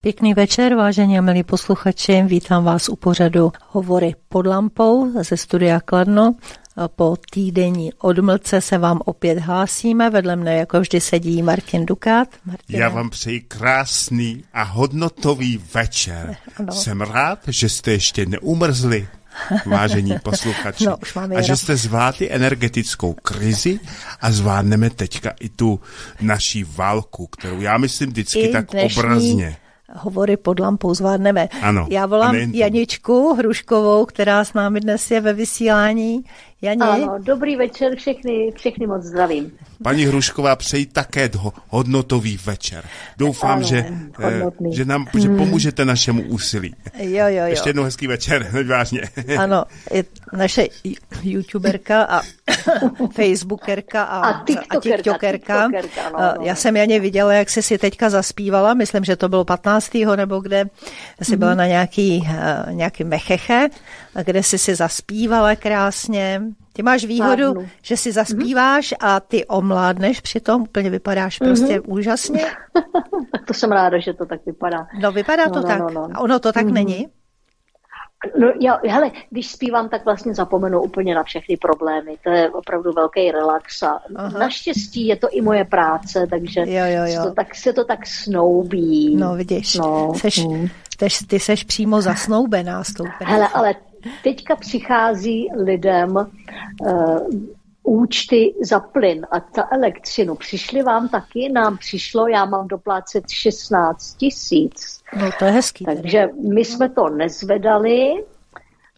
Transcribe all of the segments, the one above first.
Pěkný večer, vážení a milí posluchači. Vítám vás u pořadu Hovory pod lampou ze studia Kladno. Po týdenní odmlce se vám opět hlásíme. Vedle mne jako vždy sedí Martin Dukát. Martin. Já vám přeji krásný a hodnotový večer. Ano. Jsem rád, že jste ještě neumrzli vážení posluchači. No, a že jste zvládli energetickou krizi a zvládneme teďka i tu naší válku, kterou já myslím vždycky I tak dnešní... obrazně hovory pod lampou zvládneme. Ano, Já volám Janičku Hruškovou, která s námi dnes je ve vysílání. Janě? Ano, dobrý večer, všechny, všechny moc zdravím. Paní Hrušková přeji také hodnotový večer. Doufám, ano, že, eh, že nám že hmm. pomůžete našemu úsilí. Jo, jo, jo. Ještě jednou hezký večer, vážně. Ano, je naše youtuberka a facebookerka a, a tiktokerka. A tiktokerka. tiktokerka no, no. Já jsem Janě viděla, jak jsi si teďka zaspívala, myslím, že to bylo 15. nebo kde jsi byla mm-hmm. na nějaký, uh, nějaký mecheche, kde jsi si zaspívala krásně. Ty máš výhodu, Pardon. že si zaspíváš mm-hmm. a ty omládneš přitom, úplně vypadáš prostě mm-hmm. úžasně. to jsem ráda, že to tak vypadá. No vypadá no, to no, tak. No, no. A ono to tak mm-hmm. není? No já, hele, když zpívám, tak vlastně zapomenu úplně na všechny problémy. To je opravdu velký relax a Aha. naštěstí je to i moje práce, takže jo, jo, jo. Se, to tak, se to tak snoubí. No vidíš, no. Seš, hmm. tež, ty seš přímo zasnoubená s tou Hele, ale teďka přichází lidem uh, účty za plyn a za elektřinu. Přišly vám taky? Nám přišlo, já mám doplácet 16 tisíc. No to je hezký. Takže tedy. my jsme to nezvedali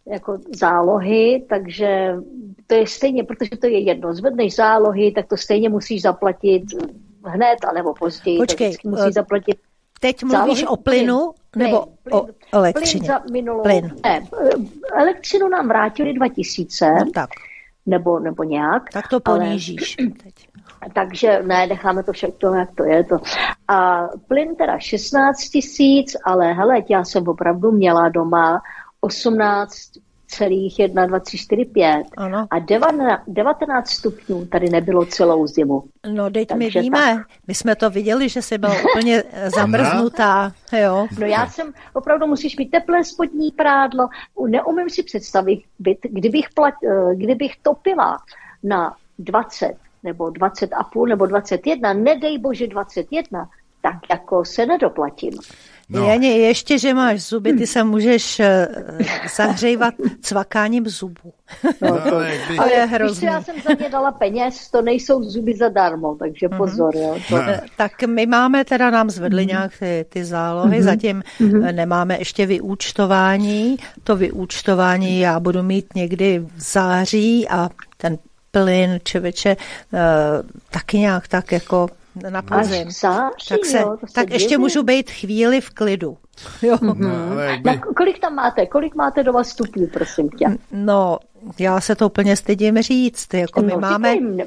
jako zálohy, takže to je stejně, protože to je jedno. Zvedneš zálohy, tak to stejně musíš zaplatit hned, anebo později. Počkej, musíš uh, zaplatit Teď mluvíš o plynu plyn, nebo plyn, o elektřině? Plyn za minulou, plyn. Ne, elektřinu nám vrátili 2000. No tak nebo, nebo nějak. Tak to ponížíš ale, teď. Takže ne, necháme to všechno, jak to je. To. A plyn teda 16 tisíc, ale hele, já jsem opravdu měla doma 18 celých 1, 2, 3, 4, 5. Ano. A 19 stupňů tady nebylo celou zimu. No, teď my víme, tak. my jsme to viděli, že jsi byla úplně zamrznutá. Jo. No já jsem, opravdu musíš mít teplé spodní prádlo. Neumím si představit, kdybych, plat, eh, kdybych topila na 20 nebo 20 a půl nebo 21, nedej bože 21, tak jako se nedoplatím. No. Janě, ještě, že máš zuby, ty se můžeš eh, zahřejvat cvakáním zubů. No, to, no, ale je hrozný. já jsem za ně dala peněz, to nejsou zuby zadarmo, takže mhm. pozor. Mm-hmm. Jo, to... no. Tak my máme, teda nám zvedli mm-hmm. nějak ty, ty zálohy, mm-hmm. zatím mm-hmm. nemáme ještě vyúčtování. To vyúčtování já budu mít někdy v září a ten plyn, čeveče, uh, taky nějak tak jako na podzim. tak se, jo, se tak ještě můžu být chvíli v klidu. Jo. No, kolik tam máte? Kolik máte doma stupňů, prosím tě? No, já se to úplně stydím říct. Jako my no, máme, my,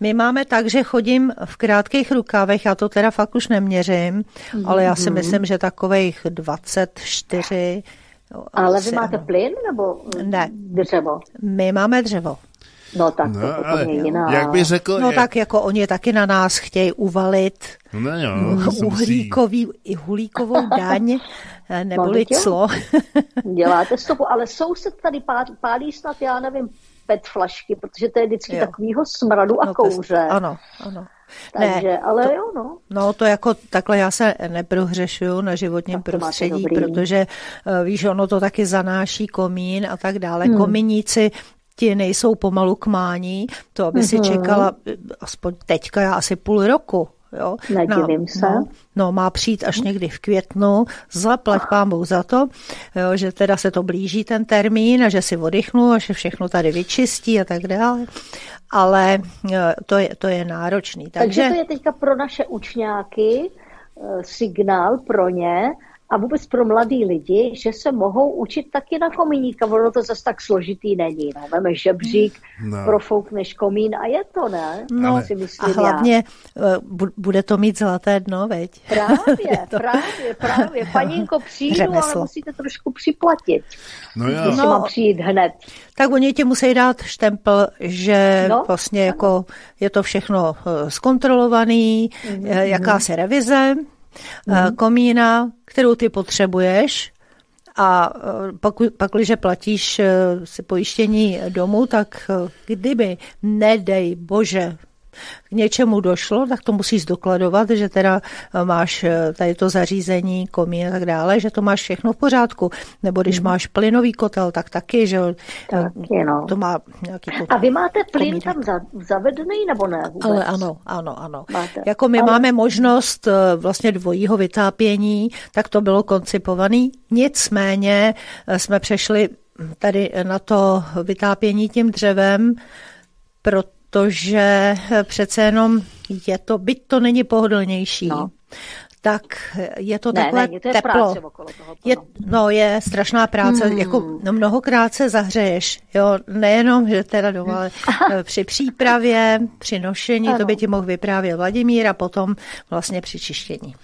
my máme tak, že chodím v krátkých rukávech, já to teda fakt už neměřím, mm-hmm. ale já si myslím, že takových 24 ale vy máte plyn nebo ne. dřevo? My máme dřevo. No tak no, to ale jiná. Jak by řekl... No je... tak jako oni taky na nás chtějí uvalit no, jo, uhlíkový, i hulíkovou daň, eh, neboli no, clo. Děláte stopu, ale soused tady pálí, pálí snad, já nevím, pet flašky, protože to je vždycky jo. takovýho smradu a no, kouře. To, ano, ano. Takže, ne, ale to, jo, no. No to jako takhle já se neprohřešuju na životním tak prostředí, protože uh, víš, ono to taky zanáší komín a tak dále. Hmm. Kominíci ti nejsou pomalu k mání, to aby si mm-hmm. čekala, aspoň teďka já asi půl roku, Jo? Nedivím no, se. No, no, má přijít až někdy v květnu, zaplať pámou za to, jo, že teda se to blíží ten termín a že si oddychnu a že všechno tady vyčistí a tak dále. Ale e, to je, to je náročný. Takže... Takže to je teďka pro naše učňáky e, signál pro ně, a vůbec pro mladý lidi, že se mohou učit taky na komíníka. Ono to zase tak složitý není. No. Vemeš žebřík, no. profoukneš komín a je to, ne? No, si myslím a hlavně já. Eh, bude to mít zlaté dno, veď? Právě, to... právě, právě. Paninko, přijdu, Řemeslo. ale musíte trošku připlatit. No já. Když no, mám přijít hned. Tak oni ti musí dát štempel, že no, vlastně jako je to všechno eh, zkontrolovaný, mm-hmm. jakási revize, mm. komína, kterou ty potřebuješ, a pak, pak když platíš si pojištění domu, tak kdyby, nedej bože, k něčemu došlo, tak to musíš dokladovat, že teda eh, máš eh, tady to zařízení, komín a tak dále, že to máš všechno v pořádku. Nebo když hmm. máš plynový kotel, tak taky, že taky, no. to má nějaký kotel. A vy máte plyn komínek. tam za, zavedený nebo ne vůbec? Ale ano, ano, ano. Máte. Jako my Ale... máme možnost eh, vlastně dvojího vytápění, tak to bylo koncipovaný. Nicméně jsme přešli tady na to vytápění tím dřevem, proto protože eh, přece jenom je to, byť to není pohodlnější, no. tak je to ne, takové ne, to je teplo. Je, no. no, je strašná práce, hmm. jako no, mnohokrát se zahřeješ, jo, nejenom, že teda doma, ale eh, při přípravě, při nošení, ano. to by ti mohl vyprávět Vladimír a potom vlastně při čištění.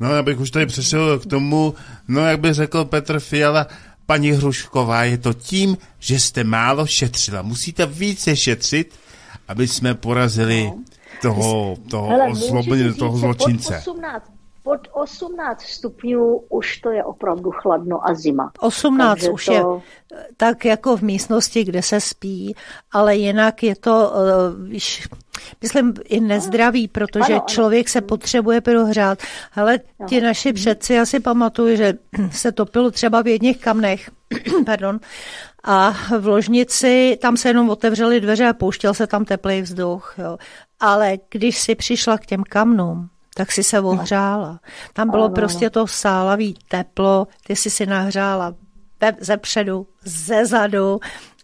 No, abych už tady přešel k tomu, no, jak by řekl Petr Fiala, paní Hrušková, je to tím, že jste málo šetřila. Musíte více šetřit, aby jsme porazili no. toho, toho Hele, oslobodně, toho zločince. Pod 18, pod 18 stupňů už to je opravdu chladno a zima. 18 Takže už to... je tak jako v místnosti, kde se spí, ale jinak je to, uh, víš, myslím, i nezdravý, protože ano, člověk ano. se potřebuje prohřát. Ale ti naši předci, já si pamatuju, že se topilo třeba v jedných kamnech, pardon, a v ložnici tam se jenom otevřely dveře a pouštěl se tam teplý vzduch. Jo. Ale když si přišla k těm kamnům, tak si se ohřála. Tam bylo prostě to sálavý teplo, ty si si nahřála ze předu, ze zadu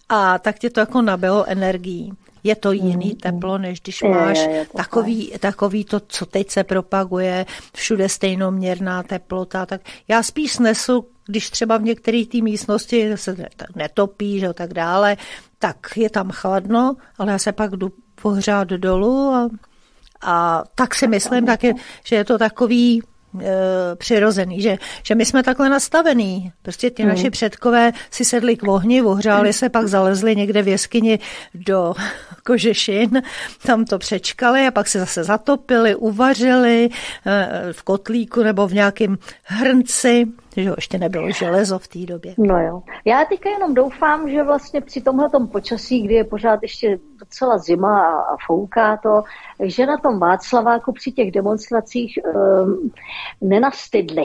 a tak tě to jako nabilo energií. Je to jiný mm, teplo, než když máš je, je, to takový, takový to, co teď se propaguje, všude stejnoměrná teplota. Tak já spíš snesu když třeba v některých té místnosti se netopí, že tak dále, tak je tam chladno, ale já se pak jdu pohřát dolů a, a tak si myslím taky, že je to takový e, přirozený, že, že my jsme takhle nastavení. Prostě ti mm. naši předkové si sedli k ohni, ohřáli se, pak zalezli někde v jeskyni do kožešin, tam to přečkali a pak se zase zatopili, uvařili e, v kotlíku nebo v nějakém hrnci, že ještě nebylo železo v té době. No jo. Já teďka jenom doufám, že vlastně při tomhle počasí, kdy je pořád ještě docela zima a, a fouká to, že na tom Václaváku při těch demonstracích um, nenastydli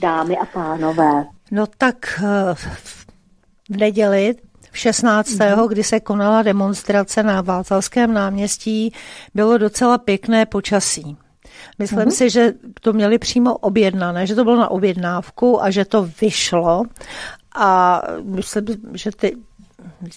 dámy a pánové. No tak uh, v neděli 16. Mm-hmm. kdy se konala demonstrace na Václavském náměstí, bylo docela pěkné počasí. Myslím mm-hmm. si, že to měli přímo objednané, že to bylo na objednávku a že to vyšlo. A myslím, že ty,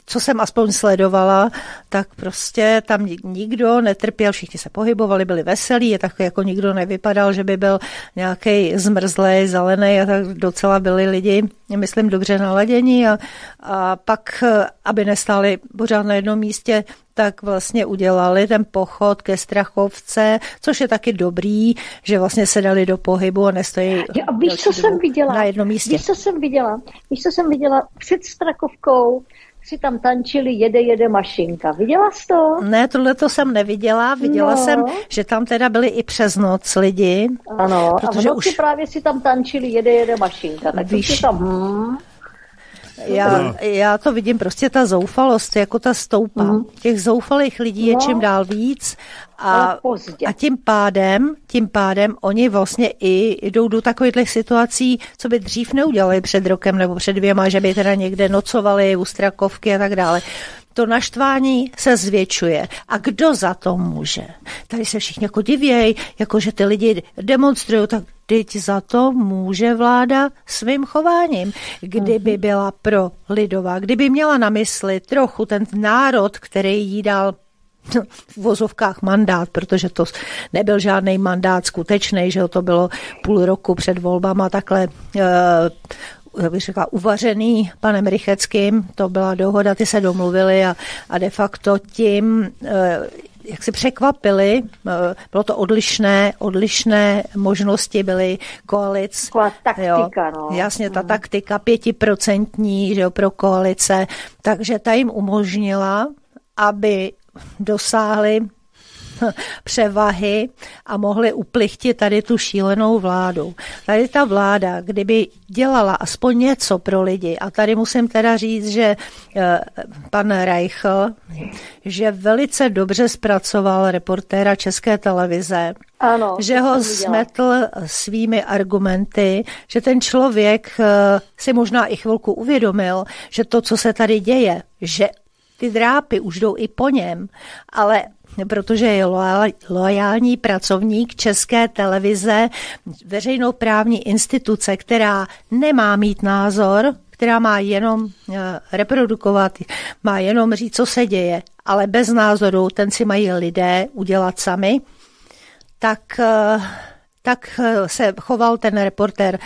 co jsem aspoň sledovala, tak prostě tam nikdo netrpěl, všichni se pohybovali, byli veselí, je tak jako nikdo nevypadal, že by byl nějaký zmrzlej, zelený a tak docela byli lidi, myslím, dobře naladění a, a pak, aby nestáli pořád na jednom místě, tak vlastně udělali ten pochod ke Strachovce, což je taky dobrý, že vlastně se dali do pohybu a nestojí a víš, co jsem viděla? na jednom místě. Víš, co jsem viděla? Víš, co jsem viděla? Před Strachovkou si tam tančili jede, jede mašinka. Viděla jsi to? Ne, tohle to jsem neviděla. Viděla no. jsem, že tam teda byli i přes noc lidi. Ano, a v noci už... právě si tam tančili jede, jede mašinka. Tak Víš, si tam... Hmm, já, no. já to vidím prostě ta zoufalost, jako ta stoupá. Mm. Těch zoufalých lidí no. je čím dál víc a, a tím pádem, tím pádem oni vlastně i jdou do takových situací, co by dřív neudělali před rokem nebo před dvěma, že by teda někde nocovali u Strakovky a tak dále to naštvání se zvětšuje. A kdo za to může? Tady se všichni jako divějí, jako že ty lidi demonstrují, tak teď za to může vláda svým chováním. Kdyby mhm. byla pro lidová, kdyby měla na mysli trochu ten národ, který jí dal v vozovkách mandát, protože to nebyl žádný mandát skutečný, že to bylo půl roku před volbama takhle uh, bych řekla, uvařený panem Rycheckým, to byla dohoda, ty se domluvili a, a de facto tím uh, jak si překvapili, eh, bylo to odlišné, odlišné možnosti byly koalic. taktika, jo, no. Jasně, ta mm. taktika pětiprocentní, že jo, pro koalice, takže ta jim umožnila, aby dosáhli převahy a mohli uplichtit tady tu šílenou vládu. Tady ta vláda, kdyby dělala aspoň něco pro lidi, a tady musím teda říct, že eh, pan Reichl, že velice dobře zpracoval reportéra České televize, ano, že ho smetl svými argumenty, že ten člověk eh, si možná i chvilku uvědomil, že to, co se tady děje, že ty drápy už jdou i po něm, ale protože je loajální pracovník České televize, veřejnoprávní instituce, která nemá mít názor, která má jenom eh, reprodukovat, má jenom říct, co se děje, ale bez názoru, ten si mají lidé udělat sami, tak, eh, tak eh, se choval ten reporter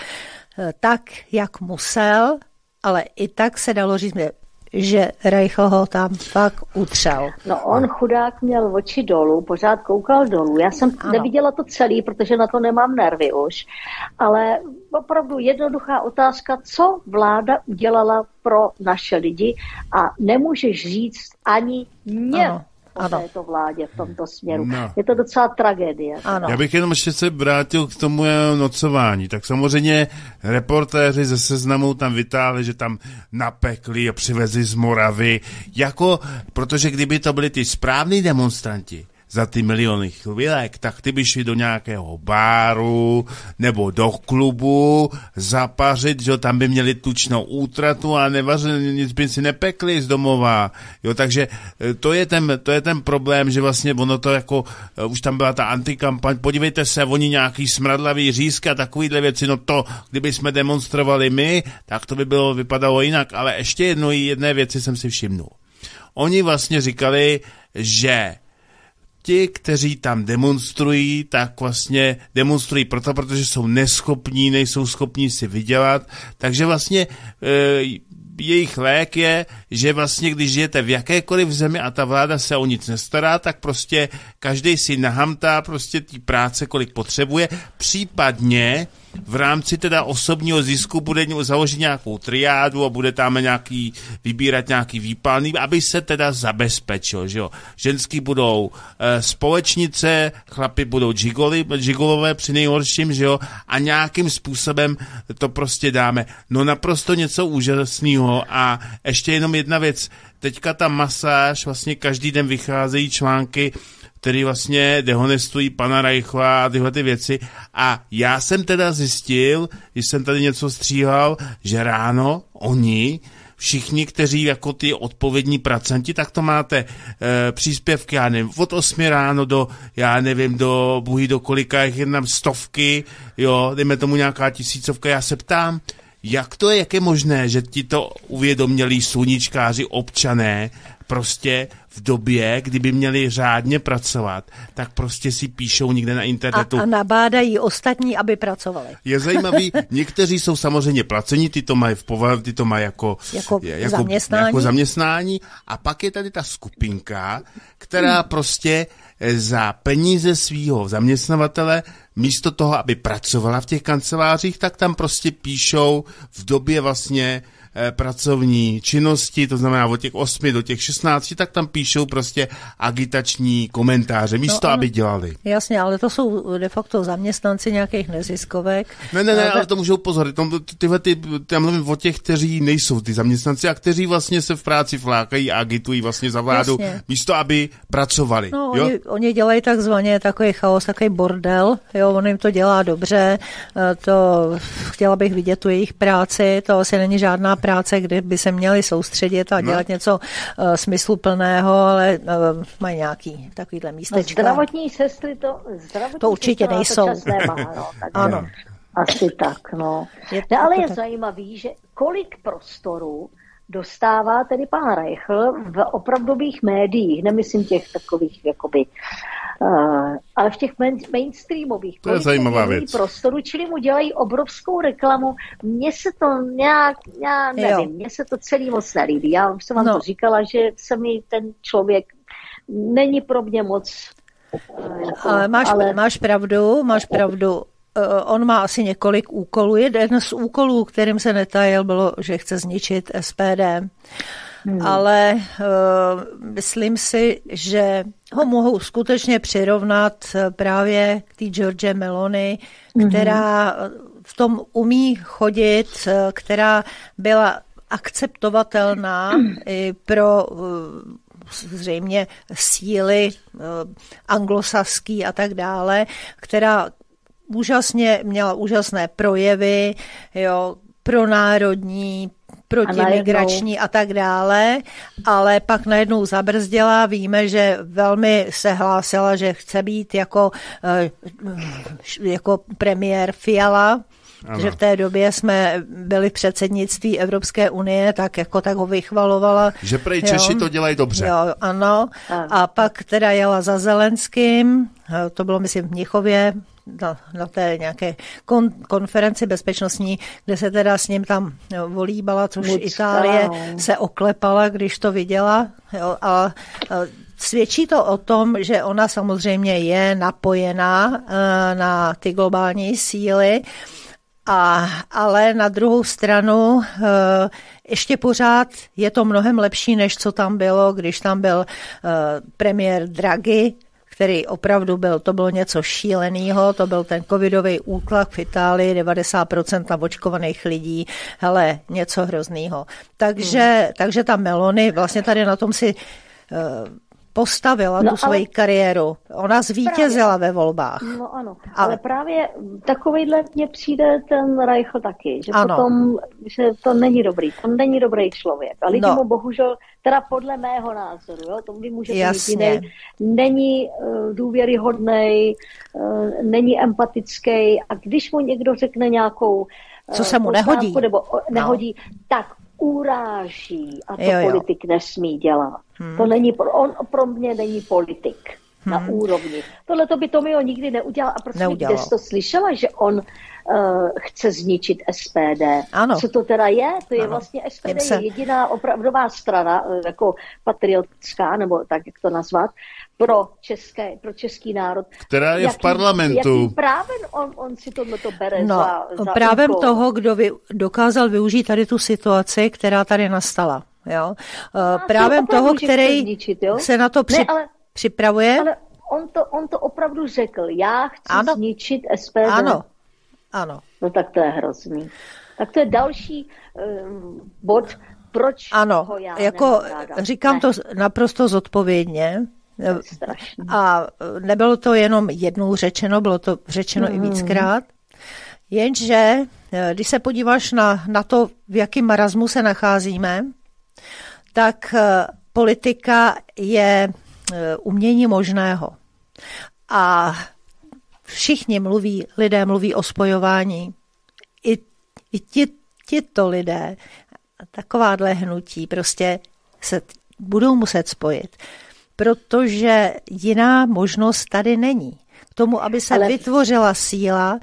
tak, jak musel, ale i tak se dalo říct, že Reichl ho tam fakt utřel. No on chudák měl oči dolů, pořád koukal dolů. Já jsem ano. neviděla to celý, protože na to nemám nervy už. Ale opravdu jednoduchá otázka, co vláda udělala pro naše lidi a nemůžeš říct ani mě. Ano ano. této vládě v tomto směru. No. Je to docela tragédie. Ano. Já bych jenom ještě se vrátil k tomu nocování. Tak samozřejmě reportéři ze seznamu tam vytáhli, že tam napekli a přivezli z Moravy, jako, protože kdyby to byli ty správní demonstranti, za ty miliony chvilek, tak ty by šli do nějakého báru nebo do klubu zapařit, že tam by měli tučnou útratu a nevařili, nic by si nepekli z domova. Jo, takže e, to je, ten, to je ten problém, že vlastně ono to jako, e, už tam byla ta antikampaň, podívejte se, oni nějaký smradlavý řízka, takovýhle věci, no to, kdyby jsme demonstrovali my, tak to by bylo, vypadalo jinak, ale ještě jedno, jedné věci jsem si všimnul. Oni vlastně říkali, že ti, kteří tam demonstrují, tak vlastně demonstrují proto, protože jsou neschopní, nejsou schopní si vydělat, takže vlastně e, jejich lék je, že vlastně když žijete v jakékoliv zemi a ta vláda se o nic nestará, tak prostě každý si nahamtá prostě ty práce, kolik potřebuje, případně v rámci teda osobního zisku bude založit nějakou triádu a bude tam nějaký, vybírat nějaký výpalný, aby se teda zabezpečil, že jo. Ženský budou e, společnice, chlapi budou džigoli, džigolové při nejhorším, že jo, a nějakým způsobem to prostě dáme. No naprosto něco úžasného a ještě jenom jedna věc, teďka ta masáž, vlastně každý den vycházejí články, který vlastně dehonestují pana Reichla a tyhle ty věci. A já jsem teda zjistil, když jsem tady něco stříhal, že ráno oni všichni, kteří jako ty odpovědní pracanti, tak to máte e, příspěvky, já nevím, od 8 ráno do, já nevím, do buhy do kolika, jich jenom stovky, jo, dejme tomu nějaká tisícovka, já se ptám, jak to je, jak je možné, že ti to uvědomělí sluníčkáři občané prostě v době, kdyby měli řádně pracovat, tak prostě si píšou někde na internetu. A, a nabádají ostatní, aby pracovali. Je zajímavý, někteří jsou samozřejmě placení, ty to mají v povahu, ty to mají jako, jako, jako, zaměstnání. jako zaměstnání. A pak je tady ta skupinka, která hmm. prostě eh, za peníze svého zaměstnavatele místo toho, aby pracovala v těch kancelářích, tak tam prostě píšou v době vlastně pracovní činnosti, to znamená od těch 8 do těch 16, tak tam píšou prostě agitační komentáře, místo no, aby dělali. Jasně, ale to jsou de facto zaměstnanci nějakých neziskovek. Ne, ne, ne, ale to můžou pozorit. Tyhle ty, já mluvím o těch, kteří nejsou ty zaměstnanci a kteří vlastně se v práci flákají a agitují vlastně za vládu, Jasně. místo aby pracovali. No, jo? Oni, oni dělají takzvaně takový chaos, takový bordel, jo, on jim to dělá dobře, eh, to chtěla bych vidět tu jejich práci, to asi není žádná práce, kde by se měli soustředit a no. dělat no. něco uh, smysluplného, ale uh, mají nějaký takovýhle místečka. No, zdravotní sestry to, zdravotní to určitě nejsou. To nemá, no, ano. Asi tak, no. Je, ne, ale je tak. zajímavý, že kolik prostoru dostává tedy pan Reichl v opravdových médiích, nemyslím těch takových jakoby Uh, ale v těch main, mainstreamových to je zajímavá věc. prostoru, čili mu dělají obrovskou reklamu. Mně se to nějak, já nevím, mně se to celý moc nelíbí. Já už jsem vám no. to říkala, že se mi ten člověk není pro mě moc jako, ale máš, ale... máš pravdu, máš pravdu. Eh, on má asi několik úkolů. Jeden z úkolů, kterým se netajil, bylo, že chce zničit SPD. Hmm. ale uh, myslím si, že ho mohou skutečně přirovnat právě k té George Meloni, hmm. která v tom umí chodit, která byla akceptovatelná i pro zřejmě síly anglosaský a tak dále, která úžasně, měla úžasné projevy, jo, pronárodní, protimigrační a, a tak dále, ale pak najednou zabrzdila. Víme, že velmi se hlásila, že chce být jako, eh, jako premiér Fiala, ano. že v té době jsme byli v předsednictví Evropské unie, tak jako tak ho vychvalovala. Že prej Češi jo, to dělají dobře. Jo, ano. A pak teda jela za Zelenským, eh, to bylo myslím v Mnichově, na, na té nějaké kon, konferenci bezpečnostní, kde se teda s ním tam volíbala, což Buď Itálie se oklepala, když to viděla. Jo, a, a Svědčí to o tom, že ona samozřejmě je napojená e, na ty globální síly, a, ale na druhou stranu e, ještě pořád je to mnohem lepší, než co tam bylo, když tam byl e, premiér Draghi, který opravdu byl, to bylo něco šíleného, to byl ten covidový útlak v Itálii, 90% navočkovaných lidí, hele, něco hrozného. Takže, hmm. takže ta Melony vlastně tady na tom si uh, postavila no, tu svoji kariéru. Ona zvítězila právě, ve volbách. No ano, ale, ale právě takovýhle mně přijde ten Reichl taky, že ano. potom, že to není dobrý, to není dobrý člověk. A lidi no. mu bohužel, teda podle mého názoru, jo, to vy můžete Jasně. mít jiný, není uh, důvěryhodný, uh, není empatický a když mu někdo řekne nějakou uh, co se mu nehodí, nebo nehodí, no. tak uráží a to jo, jo. politik nesmí dělat. Hmm. To není, on pro mě není politik hmm. na úrovni. Tohle to by Tomio nikdy neudělal. A prostě Neudělal. to slyšela, že on uh, chce zničit SPD. Ano. Co to teda je? To je ano. vlastně SPD se... je jediná opravdová strana, uh, jako patriotická, nebo tak, jak to nazvat, pro, české, pro český národ. Která je jaký, v parlamentu. Jaký právem on, on si tohle to bere no, za, za Právem úkol. toho, kdo vy, dokázal využít tady tu situaci, která tady nastala. Jo? Uh, právem toho, který zničit, jo? se na to při, ne, ale, připravuje. Ale on to, on to opravdu řekl. Já chci ano. zničit SPD. Ano, ano. No tak to je hrozný. Tak to je další um, bod, proč ano, ho já jako říkám ne. to naprosto zodpovědně. A nebylo to jenom jednou řečeno, bylo to řečeno mm. i víckrát. Jenže, eh, když se podíváš na, na to, v jakém marazmu se nacházíme, tak eh, politika je umění možného. A všichni mluví, lidé mluví o spojování. I, i ti, tito lidé, takováhle hnutí prostě se budou muset spojit protože jiná možnost tady není. K tomu, aby se Ale... vytvořila síla,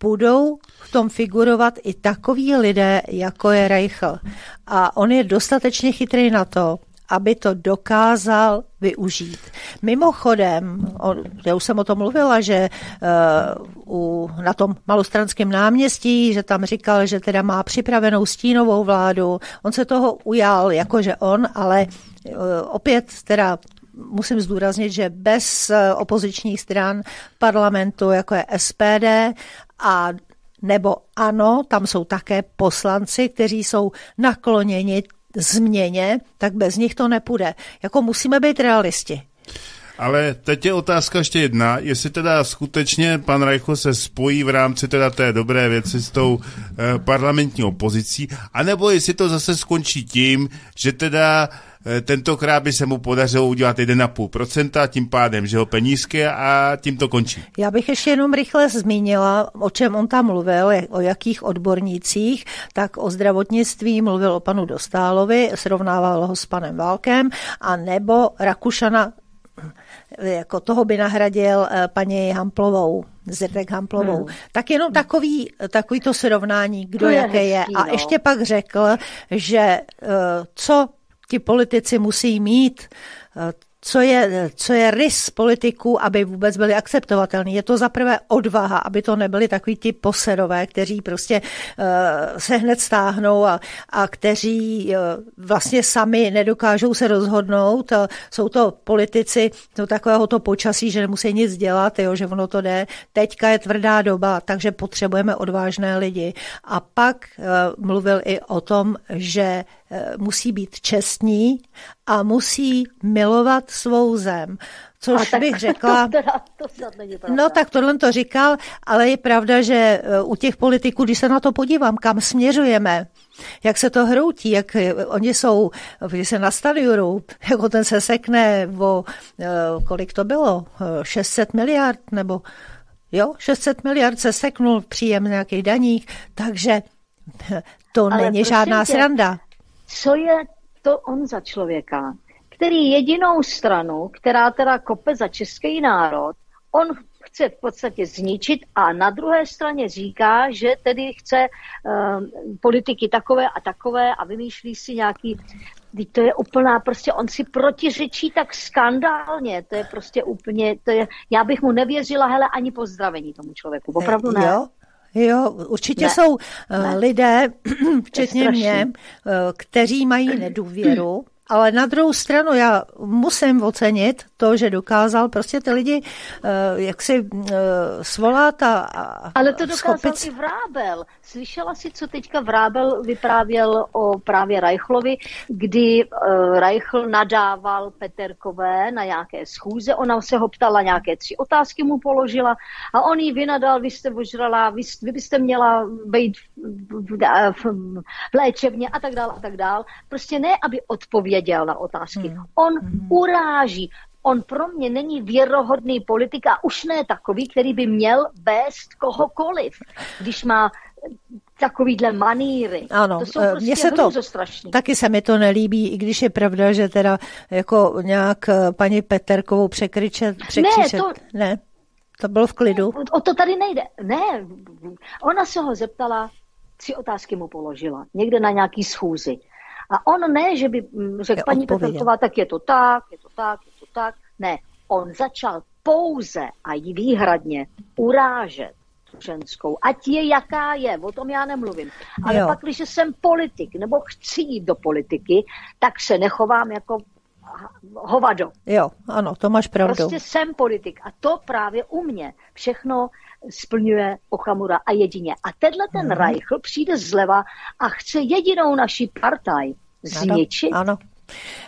budou v tom figurovat i takoví lidé, jako je Reichl. A on je dostatečně chytrý na to, aby to dokázal využít. Mimochodem, on, já už jsem o tom mluvila, že uh, u, na tom malostranském náměstí, že tam říkal, že teda má připravenou stínovou vládu. On se toho ujal, jakože on, ale uh, opět teda musím zdůraznit, že bez eh, opozičních stran parlamentu, jako je SPD a nebo ano, tam jsou také poslanci, kteří jsou nakloněni změně, tak bez nich to nepůjde. Jako musíme být realisti. Ale teď je otázka ještě jedna, jestli teda skutečně pan Reichl se spojí v rámci teda té dobré věci s tou e, parlamentní opozicí, anebo jestli to zase skončí tím, že teda e, tentokrát by se mu podařilo udělat 1,5%, tím pádem, že ho penízky a tím to končí. Já bych ještě jenom rychle zmínila, o čem on tam mluvil, o jakých odbornících, tak o zdravotnictví mluvil o panu Dostálovi, srovnával ho s panem Válkem, a nebo Rakušana jako toho by nahradil eh, paní Hamplovou, Zrdek Hamplovou. Hmm. Tak jenom takový, takový to srovnání, kdo to jaké je. A no. ještě pak řekl, že eh, co ti politici musí mít, eh, co je, co je rys politiků, aby vůbec byli akceptovatelný. Je to zaprvé odvaha, aby to nebyli takový ti poserové, kteří prostě uh, se hned stáhnou a, a kteří uh, vlastně sami nedokážou se rozhodnout. Uh, jsou to politici do takového to počasí, že nemusí nic dělat, jo, že ono to jde. Teďka je tvrdá doba, takže potřebujeme odvážné lidi. A pak uh, mluvil i o tom, že musí být čestní a musí milovat svou zem. Což tak, bych řekla. To teda, to není no tak tohle to říkal, ale je pravda, že eh, u těch politiků, když se na to podívám, kam směřujeme, jak se to hroutí, jak eh, oni jsou, když se na stadionu, jako ten se sekne o, kolik to bylo, 600 miliard, nebo jo, 600 miliard se seknul příjem nějakých daních, takže to Ale není žádná tě, sranda co je to on za člověka, který jedinou stranu, která teda kope za český národ, on chce v podstatě zničit a na druhé straně říká, že tedy chce uh, politiky takové a takové a vymýšlí si nějaký to je úplná, prostě on si protiřečí tak skandálně, to je prostě úplně, to je, já bych mu nevěřila, hele, ani pozdravení tomu člověku, opravdu ne. Jo, Jo, určitě ne. jsou eh, ne. lidé, včetně mě, eh, kteří mají nedůvěru ale na druhou stranu já musím ocenit to, že dokázal prostě ty lidi uh, jak si svolat a, a Ale to dokázal schopit... i Vrábel. Slyšela si, co teďka Vrábel vyprávěl o právě Reichlovi, kdy uh, Reichl nadával Peterkové na nějaké schůze, ona se ho ptala, nějaké tři otázky mu položila a on jí vynadal, vy jste ožrala, vy, vy byste měla být v, v, v, v léčebně a tak dále a tak dále. Prostě ne, aby odpověděl odpověděl na otázky. Hmm. On hmm. uráží. On pro mě není věrohodný politik a už ne takový, který by měl vést kohokoliv, když má takovýhle maníry. Ano, to jsou eh, prostě se to, taky se mi to nelíbí, i když je pravda, že teda jako nějak eh, paní Peterkovou překřičet, překřičet. Ne, to, ne, to bylo v klidu. Ne, o to tady nejde. Ne, ona se ho zeptala, tři otázky mu položila, někde na nějaký schůzi. A on ne, že by mm, řekl, paní Petrková, tak je to tak, je to tak, je to tak. Ne, on začal pouze a jí výhradně urážet ženskou, ať je jaká je, o tom já nemluvím. Ale jo. pak, když jsem politik nebo chci jít do politiky, tak se nechovám jako hovado. Jo, ano, to máš pravdu. Prostě jsem politik a to právě u mě všechno splňuje Okamura a jedině. A tenhle ten hmm. Reichl přijde zleva a chce jedinou naši partaj zničit. Ano, ano.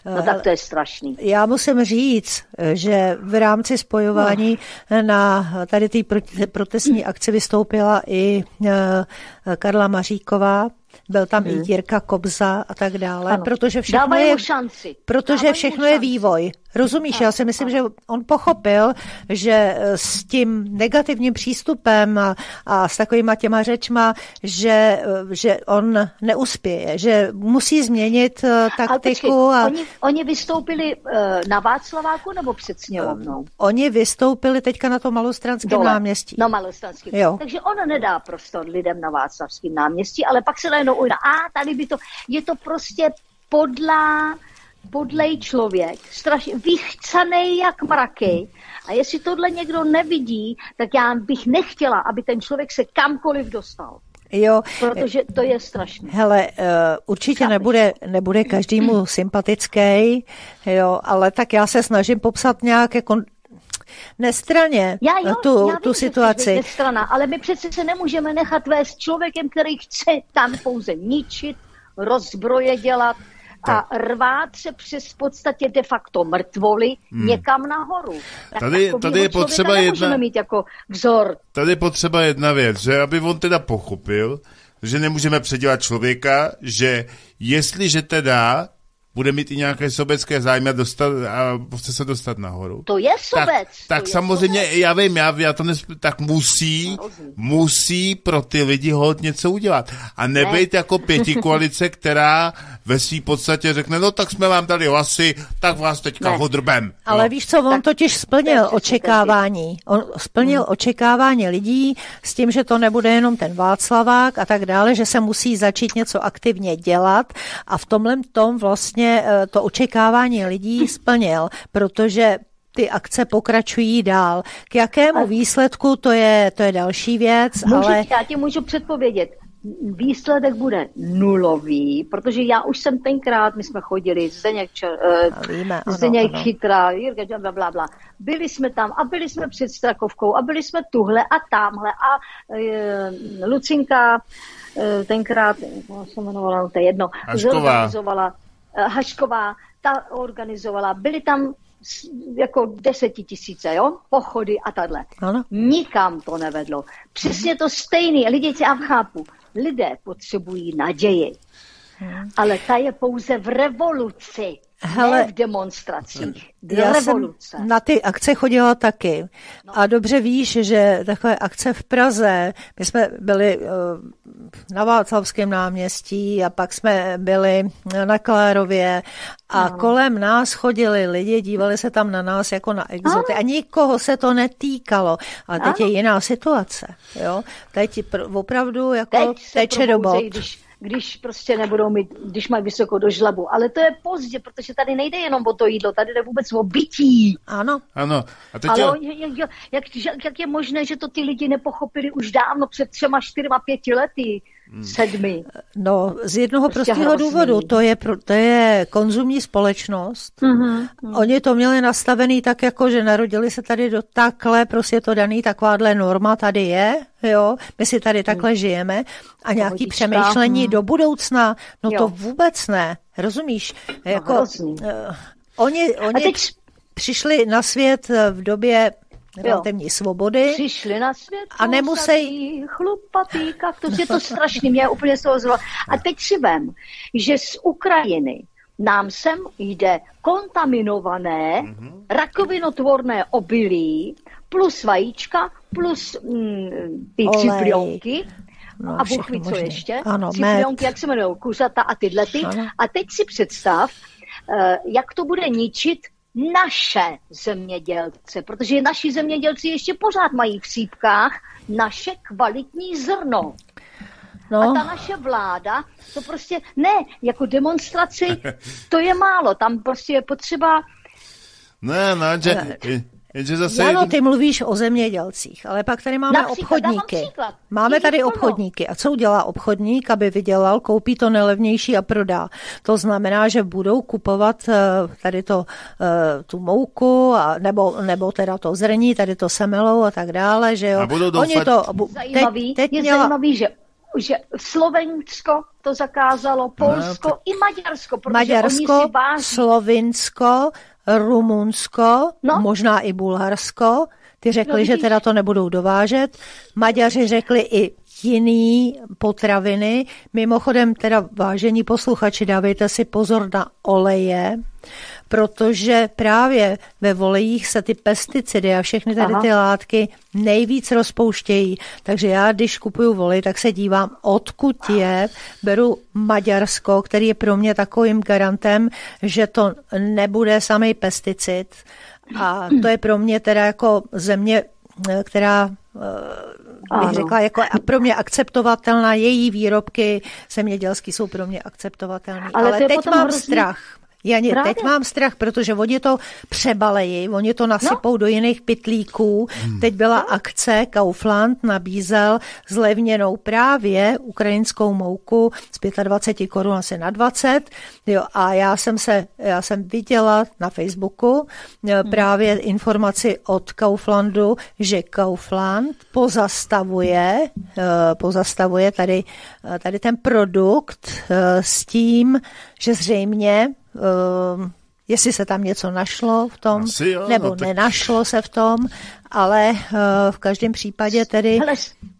No tak to je strašný. Já musím říct, že v rámci spojování no. na tady té protestní akci vystoupila i eh, Karla Maříková, byl tam hmm. i Jirka Kobza a tak dále, ano. protože všechno je, šanci. protože všechno je vývoj. Rozumíš, já si myslím, že on pochopil, že eh, s tím negativním přístupem a, a s takovýma těma řečma, že, eh, že on neuspěje, že musí změnit uh, taktiku. A... Oni, oni vystoupili na Václaváku nebo před sněmovnou? Oni vystoupili teďka na tom malostranském Dole. náměstí. Na malostranském. Jo. Takže on nedá prostor lidem na Václavském náměstí, ale pak se najednou ujde. A tady by to, je to prostě podlá podlej člověk, straš, vychcanej jak mraky. A jestli tohle někdo nevidí, tak já bych nechtěla, aby ten člověk se kamkoliv dostal. Jo. Protože to je strašné. Hele, uh, určitě nebude, nebude každému sympatický, jo, ale tak já se snažím popsat nějak jako nestraně já jo, tu, já tu vím, situaci. Nestrana, ale my přece se nemůžeme nechat vést člověkem, který chce tam pouze ničit, rozbroje dělat, a rvát se přes v podstatě de facto mrtvoli hmm. někam nahoru. Tak tady, tady je potřeba jedna... mít jako vzor. Tady je potřeba jedna věc, že aby on teda pochopil, že nemůžeme předělat člověka, že jestliže teda bude mít i nějaké sobecké zájmy a, dostat, a chce se dostat nahoru. To je sobec. Tak, tak samozřejmě, sobec. já vím, já, já to nes, tak musí, musí pro ty lidi hod něco udělat. A nebejt ne. jako pěti koalice, která ve své podstatě řekne, no tak jsme vám dali hlasy, tak vás teďka ne. hodrbem. Ale jo. víš co, on tak, totiž splnil očekávání. On splnil hmm. očekávání lidí s tím, že to nebude jenom ten Václavák a tak dále, že se musí začít něco aktivně dělat a v tomhle tom vlastně eh, to očekávání lidí splnil, protože ty akce pokračují dál. K jakému výsledku, to je, to je další věc, Můžu, ale... Já ti můžu předpovědět výsledek bude nulový, protože já už jsem tenkrát, my jsme chodili, Zdeněk, čer, uh, Zdeněk ano, chytrá, Jirka, bla, bla, bla. Byli jsme tam a byli jsme před Strakovkou a byli jsme tuhle a tamhle a uh, Lucinka uh, tenkrát, jak se jmenovala, to je jedno, zorganizovala, Hašková, ta organizovala, byli tam jako desetitisíce, jo, pochody a takhle. Nikam to nevedlo. Přesně to stejný. Lidi, já chápu, lidé potřebují naději, hmm. ale ta je pouze v revoluci. Hele, ne v demonstracích. Já revoluce. jsem na ty akce chodila taky. No. A dobře víš, že takové akce v Praze, my jsme byli uh, na Václavském náměstí a pak jsme byli na Klárově a no. kolem nás chodili lidi, dívali se tam na nás jako na exoty a, a nikoho se to netýkalo. A teď a? je jiná situace. Jo? Teď opravdu jako teď teče do bod. Když když prostě nebudou mít, když mají vysokou dožlabu. Ale to je pozdě, protože tady nejde jenom o to jídlo, tady jde vůbec o bytí. Ano. Ano. A teď Ale je... jak, jak, jak je možné, že to ty lidi nepochopili už dávno, před třema, čtyřma, pěti lety? Hmm. sedmi. No, z jednoho prostě prostého důvodu. To je, to je konzumní společnost. Mm-hmm. Oni to měli nastavený tak, jako že narodili se tady do takhle, prostě to daný, takováhle norma tady je, jo, my si tady takhle mm. žijeme a nějaký přemýšlení mm. do budoucna, no jo. to vůbec ne, rozumíš? No, jako, uh, oni oni teď... přišli na svět v době relativní svobody. Přišli na svět a nemusí... chlupatý kaktus, je to strašný, mě úplně se ozval. A teď si vem, že z Ukrajiny nám sem jde kontaminované mm-hmm. rakovinotvorné obilí plus vajíčka plus mm, ty ciplionky no, a Bůh ví, co ještě. Ano, ciplionky, jak se jmenují, kuřata a tyhle ty. A teď si představ, uh, jak to bude ničit naše zemědělce, protože naši zemědělci ještě pořád mají v sípkách naše kvalitní zrno. No. A ta naše vláda, to prostě ne, jako demonstraci, to je málo, tam prostě je potřeba ne, že, Jenže zase... Ano, ty mluvíš o zemědělcích, ale pak tady máme například, obchodníky. Máme tady obchodníky. A co udělá obchodník, aby vydělal, koupí to nelevnější a prodá. To znamená, že budou kupovat eh, tady to, eh, tu mouku, a, nebo, nebo teda to zrní, tady to semelou a tak dále, že jo. A budou doufat... Oni to, zajímavý, teď, teď je měla... zajímavý, že že Slovensko to zakázalo, Polsko no, i Maďarsko, protože Maďarsko, oni si váží. Slovinsko, Rumunsko, no. možná i Bulharsko. Ty řekli, no, že teda to nebudou dovážet. Maďaři řekli i jiný potraviny. Mimochodem, teda vážení posluchači, dávejte si pozor na oleje, protože právě ve volejích se ty pesticidy a všechny tady Aha. ty látky nejvíc rozpouštějí. Takže já, když kupuju volej, tak se dívám, odkud je. Beru Maďarsko, který je pro mě takovým garantem, že to nebude samý pesticid. A to je pro mě teda jako země, která eh, bych ano. řekla, jako a pro mě akceptovatelná, její výrobky zemědělské jsou pro mě akceptovatelné. Ale, Ale teď mám hrozný... strach. Já teď mám strach, protože oni to přebalejí, oni to nasypou no. do jiných pytlíků. Hmm. Teď byla no. akce, Kaufland nabízel zlevněnou právě ukrajinskou mouku z 25 korun asi na 20. Jo, a já jsem se, já jsem viděla na Facebooku eh, hmm. právě informaci od Kauflandu, že Kaufland pozastavuje, eh, pozastavuje tady, eh, tady ten produkt s tím, že zřejmě jestli se tam něco našlo v tom, jo, nebo no, tak... nenašlo se v tom, ale uh, v každém případě tedy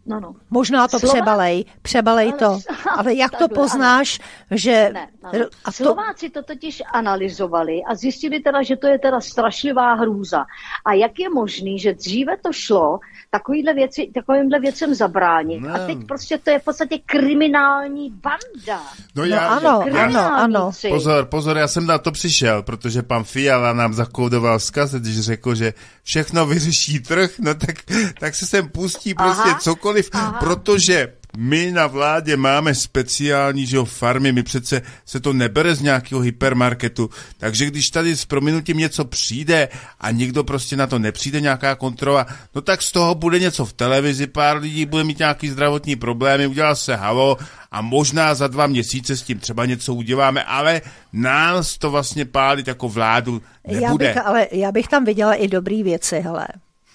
no, no. možná to Slova... přebalej, přebalej ale, to. Ale jak to poznáš, ano. že... Ne, ano. A to... Slováci to totiž analyzovali a zjistili teda, že to je teda strašlivá hrůza. A jak je možný, že dříve to šlo, takovýhle věci, takovýmhle věcem zabránit. No. A teď prostě to je v podstatě kriminální banda. No, já, no ano, já, ano, ano. Pozor, pozor, já jsem na to přišel, protože pan Fiala nám zakódoval vzkaz, když řekl, že všechno vyřeší trh, no tak, tak se sem pustí prostě aha, cokoliv, aha. protože my na vládě máme speciální že jo, farmy, my přece se to nebere z nějakého hypermarketu, takže když tady s prominutím něco přijde a nikdo prostě na to nepřijde, nějaká kontrola, no tak z toho bude něco v televizi, pár lidí bude mít nějaký zdravotní problémy, udělá se halo a možná za dva měsíce s tím třeba něco uděláme, ale nás to vlastně pálit jako vládu nebude. Já bych, ale já bych tam viděla i dobrý věci, hele.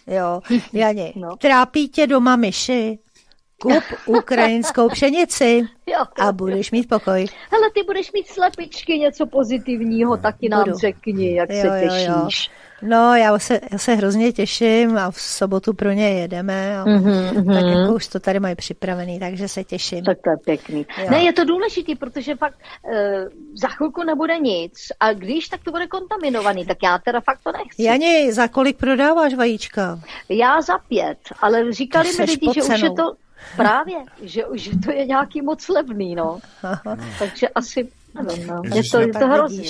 Jo, Janě, no. trápí tě doma myši? Kup ukrajinskou pšenici a budeš mít pokoj. Hele, ty budeš mít slepičky, něco pozitivního, taky nám Budu. řekni, jak jo, se těšíš. Jo, jo. No, já se, já se hrozně těším a v sobotu pro ně jedeme. A mm-hmm. Tak jako už to tady mají připravený, takže se těším. Tak to je pěkný. Jo. Ne, je to důležitý, protože fakt e, za chvilku nebude nic a když, tak to bude kontaminovaný, tak já teda fakt to nechci. Jani, za kolik prodáváš vajíčka? Já za pět, ale říkali mi lidi, že už je to Právě, že, že to je nějaký moc levný, no. Takže asi, nevím, no. Je to, je to hrozný.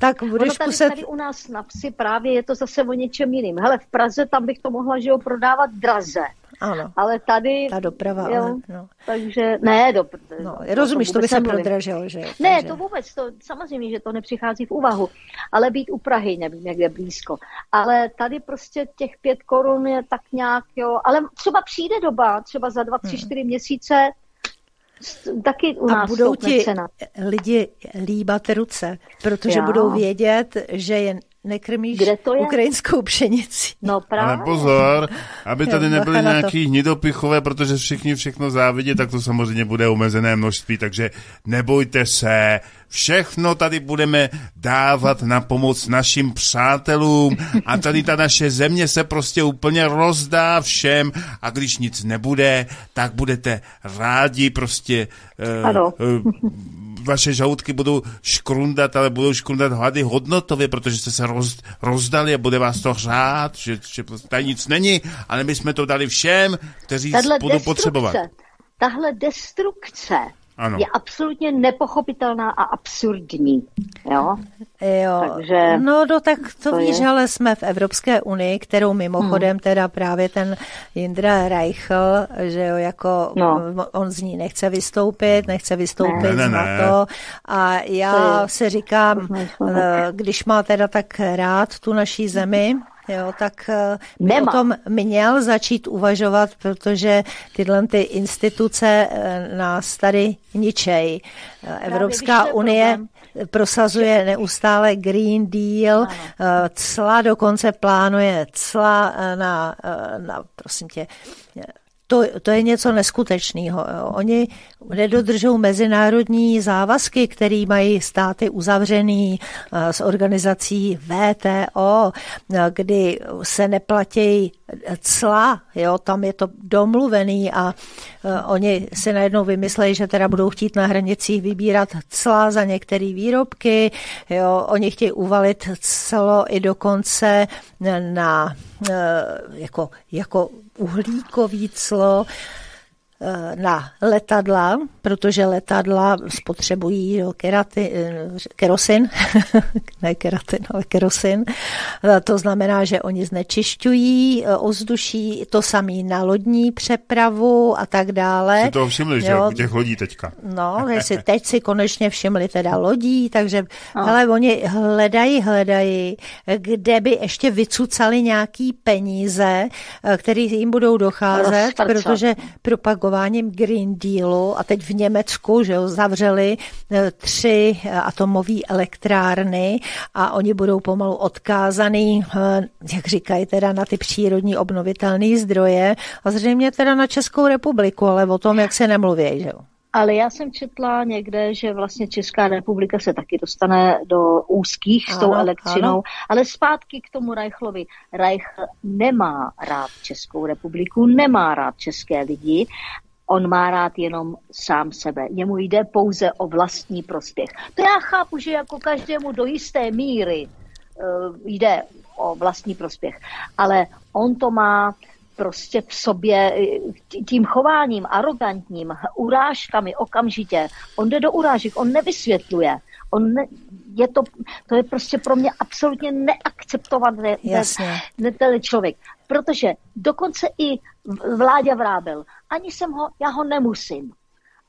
Tak budeš ono tady, kuset... tady u nás na psi právě je to zase o něčem jiným. Hele, v Praze tam bych to mohla, že jo, prodávat draze. Ano. Ale tady... Ta doprava, jo, ale, no. Takže, ne, do, no, rozumíš, to, to by se prodražilo, že? Ne, takže... to vůbec, to samozřejmě, že to nepřichází v úvahu, ale být u Prahy, nevím, někde blízko. Ale tady prostě těch pět korun je tak nějak, jo, ale třeba přijde doba, třeba za dva, tři, hmm. čtyři měsíce, taky u nás a budou ti cena. lidi líbat ruce, protože Já. budou vědět, že je nekrmíš Kde to je? ukrajinskou pšenici. No právě. Ale pozor, aby tady nebyly nějaký hnidopichové, protože všichni všechno závidí, tak to samozřejmě bude omezené množství, takže nebojte se, všechno tady budeme dávat na pomoc našim přátelům a tady ta naše země se prostě úplně rozdá všem a když nic nebude, tak budete rádi prostě uh, ano. Uh, vaše žaludky budou škrundat, ale budou škrundat hlady hodnotově, protože jste se roz, rozdali a bude vás to řád, že, že tady nic není, ale my jsme to dali všem, kteří budou potřebovat. Tahle destrukce ano. je absolutně nepochopitelná a absurdní. Jo? Jo. Takže no, no tak to, to víš, je... ale jsme v Evropské unii, kterou mimochodem hmm. teda právě ten Jindra Reichl, že jo, jako no. on z ní nechce vystoupit, nechce vystoupit ne. z NATO a já se říkám, eh, když má teda tak rád tu naší zemi, Jo, tak eh, by Nemá. o tom měl začít uvažovat, protože tyhle ty instituce eh, nás tady ničej. Eh, Evropská unie problém. prosazuje neustále Green Deal, ano. cla dokonce plánuje cla na, na prosím tě, to, to je něco neskutečného. Oni nedodržou mezinárodní závazky, které mají státy uzavřený eh, s organizací VTO, eh, kdy se neplatí cla, jo, tam je to domluvený a uh, oni si najednou vymyslejí, že teda budou chtít na hranicích vybírat cla za některé výrobky, jo, oni chtějí uvalit celo i dokonce na uh, jako, jako uhlíkový clo, na letadla, protože letadla spotřebují jo, keraty, eh, kerosin, ne keratin, ale kerosin. Eh, to znamená, že oni znečišťují ozduší, to samý na lodní přepravu a tak dále. Si to všimli, že jo, těch lodí teďka. No, si teď si konečně všimli teda lodí, takže ale oni hledají, hledají, kde by ještě vycucali nějaký peníze, které jim budou docházet, protože propagovat fungováním Green Dealu a teď v Německu, že jo, zavřeli eh, tři eh, atomové elektrárny a oni budou pomalu odkázaný, eh, jak říkají, teda na ty přírodní obnovitelné zdroje a zřejmě teda na Českou republiku, ale o tom, jak se nemluví, že jo. Ale já jsem četla někde, že vlastně Česká republika se taky dostane do úzkých ano, s tou elektřinou, ano. ale zpátky k tomu Reichlovi. Reich nemá rád Českou republiku, nemá rád české lidi On má rád jenom sám sebe. Jemu jde pouze o vlastní prospěch. To já chápu, že jako každému do jisté míry uh, jde o vlastní prospěch. Ale on to má prostě v sobě tím chováním, arrogantním, urážkami okamžitě. On jde do urážek, on nevysvětluje. On ne, je to, to je prostě pro mě absolutně neakceptované ne, ten člověk. Protože dokonce i Vláďa Vrábel, ani jsem ho, já ho nemusím.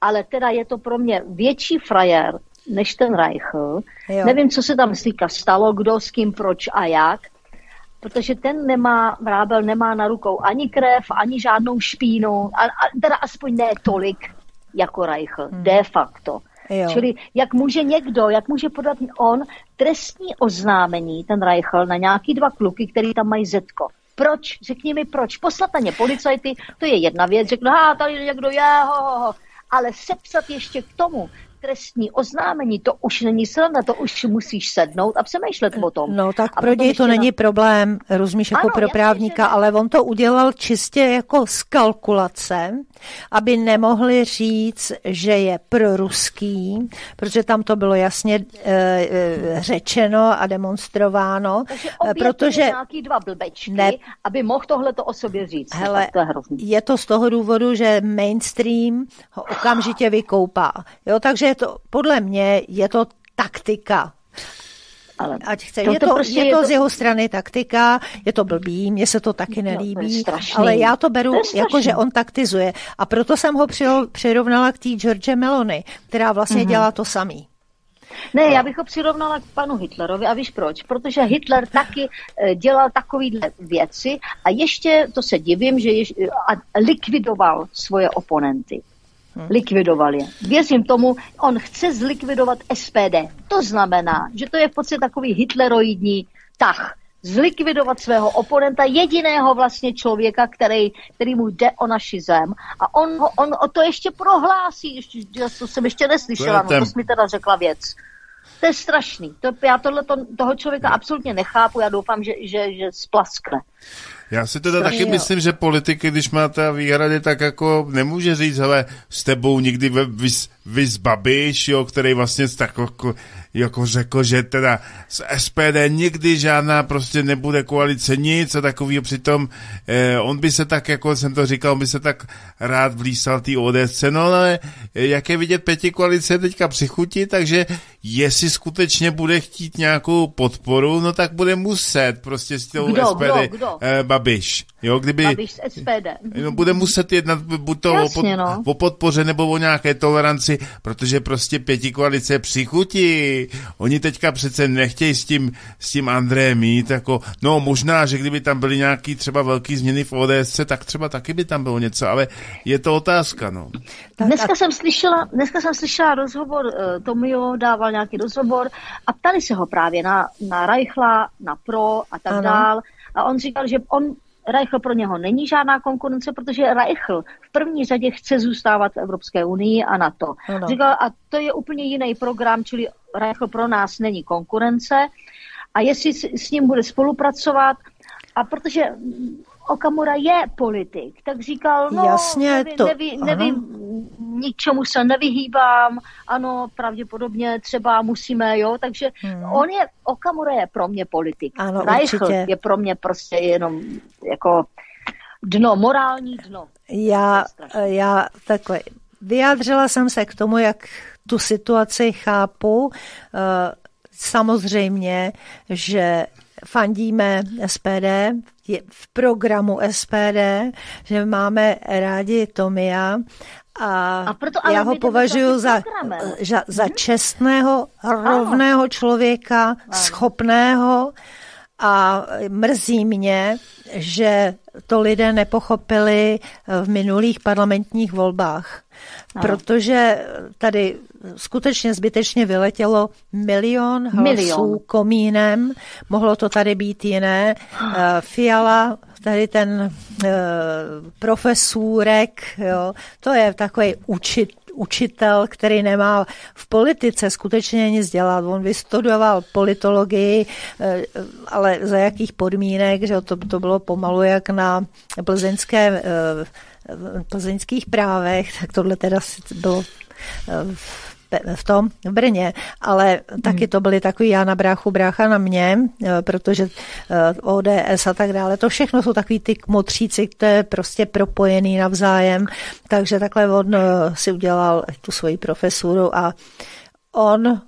Ale teda je to pro mě větší frajer, než ten Reichl. Jo. Nevím, co se tam slíka stalo, kdo s kým, proč a jak, protože ten nemá, Vrábel nemá na rukou ani krev, ani žádnou špínu, a, a, teda aspoň ne tolik jako Reichl, hmm. de facto. Jo. Čili jak může někdo, jak může podat on trestní oznámení, ten Reichl, na nějaký dva kluky, který tam mají zetko. Proč? Řekni mi proč. Poslat na ně policajty, to je jedna věc. Řeknu, ha, tady někdo je, ho, ho, ho. Ale sepsat ještě k tomu trestní oznámení, to už není sranda, to už musíš sednout a přemýšlet o tom. No tak pro něj to na... není problém, rozumíš, jako ano, pro právníka, jasně, ale on to udělal čistě jako z kalkulace, aby nemohli říct, že je proruský, protože tam to bylo jasně e, e, řečeno a demonstrováno. Takže eh, protože nějaký dva blbečky, ne, aby mohl tohle to o sobě říct. Hele, to je, je to z toho důvodu, že mainstream ho okamžitě vykoupá. Jo, takže to, podle mě je to taktika. Ale Ať chce. To, je to, prostě je to, je to z jeho strany taktika, je to blbý, mně se to taky nelíbí, no, to ale já to beru to jako, že on taktizuje. A proto jsem ho přirovnala k té George Melony, která vlastně mm-hmm. dělá to samý. Ne, já bych ho přirovnala k panu Hitlerovi a víš proč? Protože Hitler taky eh, dělal takovýhle věci a ještě, to se divím, že jež, a likvidoval svoje oponenty. Hmm. Likvidoval je. Věřím tomu, on chce zlikvidovat SPD. To znamená, že to je v podstatě takový hitleroidní tah. Zlikvidovat svého oponenta, jediného vlastně člověka, který, který mu jde o naši zem. A on, on o to ještě prohlásí, ještě, to jsem ještě neslyšela, to, no, to jsi mi teda řekla věc. To je strašný. To, já tohle, toho člověka absolutně nechápu, já doufám, že, že, že splaskne. Já si teda taky jo. myslím, že politiky, když máte výhrady, tak jako nemůže říct, hele, s tebou nikdy vys, vys Babiš, jo, který vlastně tak jako, jako řekl, že teda z SPD nikdy žádná prostě nebude koalice nic a takovýho přitom eh, on by se tak, jako jsem to říkal, on by se tak rád vlísal tý ODS, no ale eh, jak je vidět, pěti koalice teďka přichutí, takže jestli skutečně bude chtít nějakou podporu, no tak bude muset prostě s tou kdo, SPD kdo, kdo? Eh, Babiš. Jo, kdyby, Babiš z SPD. No, bude muset jednat buď to Jasně, o, pod, no. o podpoře nebo o nějaké toleranci, protože prostě pěti koalice přichutí. Oni teďka přece nechtějí s tím, s tím André mít, jako, no možná, že kdyby tam byly nějaký třeba velký změny v ODS, tak třeba taky by tam bylo něco, ale je to otázka, no. Dneska jsem slyšela, dneska jsem slyšela rozhovor, uh, Tomio dával nějaký rozhovor a ptali se ho právě na, na Reichla, na Pro a tak dál. A on říkal, že on Reichl pro něho není žádná konkurence, protože Reichl v první řadě chce zůstávat v Evropské unii a NATO. Ano. Říkal, a to je úplně jiný program, čili Reichl pro nás není konkurence. A jestli s ním bude spolupracovat, a protože Okamura je politik, tak říkal, no, Jasně, nevím, to, nevím, nevím, ničemu se nevyhýbám, ano, pravděpodobně třeba musíme, jo, takže hmm. on je, Okamura je pro mě politik. Ano, Reichl je pro mě prostě jenom jako dno, morální dno. Já, já takhle, vyjádřila jsem se k tomu, jak tu situaci chápu. Eh, samozřejmě, že fandíme SPD, je v programu SPD, že máme rádi Tomia a, a proto, já ho považuji za, za, za mhm. čestného, rovného ano. člověka, ano. schopného a mrzí mě, že to lidé nepochopili v minulých parlamentních volbách. Ano. Protože tady skutečně zbytečně vyletělo milion hlasů milion. komínem, mohlo to tady být jiné. Eh, Fiala, tady ten uh, profesůrek, jo, to je takový učit, učitel, který nemá v politice skutečně nic dělat. On vystudoval politologii, eh, ale za jakých podmínek, že to, to bylo pomalu jak na plzeňské plzeňských právech, tak tohle teda bylo v v tom, v Brně, ale taky hmm. to byly takový já na bráchu, brácha na mě, eh, protože eh, ODS a tak dále, to všechno jsou takový ty kmotříci, to je prostě propojený navzájem, takže takhle on si udělal tu svoji profesuru a on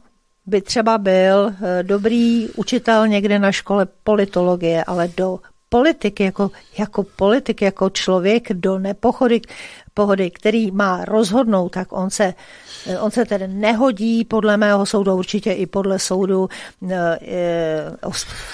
by třeba byl dobrý učitel někde na škole politologie, ale do politiky, jako, jako politik, jako člověk do nepochody, pohody, který má rozhodnout, tak on se, on se tedy nehodí podle mého soudu, určitě i podle soudu e,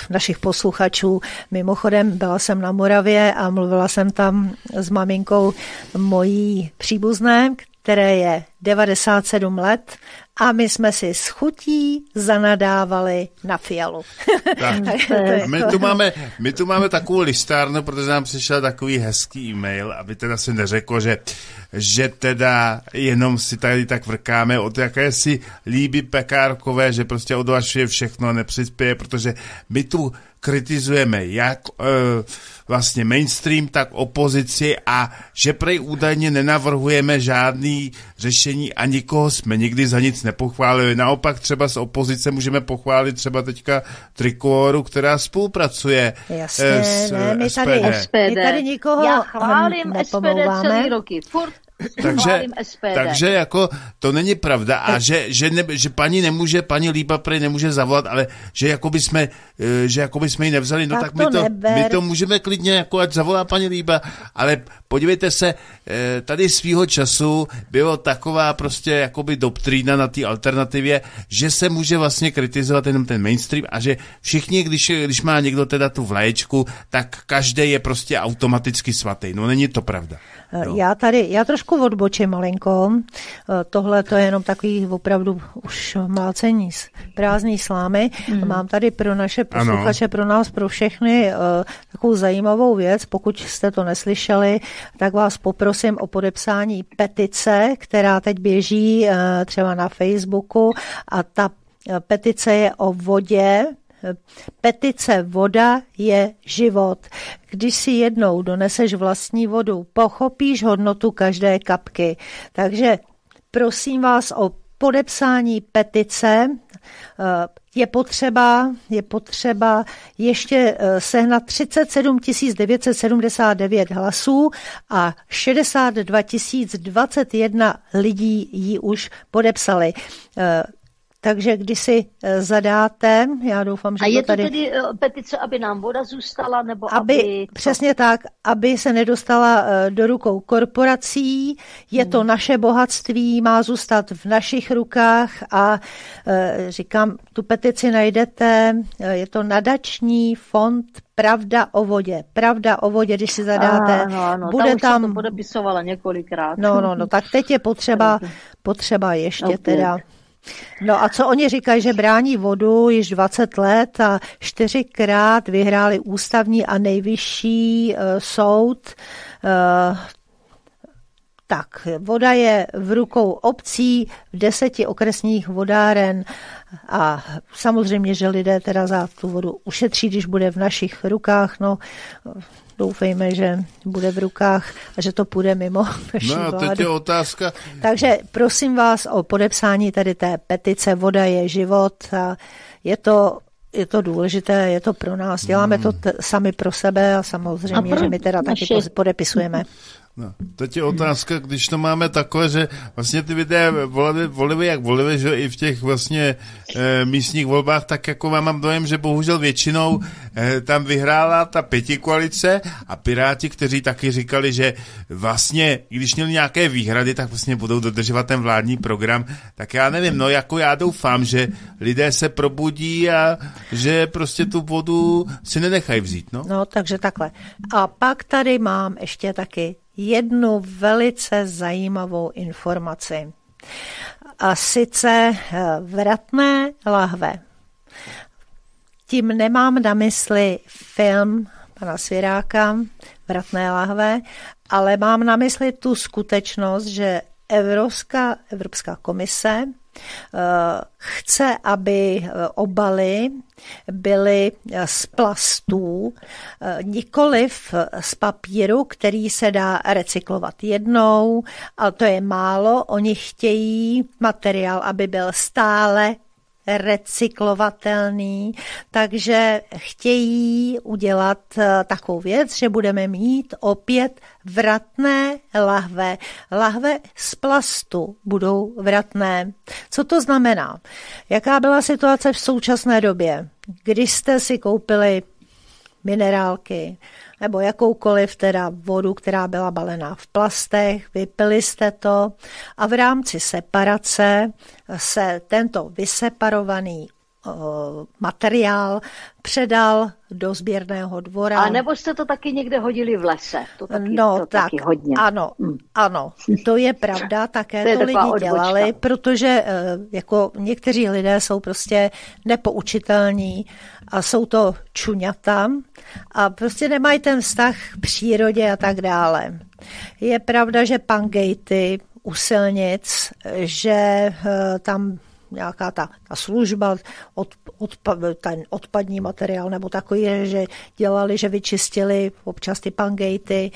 našich posluchačů. Mimochodem byla jsem na Moravě a mluvila jsem tam s maminkou mojí příbuzné, které je 97 let a my jsme si s chutí zanadávali na fialu. Tak. my, tu máme, my tu máme takovou listárnu, protože nám přišel takový hezký e-mail, aby teda se neřeklo, že, že teda jenom si tady tak vrkáme od jakési líby pekárkové, že prostě odvažuje všechno a nepřispěje, protože my tu kritizujeme jak e, vlastně mainstream, tak opozici a že prej údajně nenavrhujeme žádný řešení a nikoho jsme nikdy za nic nepochválili. Naopak třeba z opozice můžeme pochválit třeba teďka Trikoloru, která spolupracuje Jasně, eh, s ne, my tady, SPD. My tady nikoho Já chválím SPD celý roky. Furt takže, takže jako to není pravda a že, že, ne, že paní nemůže, paní Líba prej nemůže zavolat, ale že jako by jsme, eh, že jako by jsme ji nevzali, no tak, tak my, to, my to můžeme klidně, jako ať zavolá paní Líba, ale podívejte se, eh, tady svýho času bylo taková prostě jakoby doktrína na té alternativě, že se může vlastně kritizovat jenom ten mainstream a že všichni, když, když má někdo teda tu vlaječku, tak každý je prostě automaticky svatý. No není to pravda. Já tady, já trošku odbočím malinko. Eh, tohle to je jenom takový opravdu už mlácení z prázdný slámy. Hmm. Mám tady pro naše posluchače, pro nás, pro všechny eh, takovou zajímavou věc. Pokud jste to neslyšeli, tak vás poprosím o podepsání petice, která teď běží eh, třeba na Facebooku a ta petice je o vodě, Petice voda je život. Když si jednou doneseš vlastní vodu, pochopíš hodnotu každé kapky. Takže prosím vás o podepsání petice. Eh, je potřeba, je potřeba ještě eh, sehnat 37 979 hlasů a 62 021 lidí ji už podepsali. Takže když si eh, zadáte, já doufám, že A je to tady... tedy eh, petice, aby nám voda zůstala, nebo aby... aby přesně tak, aby se nedostala eh, do rukou korporací, je hmm. to naše bohatství, má zůstat v našich rukách a říkám, tu petici najdete, je to nadační fond Pravda o vodě. Pravda o vodě, když si zadáte. Ano, ano, bude tam... to podepisovala několikrát. No, no, no, tak teď je potřeba, potřeba ještě okay. teda No a co oni říkají, že brání vodu již 20 let a čtyřikrát vyhráli ústavní a nejvyšší uh, soud. Uh, tak, voda je v rukou obcí v deseti okresních vodáren a samozřejmě, že lidé teda za tu vodu ušetří, když bude v našich rukách. No, doufejme, že bude v rukách a že to půjde mimo naši No a teď vládu. je otázka. Takže prosím vás o podepsání tady té petice Voda je život a je to je to důležité, je to pro nás. Děláme to t- sami pro sebe a samozřejmě, a pro že my teda taky podepisujeme. No, teď je otázka, když to máme takové, že vlastně ty lidé volili, volili jak volili, že i v těch vlastně e, místních volbách, tak jako mám dojem, že bohužel většinou e, tam vyhrála ta pěti koalice a Piráti, kteří taky říkali, že vlastně, když měli nějaké výhrady, tak vlastně budou dodržovat ten vládní program, tak já nevím, no jako já doufám, že lidé se probudí a že prostě tu vodu si nenechají vzít, no. No, takže takhle. A pak tady mám ještě taky jednu velice zajímavou informaci. A sice eh, vratné lahve. Tím nemám na mysli film pana Svěráka, Vratné lahve, ale mám na mysli tu skutečnost, že Evropská, Evropská komise chce, aby obaly byly z plastů, nikoliv z papíru, který se dá recyklovat jednou, ale to je málo. Oni chtějí materiál, aby byl stále recyklovatelný, takže chtějí udělat eh, takovou věc, že budeme mít opět vratné lahve. Lahve z plastu budou vratné. Co to znamená? Jaká byla situace v současné době? Když jste si koupili minerálky, nebo jakoukoliv teda vodu, která byla balená v plastech, vypili jste to a v rámci separace se tento vyseparovaný materiál předal do sběrného dvora. A nebo jste to taky někde hodili v lese? To taky, no to tak, taky hodně. ano, hmm. ano, to je pravda, také to, to lidi odbočka. dělali, protože e, jako někteří lidé jsou prostě nepoučitelní a jsou to čuňata a prostě nemají ten vztah k přírodě a tak dále. Je pravda, že pangejty u silnic, že e, tam nějaká ta, ta služba, od, od, ten odpadní materiál nebo takový, že dělali, že vyčistili občas ty pangejty,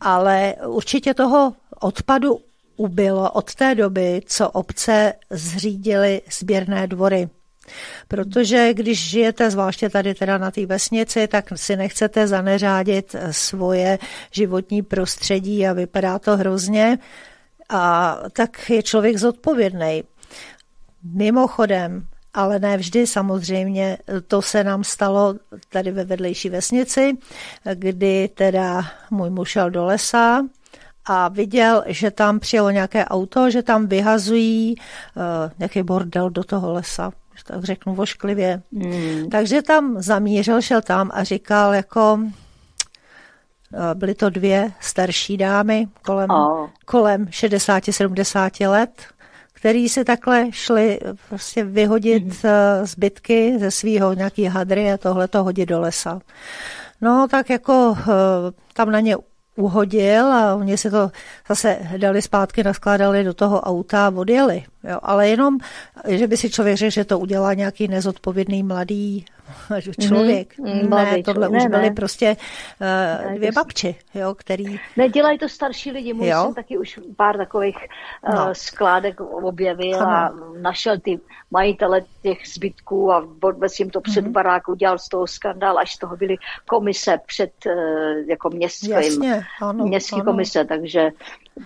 ale určitě toho odpadu ubylo od té doby, co obce zřídily sběrné dvory. Protože když žijete, zvláště tady teda na té vesnici, tak si nechcete zaneřádit svoje životní prostředí a vypadá to hrozně. A tak je člověk zodpovědný. Mimochodem, ale ne vždy samozřejmě, to se nám stalo tady ve vedlejší vesnici, kdy teda můj muž šel do lesa a viděl, že tam přijelo nějaké auto, že tam vyhazují uh, nějaký bordel do toho lesa tak řeknu vošklivě. Hmm. Takže tam zamířil, šel tam a říkal jako, eh, byly to dvě starší dámy kolem, oh. kolem 60-70 let, který si takhle šli prostě vyhodit mm-hmm. zbytky ze svého nějaký hadry a tohle to hodit do lesa. No tak jako eh, tam na ně uhodil a oni si to zase dali zpátky, naskládali do toho auta a odjeli. Jo, ale jenom, že by si člověk řekl, že to udělá nějaký nezodpovědný mladý člověk. Mm, ne, tohle ne, už byly ne. prostě uh, ne, dvě babči, jo, který... Nedělají to starší lidi, můj jo? jsem taky už pár takových uh, no. skládek objevil ano. a našel ty majitele těch zbytků a odvez jim to před mm-hmm. baráku, udělal z toho skandál, až z toho byly komise před uh, jako městským, Jasně, ano, městský ano. komise, takže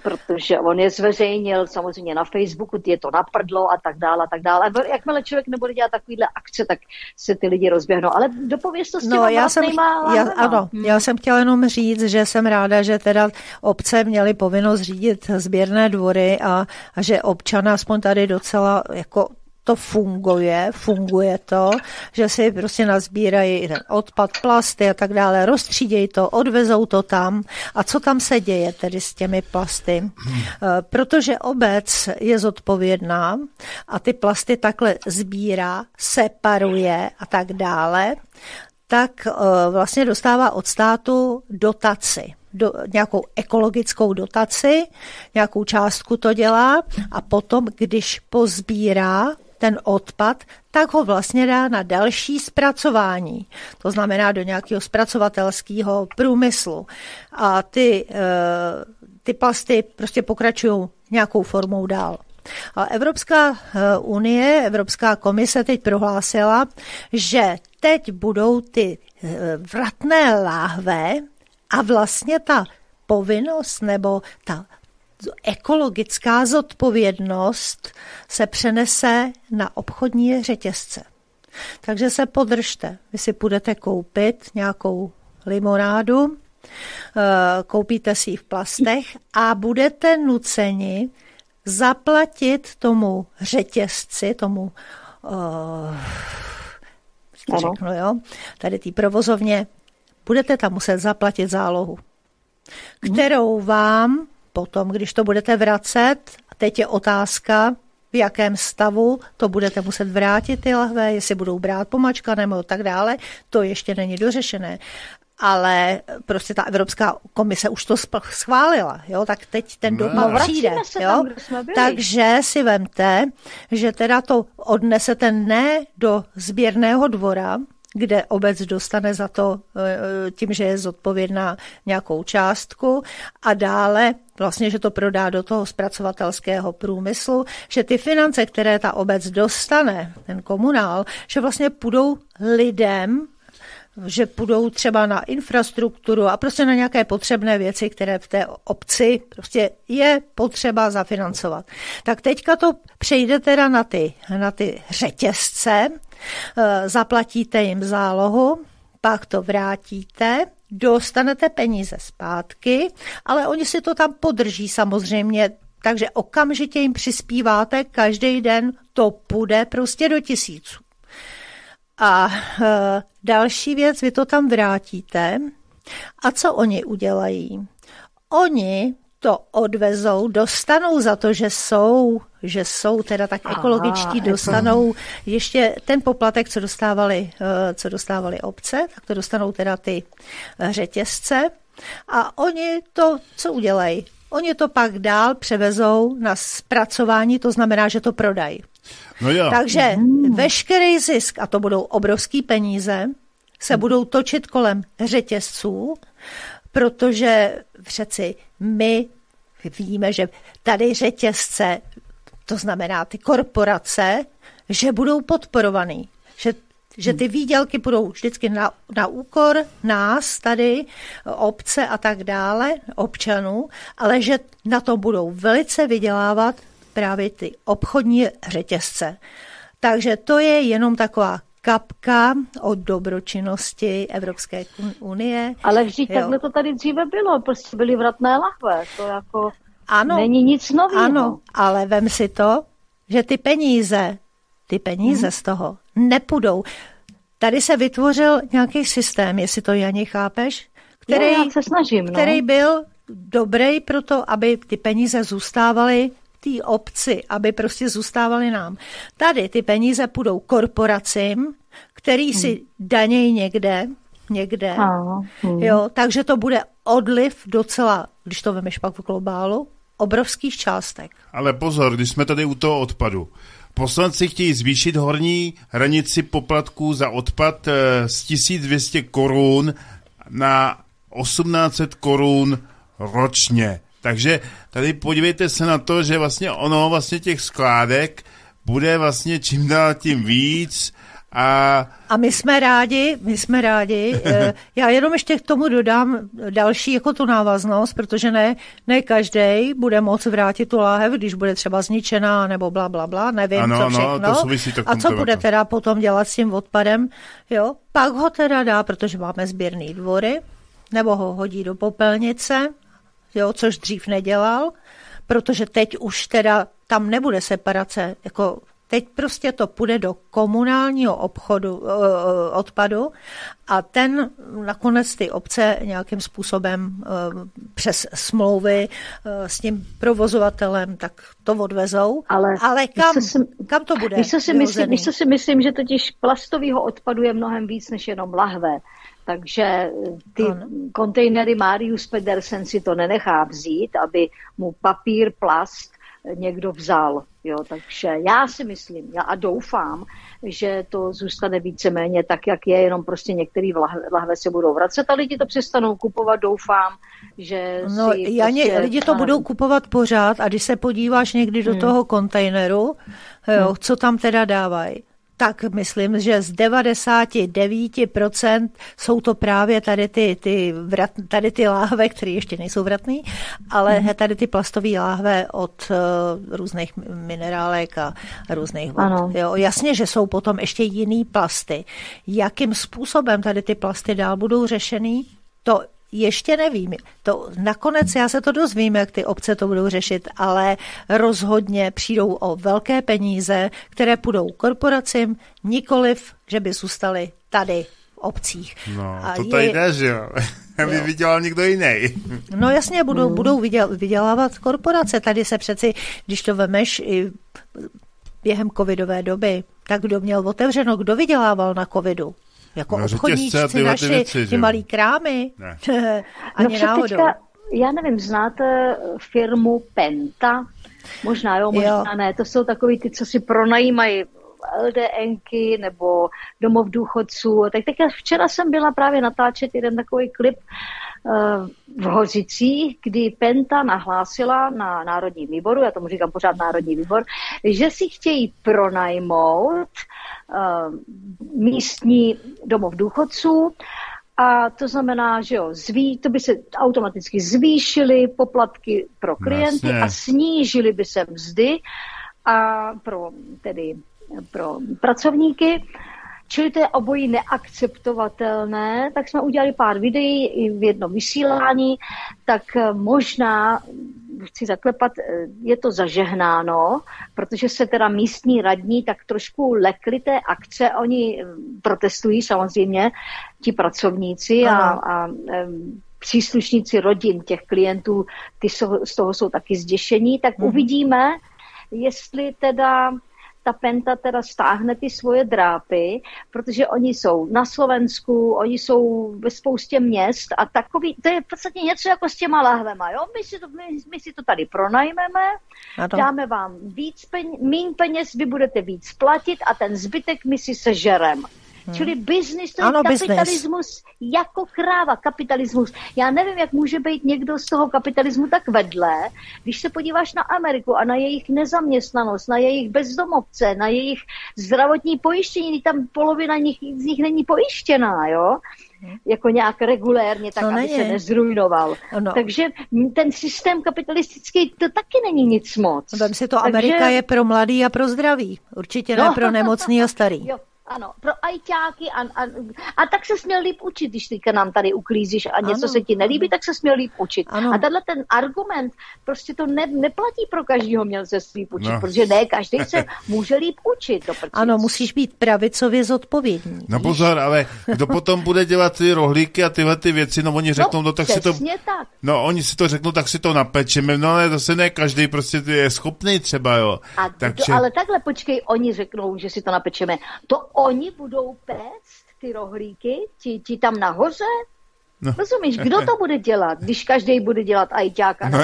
protože on je zveřejnil samozřejmě na Facebooku, je to naprdlo a tak dále a tak dále. A jakmile člověk nebude dělat takovýhle akce, tak se ty lidi rozběhnou. Ale dopověz to s no, já jsem, já, Ano, hmm. já jsem chtěla jenom říct, že jsem ráda, že teda obce měly povinnost řídit sběrné dvory a, a že občana aspoň tady docela jako to funguje, funguje to, že si prostě nazbírají ten odpad, plasty a tak dále, rozstřídějí to, odvezou to tam. A co tam se děje tedy s těmi plasty? Hmm. Protože obec je zodpovědná a ty plasty takhle sbírá, separuje a tak dále, tak eh, vlastně dostává od státu dotaci do, nějakou ekologickou dotaci, nějakou částku to dělá a potom, když pozbírá ten odpad, tak ho vlastně dá na další zpracování. To znamená do nějakého zpracovatelského průmyslu. A ty, eh, ty plasty prostě pokračují nějakou formou dál. A Evropská eh, unie, Evropská komise teď prohlásila, že teď budou ty eh, vratné láhve a vlastně ta povinnost nebo ta ekologická zodpovědnost se přenese na obchodní řetězce. Takže se podržte. Vy si půjdete koupit nějakou limonádu, eh, koupíte si ji v plastech a budete nuceni zaplatit tomu řetězci, tomu uh, řeknu, jo, tady té provozovně, budete tam muset zaplatit zálohu, kterou vám potom, když to budete vracet, teď je otázka, v jakém stavu to budete muset vrátit ty lahve, jestli budou brát pomačka nebo tak dále, to ještě není dořešené. ale prostě ta Evropská komise už to schválila, jo, tak teď ten no, dopad no, přijde, jo. Tam, Takže si vemte, že teda to odnesete ne do sběrného dvora, kde obec dostane za to eh, tím, že je zodpovědná nějakou částku a dále vlastně, že to prodá do toho zpracovatelského průmyslu, že ty finance, které ta obec dostane, ten komunál, že vlastně půjdou lidem, že půjdou třeba na infrastrukturu a prostě na nějaké potřebné věci, které v té obci prostě je potřeba zafinancovat. Tak teďka to přejde teda na ty, na ty řetězce, Eh, zaplatíte jim zálohu, pak to vrátíte, dostanete peníze zpátky, ale oni si to tam podrží samozřejmě, takže okamžitě jim přispíváte, každý den to půjde prostě do tisíců. A e, další věc, vy to tam vrátíte a co oni udělají? Oni to odvezou, dostanou za to, že jsou, že jsou teda tak ekologičtí, dostanou ještě ten poplatek, co dostávali, eh, co dostávali obce, tak to dostanou teda ty eh, řetězce a oni to, co udělají? Oni to pak dál převezou na zpracování, to znamená, že to prodají. No jo. Takže mm. veškerý zisk, a to budou obrovský peníze, se budou točit kolem řetězců, protože přeci my víme, že tady řetězce, to znamená ty korporace, že budou podporovaný, že, že ty výdělky budou vždycky na, na úkor nás tady, obce a tak dále, občanů, ale že na to budou velice vydělávat právě ty obchodní řetězce. Takže to je jenom taková kapka o dobročinnosti Evropské unie. Ale vždyť jo. takhle to tady dříve bylo, prostě byly vratné lahve, to jako ano, není nic nového. Ano, ale vem si to, že ty peníze, ty peníze hmm. z toho nepůjdou. Tady se vytvořil nějaký systém, jestli to Janě chápeš, který, jo, já se snažím, no. který byl dobrý pro to, aby ty peníze zůstávaly té obci, aby prostě zůstávaly nám. Tady ty peníze půjdou korporacím, který si hmm. danějí někde, někde, hmm. jo, takže to bude odliv docela, když to vemeš pak v globálu, obrovských částek. Ale pozor, když jsme tady u toho odpadu. Poslanci chtějí zvýšit horní hranici poplatků za odpad eh, z 1200 korun na 1800 korun ročně. Takže tady podívejte se na to, že vlastně ono, vlastně těch skládek bude vlastně čím dál tím víc a... a my jsme rádi, my jsme rádi. Eh, já jenom ještě k tomu dodám další jako tu návaznost, protože ne, ne každý bude moc vrátit tu láhev, když bude třeba zničená nebo bla, bla, bla, nevím, ano, co všechno. No, to souvisí a co bude teda potom dělat s tím odpadem, jo? Pak ho teda dá, protože máme sběrný dvory, nebo ho hodí do popelnice, jo, což dřív nedělal, protože teď už teda tam nebude separace, jako teď prostě to půjde do komunálního obchodu, eh, eh, odpadu a ten nakonec ty obce nějakým způsobem eh, přes smlouvy s tím provozovatelem, tak to odvezou. Ale, ale kam, si, kam to bude? Víš, co si, myslím, víš, co si myslím, že totiž plastového odpadu je mnohem víc než jenom lahve. Takže ty ano. kontejnery Marius Pedersen si to nenechá vzít, aby mu papír, plast někdo vzal. Jo, takže já si myslím já a doufám, že to zůstane víceméně tak, jak je, jenom prostě některé lahve, lahve se budou vracet a lidi to přestanou kupovat, doufám, že No, si Janě, prostě, lidi to budou kupovat pořád a když se podíváš někdy do hmm. toho kontejneru, jo, hmm. co tam teda dávají, tak myslím, že z 99% jsou to právě tady ty, ty, vrat, tady ty láhve, které ještě nejsou vratné, ale mm. tady ty plastové láhve od uh, různých minerálek a různých vod. Ano. Jo, jasně, že jsou potom ještě jiný plasty. Jakým způsobem tady ty plasty dál budou řešený, to ještě nevím. To, nakonec já se to dozvím, jak ty obce to budou řešit, ale rozhodně přijdou o velké peníze, které půjdou korporacím, nikoliv, že by zůstaly tady v obcích. No, a to tady jde, že jo? Aby vydělal někdo jiný. No jasně, budou, mm. budou vyděl, vydělávat korporace. Tady se přeci, když to vemeš i během covidové doby, tak kdo měl otevřeno, kdo vydělával na covidu? Jako no, obchodníčci ty naši, věci, ty malý krámy. Ne. Ani no, náhodou. Teďka, já nevím, znáte firmu Penta? Možná jo, možná jo. ne. To jsou takový ty, co si pronajímají LDNky nebo domov důchodců. Tak, tak já včera jsem byla právě natáčet jeden takový klip uh, v Hozicích, kdy Penta nahlásila na Národní výboru, já tomu říkám pořád Národní výbor, že si chtějí pronajmout uh, místní domov důchodců a to znamená, že jo, zví, to by se automaticky zvýšily poplatky pro klienty Jasně. a snížily by se mzdy a pro, tedy, pro pracovníky. Čili to je obojí neakceptovatelné, tak jsme udělali pár videí i v jednom vysílání, tak možná chci zaklepat, je to zažehnáno, protože se teda místní radní tak trošku lekli té akce, oni protestují samozřejmě, ti pracovníci a, a příslušníci rodin těch klientů, ty jsou, z toho jsou taky zděšení, tak hmm. uvidíme, jestli teda ta Penta teda stáhne ty svoje drápy, protože oni jsou na Slovensku, oni jsou ve spoustě měst a takový, to je v podstatě něco jako s těma lahvema, jo? My si to, my, my si to tady pronajmeme, dáme vám víc peněz, méně peněz, vy budete víc platit a ten zbytek my si sežerem. Hmm. Čili business, to ano, je kapitalismus business. jako kráva, kapitalismus. Já nevím, jak může být někdo z toho kapitalismu tak vedle, když se podíváš na Ameriku a na jejich nezaměstnanost, na jejich bezdomovce, na jejich zdravotní pojištění, tam polovina nich, z nich není pojištěná, jo? Hmm. jako nějak regulérně, tak no, aby se nezrujnoval. No. Takže ten systém kapitalistický, to taky není nic moc. No, si to Takže... Amerika je pro mladý a pro zdraví. Určitě ne no. pro nemocný a starý. Jo. Ano, pro ajťáky a, a, a tak se směl líp učit, když teďka nám tady uklízíš a něco ano, se ti nelíbí, ano. tak se směl líp učit. Ano. A tenhle ten argument prostě to ne, neplatí pro každého měl se líp učit, no. protože ne každý se může líp učit. To ano, musíš být pravicově zodpovědný. No pozor, ale kdo potom bude dělat ty rohlíky a tyhle ty věci, no oni řeknou, no, no tak si to... tak. No oni si to řeknou, tak si to napečeme, no ale zase ne každý prostě je schopný třeba, jo. A Takže... to, ale takhle počkej, oni řeknou, že si to napečeme. To oni budou péct ty rohlíky, ti, ti tam nahoře? No. Rozumíš, kdo to bude dělat, když každý bude dělat ajťáka, no,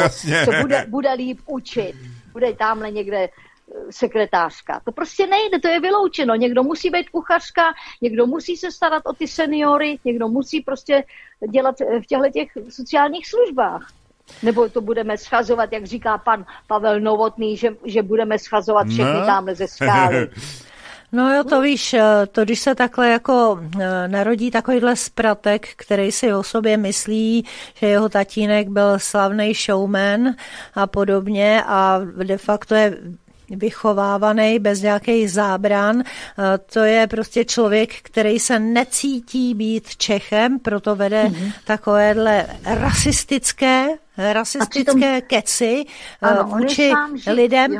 co bude, bude líp učit, bude tamhle někde eh, sekretářka. To prostě nejde, to je vyloučeno. Někdo musí být kuchařka, někdo musí se starat o ty seniory, někdo musí prostě dělat eh, v těchto těch sociálních službách. Nebo to budeme schazovat, jak říká pan Pavel Novotný, že, že budeme schazovat všechny no. tamhle ze skály. No jo, to víš, eh, to když se takhle jako eh, narodí takovýhle spratek, který si o sobě myslí, že jeho tatínek byl slavný showman a podobně a de facto je vychovávaný bez nějakých zábran. Eh, to je prostě člověk, který se necítí být Čechem, proto vede mm-hmm. takovéhle rasistické, rasistické přitom, keci ano, vůči lidem,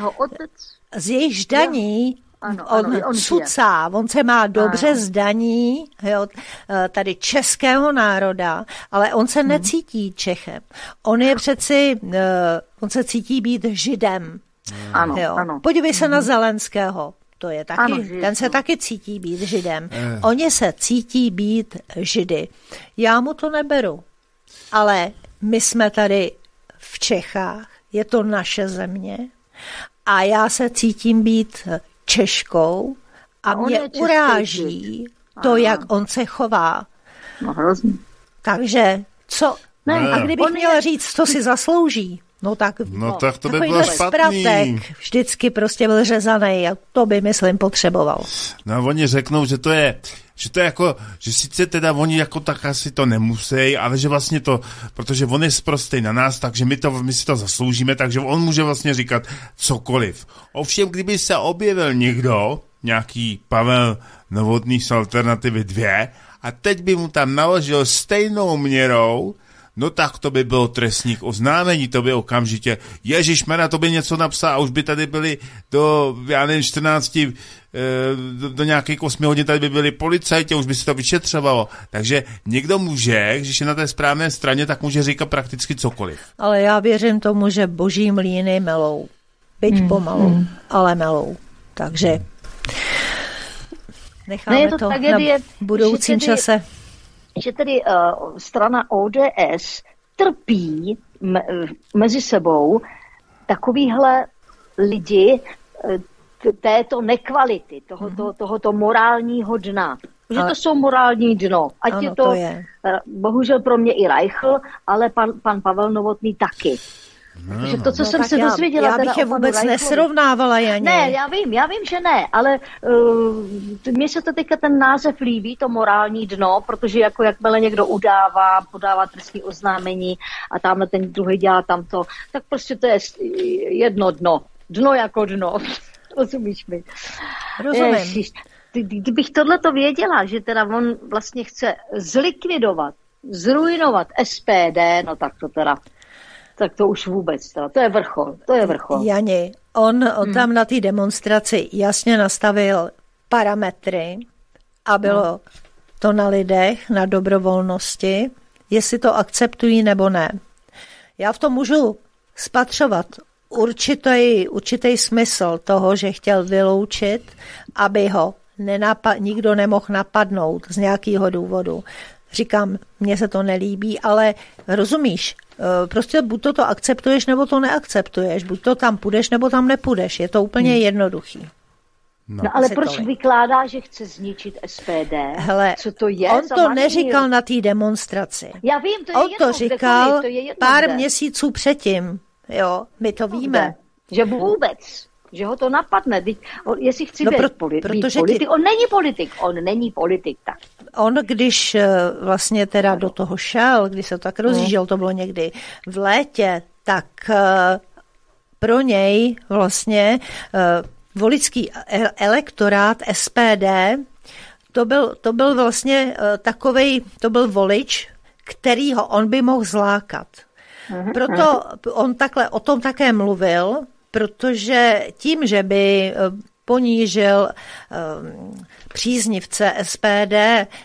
z jejich daní ano, on, ano, on cucá, on se má dobře ano. zdaní jo, eh, tady českého národa, ale on se hmm. necítí Čechem. On je přeci, eh, on se cítí být Židem. Ano, jo. ano. Podívej se hmm. na mhm. Zelenského. To je taky, ano, ten se taky cítí být Židem. Eh. Oni se cítí být Židy. Já mu to neberu. Ale my jsme tady v Čechách, je to naše země a já se cítím být Češkou a, a mě uráží to, Aha. jak on se chová. No hrozně. Takže co? Ne, a kdybych měla je... říct, co si zaslouží, No tak, no, no tak to by bylo špatný. Spratek vždycky prostě byl řezaný a to by, myslím, potřeboval. No oni řeknou, že to je, že to je jako, že sice teda oni jako tak asi to nemusí, ale že vlastně to, protože on je zprostej na nás, takže my, to, my si to zasloužíme, takže on může vlastně říkat cokoliv. Ovšem, kdyby se objevil někdo, nějaký Pavel Novotný z Alternativy 2, a teď by mu tam naložil stejnou měrou, no tak to by bylo trestních oznámení, to by okamžitě, Ježíš Mera, to by něco napsal a už by tady byli do, já nevím, 14, eh, do, do nějakých 8 hodin tady by byli policajti, už by se to vyšetřovalo. Takže někdo může, když je na té správné straně, tak může říkat prakticky cokoliv. Ale já věřím tomu, že boží mlíny melou. Byť hmm. pomalu, hmm. ale melou. Takže Necháme ne, to, to tragédie, na budoucím čase. Že tedy uh, strana ODS trpí me, mezi sebou takovýhle lidi uh, této nekvality, tohoto, mm-hmm. tohoto morálního dna. Že to jsou morální dno. Ať ano, je to, to je. Eh, bohužel pro mě i Reichl, ale pan, pan Pavel Novotný taky. No, Takže to, co no, jsem se já, dozvěděla... Já bych je vůbec Reichlovi, nesrovnávala, Janě. Ne, já vím, já vím, že ne, ale uh, mně se to teďka ten název líbí, to morální dno, protože jako jakmile někdo udává, podává trestní oznámení a tamhle ten druhý dělá tamto, tak prostě to je jedno dno. Dno jako dno. Rozumíš mi? Rozumím. Ježiš kdybych tohle to věděla, že teda on vlastně chce zlikvidovat, zrujnovat SPD, no tak to teda, tak to už vůbec, to, to je vrchol, to je vrchol. Jani, on, on hmm. tam na té demonstraci jasně nastavil parametry a bylo hmm. to na lidech, na dobrovolnosti, jestli to akceptují nebo ne. Já v tom můžu spatřovat určitý, určitý smysl toho, že chtěl vyloučit, aby ho nenapa- nikdo nemohl napadnout z nějakého důvodu. Říkám, mně se to nelíbí, ale rozumíš, e, prostě buď to, to akceptuješ, nebo to neakceptuješ. Buď to tam půjdeš, nebo tam nepůjdeš. Je to úplně hmm. jednoduchý. No, no ale proč tolik. vykládá, že chce zničit SPD? Hele, Co to je? On to neříkal na té demonstraci. Já vím, to je On jedno, to říkal to je jedno, pár kde. měsíců předtím. Jo, my to víme. Že vůbec že ho to napadne. On, jestli chci no, být, pro, poli- protože politik, ti... on není politik, on není politik. Tak. On, když eh, vlastně teda do toho šel, když se to tak rozjížděl, no. to bylo někdy v létě, tak eh, pro něj vlastně eh, volický elektorát SPD, to byl, to byl vlastně takovej, to byl volič, kterýho on by mohl zlákat. Mhm, Proto mhm. on takhle o tom také mluvil, protože tím, že by eh, ponížil eh, příznivce SPD,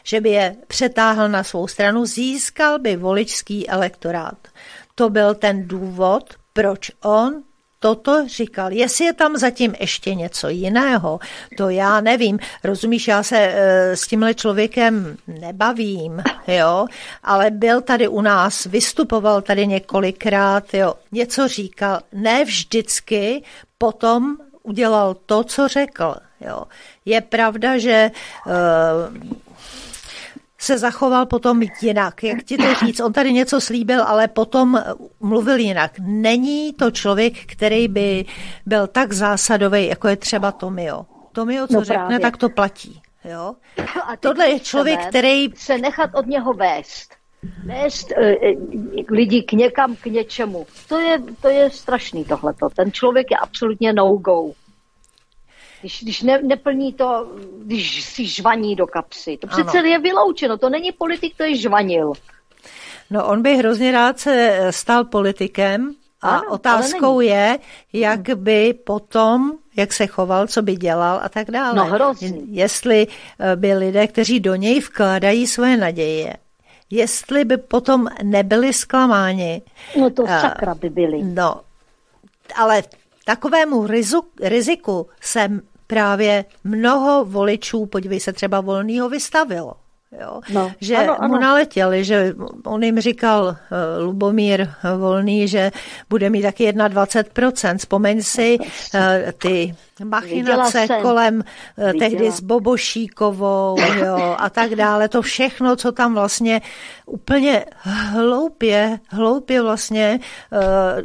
že by je přetáhl na svou stranu, získal by voličský elektorát. To byl ten důvod, proč on toto říkal. Jestli je tam zatím ještě něco jiného, to já nevím. Rozumíš, já se e, s tímhle člověkem nebavím, jo, ale byl tady u nás, vystupoval tady několikrát, jo, něco říkal, ne vždycky, potom udělal to, co řekl. Jo. Je pravda, že e, se zachoval potom jinak. Jak ti to říct? On tady něco slíbil, ale potom mluvil jinak. Není to člověk, který by byl tak zásadový, jako je třeba Tomio. Tomio, co no řekne, právě. tak to platí. Jo? A Tohle je člověk, který... Se nechat od něho vést. Vést uh, lidi k někam, k něčemu. To je, to je strašný tohleto. Ten člověk je absolutně no-go. Když, když ne, neplní to, když si žvaní do kapsy. To přece ano. je vyloučeno, to není politik, to je žvanil. No on by hrozně rád se stal politikem a ano, otázkou je, jak by potom, jak se choval, co by dělal a tak dále. No hrozný. Jestli eh, by lidé, kteří do něj vkládají svoje naděje, jestli by potom nebyli zklamáni. No to eh, sakra by byli. No, ale takovému riziku se právě mnoho voličů, podívej se, třeba volného vystavilo. Jo? No, že ano, ano. mu naletěli, že on jim říkal uh, Lubomír Volný, že bude mít taky 21%. Vzpomeň si uh, ty machinace kolem uh, tehdy s Bobošíkovou jo, a tak dále. To všechno, co tam vlastně úplně hloupě, hloupě vlastně uh,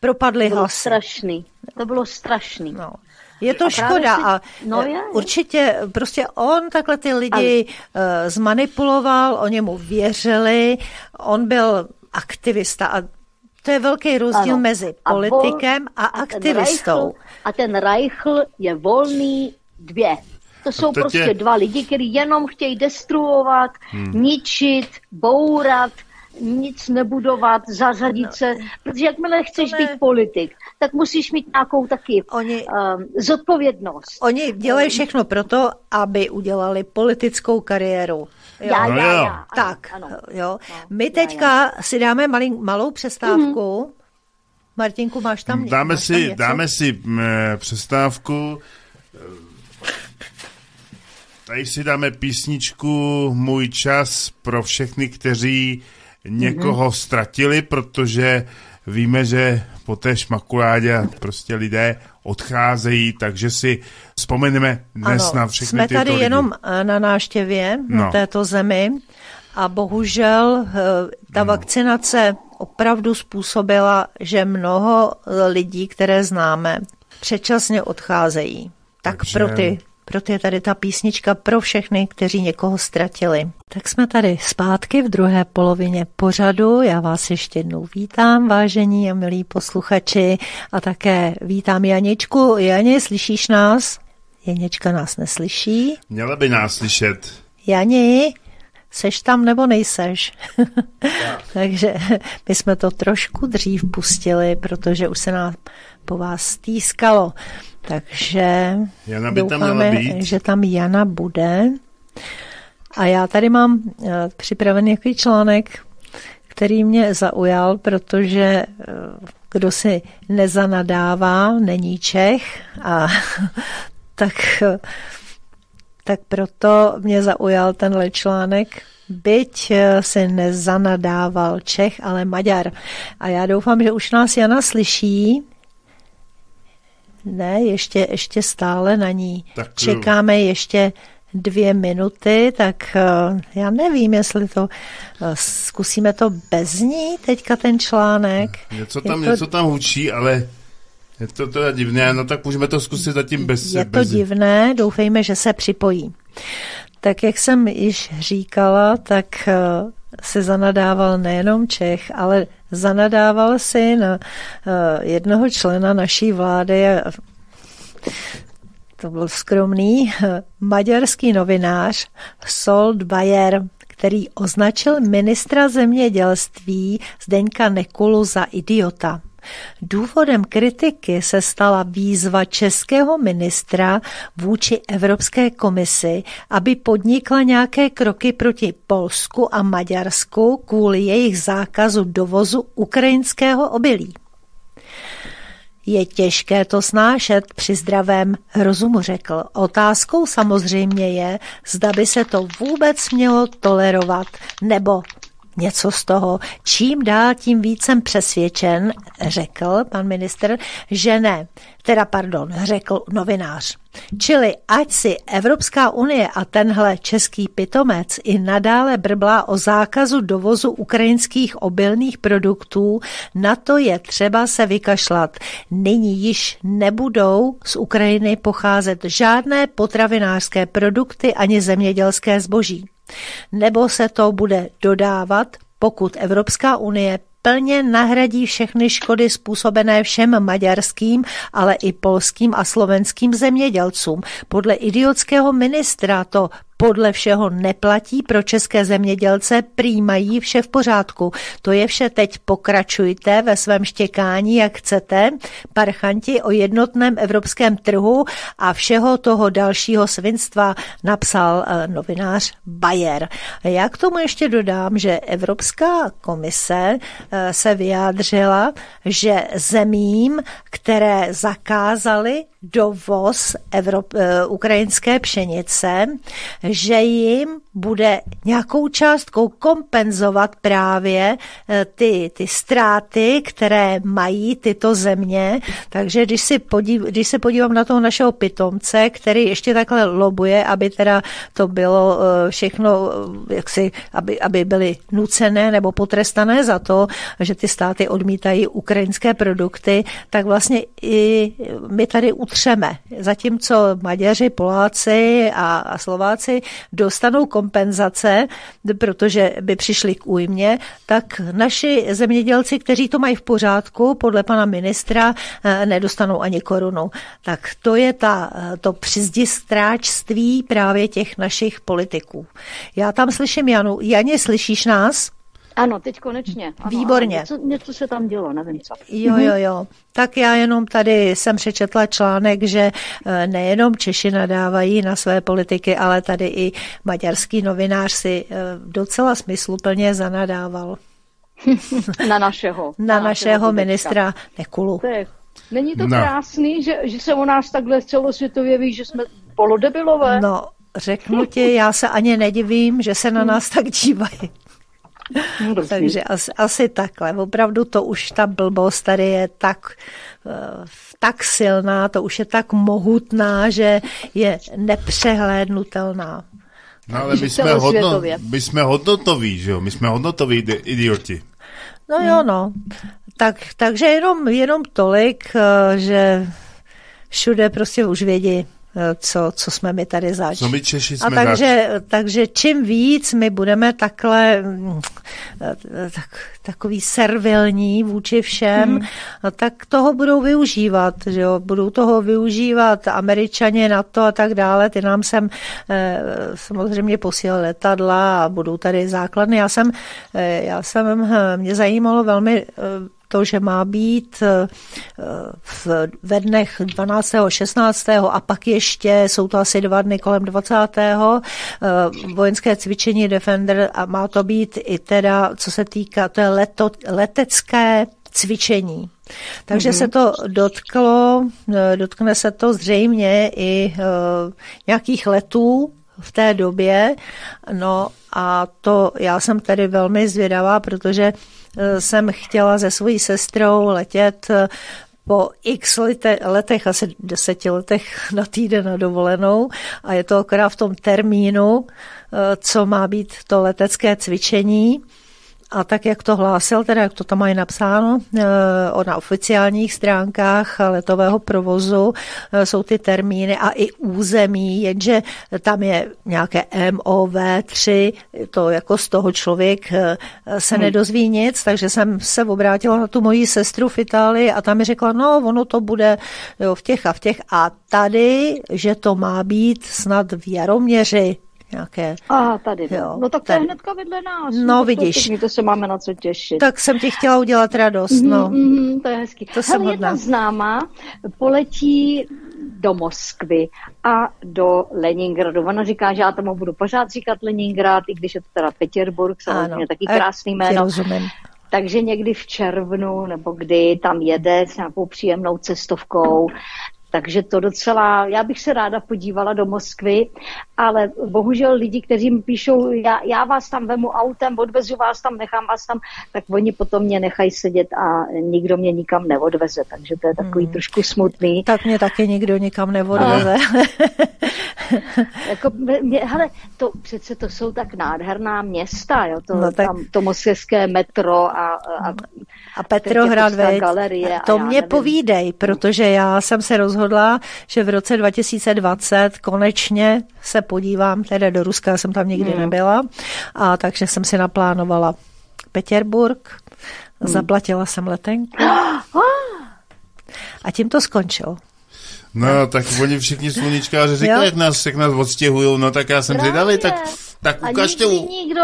propadly to bylo hlasy. strašný. To bylo strašný. No. Je to a škoda si, a no je. určitě prostě on takhle ty lidi a... zmanipuloval, oni mu věřili, on byl aktivista a to je velký rozdíl ano. mezi politikem a, vol, a aktivistou. A ten Reichl je volný dvě. To jsou prostě je... dva lidi, kteří jenom chtějí destruovat, hmm. ničit, bourat, nic nebudovat, zařadit no. se, protože jakmile chceš ne. být politik, tak musíš mít nějakou taky oni, um, zodpovědnost. Oni dělají všechno proto, aby udělali politickou kariéru. Jo. Já, já, já. Ano, tak, ano. jo. No, My teďka já, já. si dáme malý, malou přestávku. Mm-hmm. Martinku, máš tam Dáme máš si, tam dáme si přestávku. tady si dáme písničku Můj čas pro všechny, kteří někoho mm-hmm. ztratili, protože víme, že po té šmakuládě prostě lidé odcházejí, takže si vzpomeneme dnes ano, na všechny jsme tady lidi. jenom eh, na náštěvě no. na této zemi a bohužel eh, ta no. vakcinace opravdu způsobila, že mnoho lidí, které známe, předčasně odcházejí. Tak takže... pro ty proto je tady ta písnička pro všechny, kteří někoho ztratili. Tak jsme tady zpátky v druhé polovině pořadu. Já vás ještě jednou vítám, vážení a milí posluchači, a také vítám Janičku. Janě, slyšíš nás? Janěčka nás neslyší. Měla by nás slyšet. Jani, seš tam nebo nejseš? Takže my jsme to trošku dřív pustili, protože už se nám po vás stýskalo. Takže Jana by doufáme, tam být. že tam Jana bude. A já tady mám uh, připravený nějaký článek, který mě zaujal, protože uh, kdo si nezanadává, není Čech a tak, tak proto mě zaujal tenhle článek, byť si nezanadával Čech, ale Maďar. A já doufám, že už nás Jana slyší, ne, ještě, ještě stále na ní. Tak, Čekáme ještě dvě minuty, tak uh, já nevím, jestli to uh, zkusíme to bez ní teďka ten článek. Něco tam, to, něco tam hučí, ale je to teda divné, no tak můžeme to zkusit zatím bez Je bez... to divné, doufejme, že se připojí. Tak jak jsem již říkala, tak uh, se zanadával nejenom Čech, ale zanadával si na uh, jednoho člena naší vlády, to byl skromný, uh, maďarský novinář Sold Bayer, který označil ministra zemědělství Zdeňka Nekulu za idiota. Důvodem kritiky se stala výzva českého ministra vůči Evropské komisi, aby podnikla nějaké kroky proti Polsku a Maďarsku kvůli jejich zákazu dovozu ukrajinského obilí. Je těžké to snášet při zdravém rozumu, řekl. Otázkou samozřejmě je, zda by se to vůbec mělo tolerovat, nebo něco z toho. Čím dál, tím víc jsem přesvědčen, řekl pan minister, že ne. Teda, pardon, řekl novinář. Čili ať si Evropská unie a tenhle český pitomec i nadále brblá o zákazu dovozu ukrajinských obilných produktů, na to je třeba se vykašlat. Nyní již nebudou z Ukrajiny pocházet žádné potravinářské produkty ani zemědělské zboží nebo se to bude dodávat, pokud Evropská unie plně nahradí všechny škody způsobené všem maďarským, ale i polským a slovenským zemědělcům. Podle idiotského ministra to podle všeho neplatí pro české zemědělce, přijímají vše v pořádku. To je vše teď pokračujte ve svém štěkání, jak chcete, parchanti o jednotném evropském trhu a všeho toho dalšího svinstva napsal eh, novinář Bayer. Já k tomu ještě dodám, že Evropská komise eh, se vyjádřila, že zemím, které zakázaly dovoz Evrop, eh, ukrajinské pšenice, že jim bude nějakou částkou kompenzovat právě eh, ty, ty ztráty, které mají tyto země. Takže když, si podív, když se podívám na toho našeho pitomce, který ještě takhle lobuje, aby teda to bylo eh, všechno, jak si, aby, aby byly nucené nebo potrestané za to, že ty státy odmítají ukrajinské produkty, tak vlastně i my tady utřeme. Zatímco Maďaři, Poláci a, a Slováci dostanou kompenzace, protože by přišli k újmě, tak naši zemědělci, kteří to mají v pořádku, podle pana ministra, eh, nedostanou ani korunu. Tak to je ta, eh, to přizdistráčství právě těch našich politiků. Já tam slyším Janu. Janě, slyšíš nás? Ano, teď konečně. Ano, Výborně. Ano, něco, něco se tam dělo, nevím co. Jo, jo, jo. Tak já jenom tady jsem přečetla článek, že eh, nejenom Češi nadávají na své politiky, ale tady i maďarský novinář si eh, docela smysluplně zanadával. na našeho. Na, na našeho ministra Nekulu. To je, není to no. krásný, že, že se o nás takhle celosvětově ví, že jsme polodebilové? No, řeknu ti, já se ani nedivím, že se na hmm. nás tak dívají. No, Takže asi, asi takhle. Opravdu to už ta blbost tady je tak, eh, tak silná, to už je tak mohutná, že je nepřehlédnutelná. No ale my jsme, hodno, my jsme hodnotoví, že jo? My jsme hodnotoví idioti. No jo, no. Tak, takže jenom, jenom tolik, eh, že všude prostě už vědí, co, co jsme mi tady zač. Co my Češi jsme A takže, zač. takže čím víc my budeme takhle mm, eh, tak, takový servilní vůči všem, hmm. tak toho budou využívat. Že jo? Budou toho využívat američané na to a tak dále. Ty nám sem eh, samozřejmě posílali letadla a budou tady základny. Já jsem, já jsem, mě zajímalo velmi to, že má být eh, v, ve dnech 12. 16. a pak ještě, jsou to asi dva dny kolem 20. Eh, vojenské cvičení Defender a má to být i teda, co se týká, to je leto, letecké cvičení. Takže mm-hmm. se to dotklo, eh, dotkne se to zřejmě i nějakých letů v té době. No a to já jsem tedy velmi zvědavá, protože jsem chtěla se svojí sestrou letět eh, po x lete, letech, asi deseti letech na týden na dovolenou a je to akorát v tom termínu, eh, co má být to letecké cvičení. A tak, jak to hlásil, teda jak to tam mají napsáno eh, na oficiálních stránkách letového provozu, eh, jsou ty termíny a i území, jenže tam je nějaké MOV3, to jako z toho člověk eh, se hmm. nedozví nic, takže jsem se obrátila na tu moji sestru v Itálii a tam mi řekla, no ono to bude jo, v těch a v těch a tady, že to má být snad v Jaroměři, nějaké. A tady, jo, no tak to tady. je hnedka vedle nás. No, no vidíš. To, to se máme na co těšit. Tak jsem ti chtěla udělat radost, no. Mm, to je hezký. To jsem jedna známá poletí do Moskvy a do Leningradu. Ona říká, že já tomu budu pořád říkat Leningrad, i když je to teda Petěrburg, samozřejmě taky krásný jméno. Takže někdy v červnu, nebo kdy tam jede s nějakou příjemnou cestovkou, takže to docela, já bych se ráda podívala do Moskvy, ale bohužel lidi, kteří mi píšou, já, já vás tam vemu autem, odvezu vás tam, nechám vás tam, tak oni potom mě nechají sedět a nikdo mě nikam neodveze, takže to je takový hmm. trošku smutný. Tak mě taky nikdo nikam neodveze. jako, mě, hele, to přece to jsou tak nádherná města, jo, to, no, tak... tam, to moskevské metro a, a, a Petrohrad, galerie. To mě nevím. povídej, protože já jsem se rozhodla, že v roce 2020 konečně se podívám teda do Ruska, já jsem tam nikdy hmm. nebyla, a takže jsem si naplánovala Petěrburg, hmm. zaplatila jsem letenku a tím to skončilo. No, tak oni všichni sluníčkáři říkají, jak nás, jak nás odstěhují, no tak já jsem zvědavý, tak, tak ukažte. nikdo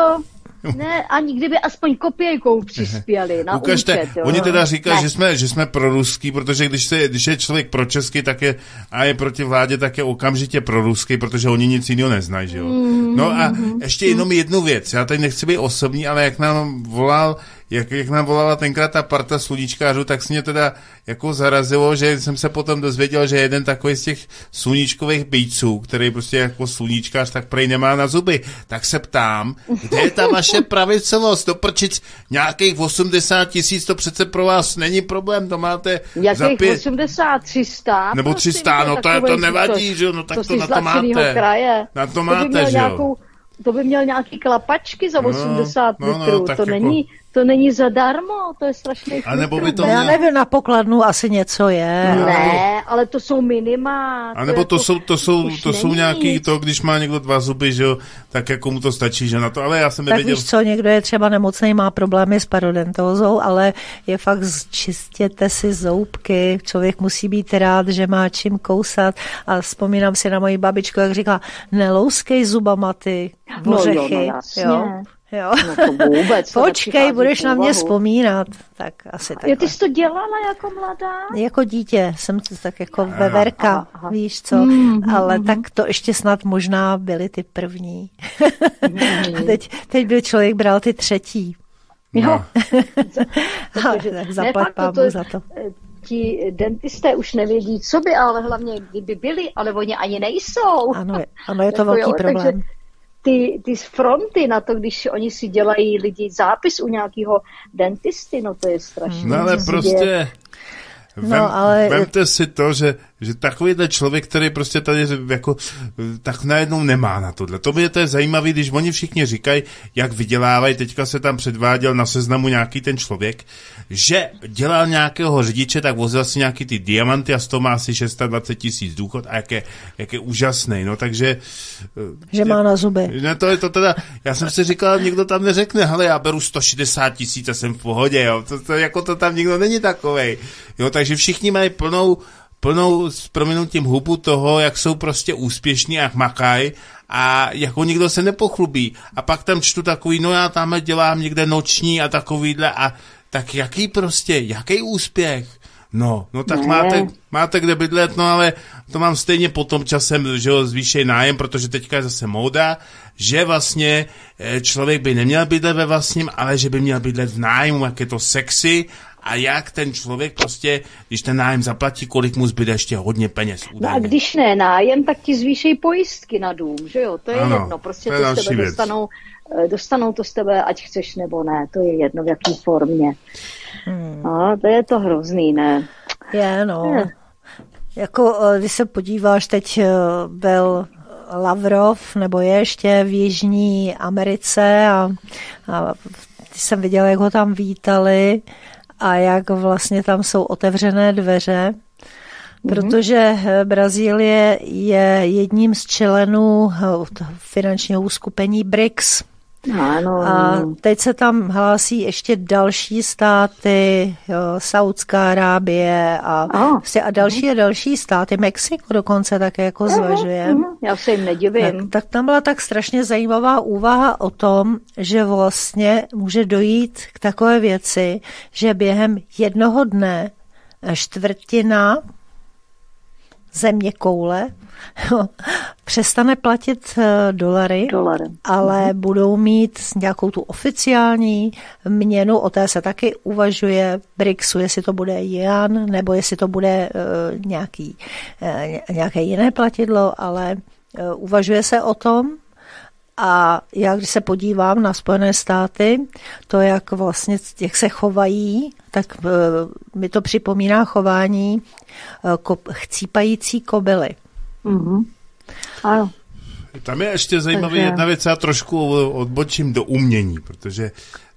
ne, ani kdyby aspoň kopějkou přispěli na Ukažte, účet, jo. oni teda říkají, že jsme, že jsme pro ruský, protože když, se, když je člověk pro český, tak je, a je proti vládě, tak je okamžitě pro ruský, protože oni nic jiného neznají, že jo. Mm-hmm. No a ještě jenom jednu věc, já tady nechci být osobní, ale jak nám volal jak, jak nám volala tenkrát ta parta sluníčkářů, tak se mě teda jako zarazilo, že jsem se potom dozvěděl, že jeden takový z těch sluníčkových bíjců, který prostě jako sluníčkář, tak prej nemá na zuby. Tak se ptám, kde je ta vaše pravicovost? To prčic nějakých 80 tisíc, to přece pro vás není problém, to máte Jakých za pět... 80, 300? Nebo 300, no to, to nevadí, že jo, no tak to, to na to máte. Kraje. Na to máte, že jo. To by měl nějaký klapačky za 80 no, no, litrů, no, to jako... není to není zadarmo, to je strašný A nebo by to měl... Já nevím, na pokladnu asi něco je. Ne, ale, ale to jsou minima. A nebo to, to, jsou, to jsou, to jsou nějaký, nic. to když má někdo dva zuby, že jo, tak jako mu to stačí, že na to, ale já jsem nevěděl. Tak víš co, někdo je třeba nemocný, má problémy s parodontózou, ale je fakt čistěte si zoubky, člověk musí být rád, že má čím kousat a vzpomínám si na moji babičku, jak říkala, nelouskej zubama ty ořechy. No, jo, no jasně. jo. Jo. No to vůbec. Počkej, budeš na mě vzpomínat. Tak asi tak. ty jsi to dělala jako mladá? Jako dítě jsem to tak jako veverka, aha, aha. víš co. Mm, Ale mm, tak to ještě snad možná byly ty první. Mm. A teď, teď byl člověk bral ty třetí. Jo. No. tak zaplať pámu za to. ti dentisté už nevědí, co by, ale hlavně kdyby byli, ale oni ani nejsou. Ano, ano je to jako velký jo, problém. Takže ty, ty fronty na to, když oni si dělají lidi zápis u nějakého dentisty, no to je strašné. No ale prostě... No, Vem, no, ale... Vemte si to, že že takovýhle člověk, který prostě tady jako, tak najednou nemá na tohle. To je to je zajímavé, když oni všichni říkají, jak vydělávají, teďka se tam předváděl na seznamu nějaký ten člověk, že dělal nějakého řidiče, tak vozil si nějaký ty diamanty a z toho má asi 620 tisíc důchod a jak je, jak je úžasný, no takže... Že má na zuby. Ne, to je to teda, já jsem si říkal, někdo tam neřekne, hele, já beru 160 tisíc a jsem v pohodě, jo, to, to, jako to tam nikdo není takovej, jo, takže všichni mají plnou plnou s prominutím hubu toho, jak jsou prostě úspěšní, jak makají a jako nikdo se nepochlubí. A pak tam čtu takový, no já tam dělám někde noční a takovýhle a tak jaký prostě, jaký úspěch? No, no tak máte, máte kde bydlet, no ale to mám stejně potom časem, že ho zvýšej nájem, protože teďka je zase móda, že vlastně eh, člověk by neměl bydlet ve vlastním, ale že by měl bydlet v nájmu, jak je to sexy a jak ten člověk prostě, když ten nájem zaplatí, kolik mu zbyde ještě hodně peněz. Údajně. No a když ne nájem, tak ti zvýšejí pojistky na dům, že jo? To je ano, jedno, prostě to, je to z tebe dostanou, eh, dostanou to z tebe, ať chceš nebo ne, to je jedno v jaký formě. Hmm. No, to je to hrozný, ne? Je, no. Je. Jako, eh, když se podíváš, teď eh, byl Lavrov, nebo je ještě v Jižní Americe a, a jsem viděla, jak ho tam vítali a jak vlastně tam jsou otevřené dveře, mm-hmm. protože eh, Brazílie je jedním z členů eh, finančního uskupení BRICS. Ano. A teď se tam hlásí ještě další státy, jo, Saudská Arábie a, oh. a další a další státy. Mexiko dokonce také jako zvažuje. Já se jim nedivím. Tak, tak tam byla tak strašně zajímavá úvaha o tom, že vlastně může dojít k takové věci, že během jednoho dne čtvrtina země koule přestane platit eh, dolary, dolary. ale mhm. budou mít nějakou tu oficiální měnu, o té se taky uvažuje BRICSu, jestli to bude jan, nebo jestli to bude uh, nějaký, uh, nějaké jiné platidlo, ale uvažuje se o tom, a já, když se podívám na Spojené státy, to, jak vlastně, jak se chovají, tak mi to připomíná chování chcípající kobily. Mm-hmm. Ano. Tam je ještě zajímavá jedna věc, já trošku odbočím do umění, protože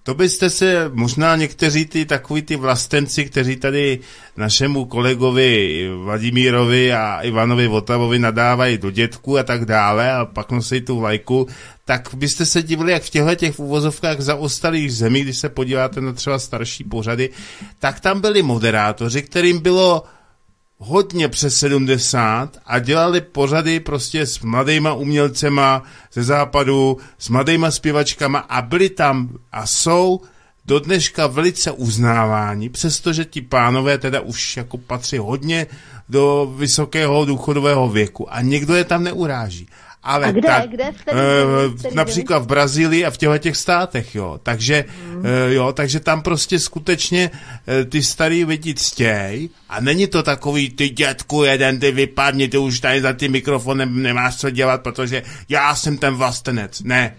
to byste se, možná někteří ty takový ty vlastenci, kteří tady našemu kolegovi Vladimírovi a Ivanovi Votavovi nadávají do dětku a tak dále a pak nosí tu vlajku, tak byste se divili, jak v těchto těch uvozovkách zaostalých zemí, když se podíváte na třeba starší pořady, tak tam byli moderátoři, kterým bylo hodně přes 70 a dělali pořady prostě s mladýma umělcema ze západu, s mladýma zpěvačkama a byli tam a jsou do dneška velice uznáváni, přestože ti pánové teda už jako patří hodně do vysokého důchodového věku a někdo je tam neuráží. Ale a kde, tak, kde? V který, uh, který například v Brazílii a v těchto těch státech, jo. Takže, hmm. uh, jo, takže tam prostě skutečně uh, ty starý lidi ctěj a není to takový, ty dětku jeden, ty vypadni, ty už tady za tím mikrofonem nemáš co dělat, protože já jsem ten vlastenec. Ne.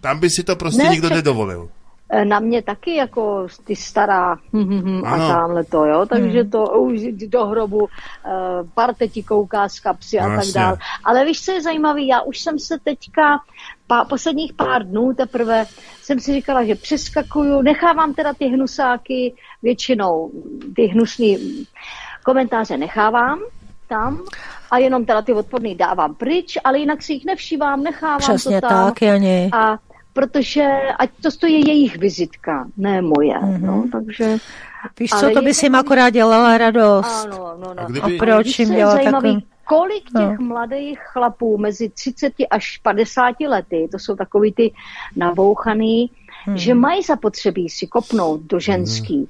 Tam by si to prostě ne, nikdo nedovolil. Eh, na mě taky jako ty stará a tamhle to, jo, takže hmm. to už do hrobu uh, parte ti kouká z kapsy a no, tak dále. Ale víš, co je zajímavé, já už jsem se teďka pá, posledních pár dnů teprve jsem si říkala, že přeskakuju, nechávám teda ty hnusáky, většinou ty hnusný komentáře nechávám tam a jenom teda ty odporný dávám pryč, ale jinak si jich nevšívám, nechávám Přesně to tam. tak, Jani. A protože ať to stojí jejich vizitka, ne moje. Mm-hmm. No, takže, Víš co, to by si jim akorát dělala radost. Ano, no, no. A, kdyby... a proč jim dělat takový... kolik těch no. mladých chlapů mezi 30 až 50 lety, to jsou takový ty nabouchaný, hmm. že mají zapotřebí si kopnout do ženský. Hmm.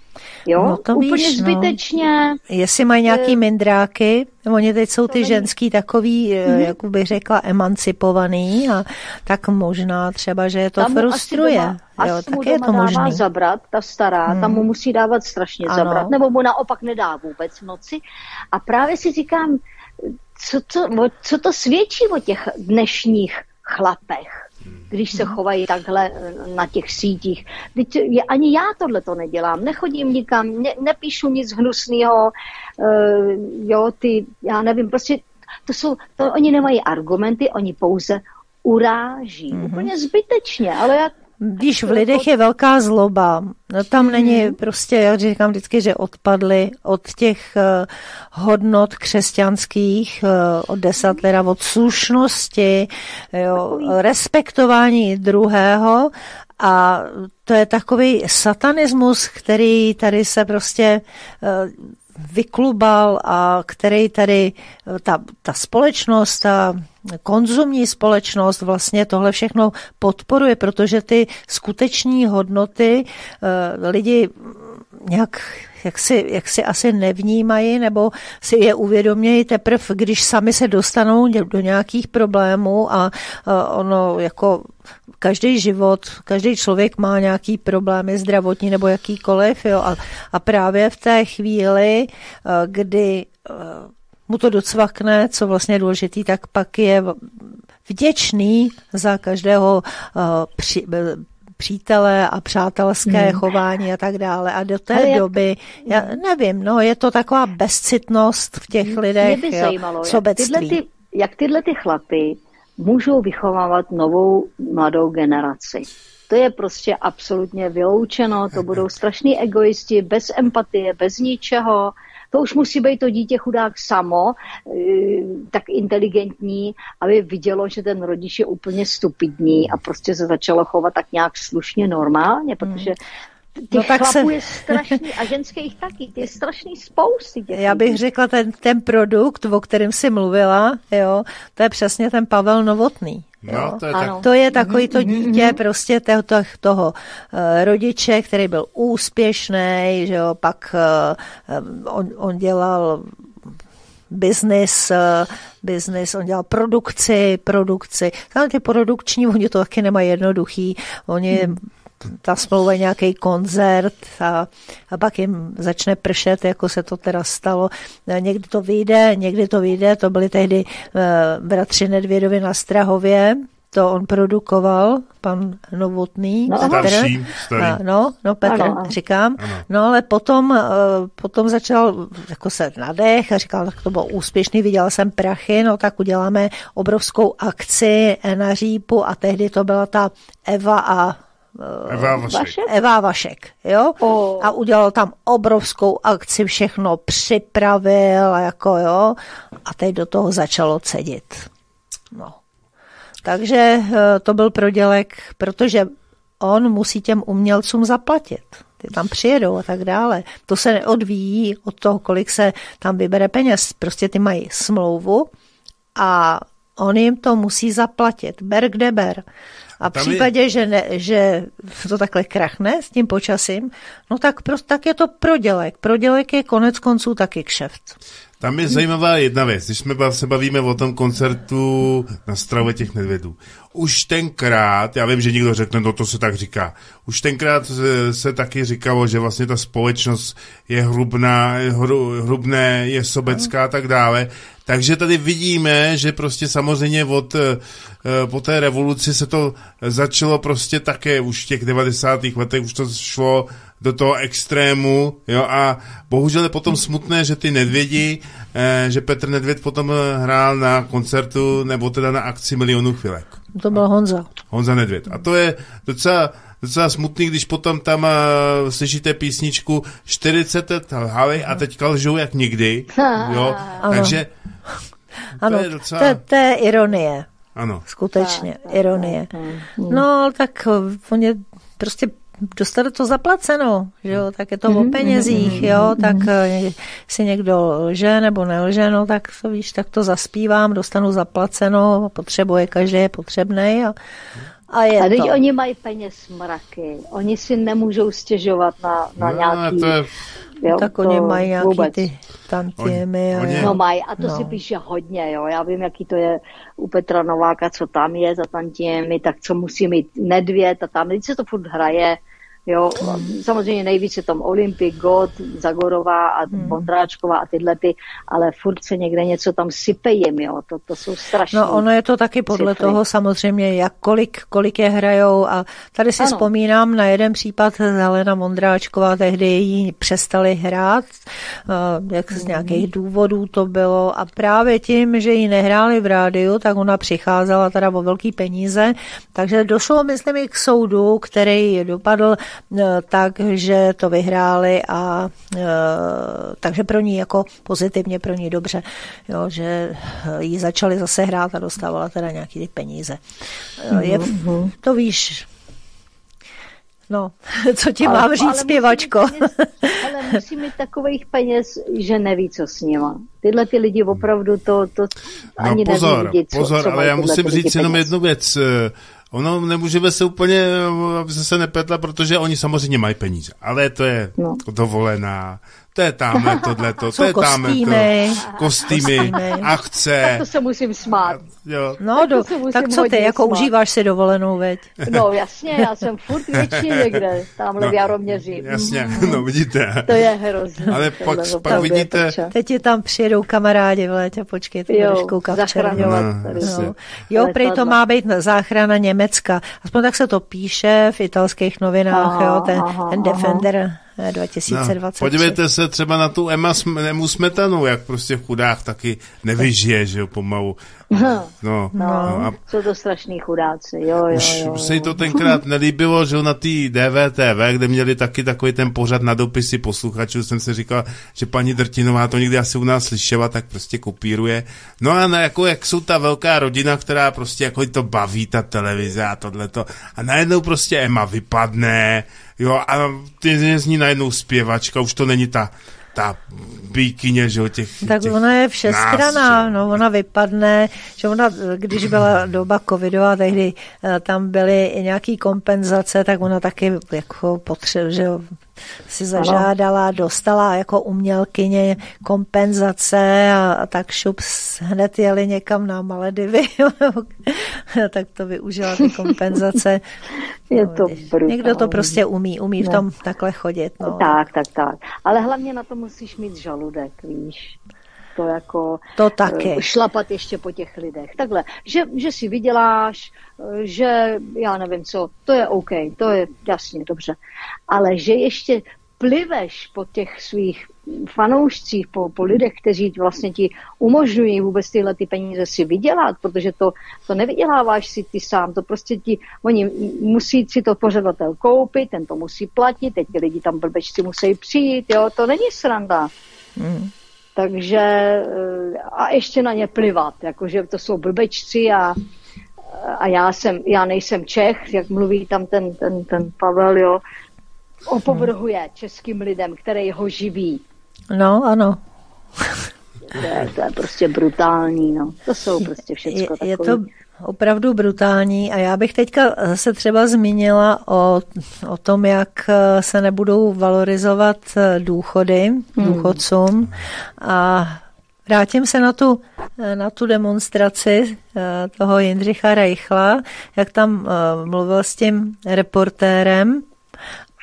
Jo? No to Úplně víš, no. zbytečně. No. Jestli mají nějaký e... mindráky, oni teď jsou ty ženský takový, hmm. jak bych řekla, emancipovaný a tak možná třeba, že je to tam frustruje. Doma, jo, tak je to možný. zabrat, ta stará, hmm. tam mu musí dávat strašně ano. zabrat, nebo mu naopak nedá vůbec v noci. A právě si říkám, co to, co to svědčí o těch dnešních chlapech? Když se chovají takhle eh, na těch sítích. Teď ani já tohle to nedělám, nechodím nikam, ne, nepíšu nic hnusného, uh, jo, ty, já nevím, prostě to jsou, to oni nemají argumenty, oni pouze uráží. Mm-hmm. Úplně zbytečně, ale já Víš, v lidech je velká zloba. No tam mm. není prostě, já říkám vždycky, že odpadli od těch uh, hodnot křesťanských, uh, od desatera, od slušnosti, jo, respektování druhého a to je takový satanismus, který tady se prostě uh, vyklubal a který tady ta, ta společnost, ta konzumní společnost vlastně tohle všechno podporuje, protože ty skuteční hodnoty uh, lidi nějak jak si, jak si asi nevnímají nebo si je uvědomějí teprve, když sami se dostanou do nějakých problémů a, ono jako každý život, každý člověk má nějaký problémy zdravotní nebo jakýkoliv jo, a, a právě v té chvíli, kdy mu to docvakne, co vlastně je důležitý, tak pak je vděčný za každého při, přítele a přátelské hmm. chování a tak dále. A do té Ale doby, jak... já nevím, no, je to taková bezcitnost v těch lidech, Mě by jo, zajímalo, jak tyhle, ty, jak tyhle ty chlapy můžou vychovávat novou mladou generaci. To je prostě absolutně vyloučeno, to budou strašní egoisti, bez empatie, bez ničeho, to už musí být to dítě chudák samo, eh, tak inteligentní, aby vidělo, že ten rodič je úplně stupidní a prostě se začalo chovat tak nějak slušně normálně, protože Těch no tak chlapů se... je strašný a ženských taky, ty je strašný spousty. Těch Já bych řekla, ten, ten produkt, o kterém jsi mluvila, jo, to je přesně ten Pavel Novotný. No, to, je tak... to je takový to mhm, dítě mm-hmm. prostě toho, toho, toho uh, rodiče, který byl úspěšný, že jo, pak uh, on, on dělal business, business, on dělal produkci, produkci. Tam ty produkční, oni to taky nemají jednoduchý, oni mm ta smlouva je nějaký koncert a, a pak jim začne pršet, jako se to teda stalo. Někdy to vyjde, někdy to vyjde, to byly tehdy uh, bratři Nedvědovi na Strahově, to on produkoval, pan Novotný. No, starší, A, no, no, Petr, ano. říkám. Ano. No, ale potom, uh, potom začal jako se nadech a říkal, tak to bylo úspěšný, viděl jsem prachy, no tak uděláme obrovskou akci na Řípu a tehdy to byla ta Eva a Eva Vašek. Eva Vašek, jo? Oh. A udělal tam obrovskou akci, všechno připravil, jako jo, a teď do toho začalo cedit. No. Takže eh, to byl prodělek, protože on musí těm umělcům zaplatit. Ty tam přijedou a tak dále. To se neodvíjí od toho, kolik se tam vybere peněz. Prostě ty mají smlouvu a on jim to musí zaplatit. Ber kde ber. A v případě, je... že, ne, že to takhle krachne s tím počasím, no tak, prostě, tak je to prodělek. Prodělek je konec konců taky kšeft. Tam je zajímavá jedna věc, když jsme se bavíme o tom koncertu na stravě těch medvědů. Už tenkrát, já vím, že někdo řekne, no to se tak říká, už tenkrát se, se taky říkalo, že vlastně ta společnost je hrubná, hru, hrubné, je sobecká a tak dále. Takže tady vidíme, že prostě samozřejmě od, eh, po té revoluci se to začalo prostě také už v těch 90. letech, už to šlo do toho extrému, jo, a bohužel je potom smutné, že ty nedvědi, eh, že Petr Nedvěd potom eh, hrál na koncertu, nebo teda na akci milionů chvilek. To byl Honza. Honza Nedvěd. A to je docela, docela smutný, když potom tam uh, slyšíte písničku 40 let haly a teďka lžou jak nikdy, jo, ano. takže ano, to je, docela... to, to je ironie. Ano. Skutečně, ironie. Tak. No, tak on je prostě dostane to zaplaceno, že jo, tak je to mm-hmm. o penězích, jo, tak mm-hmm. si někdo lže nebo nelže, no tak to víš, tak to zaspívám, dostanu zaplaceno, potřebuje, každý je potřebný a, a je a teď to. oni mají peněz mraky, oni si nemůžou stěžovat na, na no, nějaký... To je... Jo, tak to oni mají nějaký vůbec. ty tantiemy. Oni, oni... No mají, a to no. si píše hodně, jo. Já vím, jaký to je u Petra Nováka, co tam je za tantiemy, tak co musí mít Nedvěd a tam, teď se to furt hraje, Jo, hmm. samozřejmě nejvíce tam Olympik, God, Zagorová a hmm. Bondráčková a tyhle ty, ale furt se někde něco tam sype jim, jo, to, to jsou strašné. No ono je to taky podle cifry. toho samozřejmě, jak kolik, kolik je hrajou a tady si ano. vzpomínám na jeden případ Helena Mondráčková, tehdy jí přestali hrát, eh, jak z nějakých hmm. důvodů to bylo a právě tím, že ji nehráli v rádiu, tak ona přicházela teda o velký peníze, takže došlo, myslím, i k soudu, který dopadl takže to vyhráli a eh, takže pro ní jako pozitivně, pro ní dobře, jo, že jí začali zase hrát a dostávala teda nějaký ty peníze. Eh, je, mhm. to víš, No, co ti ale, mám říct, ale zpěvačko? Peněz, ale musí mít takových peněz, že neví, co s nima. Tyhle ty lidi opravdu to, to ani no, pozor, neví co, pozor, co ale já musím říct jenom jednu věc. Ono nemůžeme se úplně, aby se nepetla, protože oni samozřejmě mají peníze, ale to je no. dovolená, to je tamhle tohleto, to je tamhle kostýmy, to, kostýmy, kostýmy, akce. Tak to se musím smát. Jo. No, do, tak co ty, jako smát. užíváš si dovolenou, veď? No jasně, já jsem furt větší někde, tamhle no, v Jaroměři. Jasně, mm. no vidíte. To je hrozné. Ale pak, pak vidíte. Teď ti tam přijedou kamarádi v létě, počkej, ty budeš koukat zachraňovat. No, no. Jo, prej to má být záchrana Německa. Aspoň tak se to píše v italských novinách, aha, jo, ten, aha, ten Defender. Aha 2023. No, podívejte se třeba na tu Emma, Smetanu, jak prostě v chudách taky nevyžije, že jo, pomalu. No, no, no a jsou to strašný chudáci, jo, jo, Už jo, jo. se jí to tenkrát nelíbilo, že na té DVTV, kde měli taky takový ten pořad na dopisy posluchačů, jsem si říkal, že paní Drtinová to někdy asi u nás slyšela, tak prostě kopíruje. No a na, jako, jak jsou ta velká rodina, která prostě jako to baví, ta televize a tohleto. A najednou prostě Emma vypadne, jo, a ty z ní najednou zpěvačka, už to není ta ta bíkyně, že jo, těch Tak těch ona je všestraná, no ona vypadne, že ona, když byla doba covidová, tehdy eh, tam byly i nějaký kompenzace, tak ona taky jako potřebuje, že jo, si zažádala, dostala jako umělkyně kompenzace a, a tak šup hned jeli někam na Maledivy, tak to využila ty kompenzace. Je no, to. Někdo to prostě umí, umí no. v tom takhle chodit. No. Tak, tak, tak. Ale hlavně na to musíš mít žaludek, víš to jako to taky. Eh, šlapat ještě po těch lidech. Takhle, že, že si vyděláš, eh, že já nevím co, to je OK, to je jasně, dobře. Ale že ještě pliveš po těch svých fanoušcích, po, po lidech, kteří vlastně ti umožňují vůbec tyhle ty peníze si vydělat, protože to, to nevyděláváš si ty sám, to prostě ti, oni musí si to pořadatel koupit, ten to musí platit, teď ti lidi tam blbečci musí přijít, jo, to není sranda. Mm. Takže eh, a ještě na ně plivat, jakože to jsou blbečci a, a já, jsem, já nejsem Čech, jak mluví tam ten, ten, ten Pavel, jo, opovrhuje českým lidem, který ho živí. No, ano. To je, to je prostě brutální, no. To jsou prostě všechno je, je to opravdu brutální a já bych teďka se třeba zmínila o, o tom, jak se nebudou valorizovat důchody hmm. důchodcům a Vrátím se na tu, na tu demonstraci eh, toho Jindřicha Reichla, jak tam eh, mluvil s tím reportérem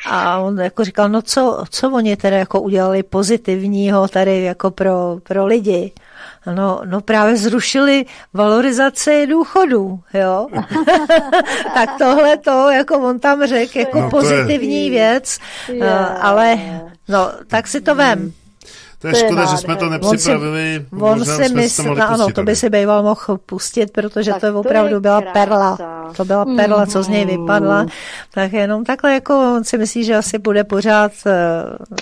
a on jako říkal, no co, co oni teda jako udělali pozitivního tady jako pro, pro lidi. No, no právě zrušili valorizaci důchodů, jo. tak tohle to, jako on tam řekl, jako no, pozitivní je... věc, yeah. ale no, tak si to vem. To je to škoda, je že jsme to nepřipravili. On si, on si myslí, no, ano, to by si býval mohl pustit, protože tak to opravdu to byla krása. perla. To byla perla, co z něj mm. vypadla. Tak jenom takhle, jako on si myslí, že asi bude pořád,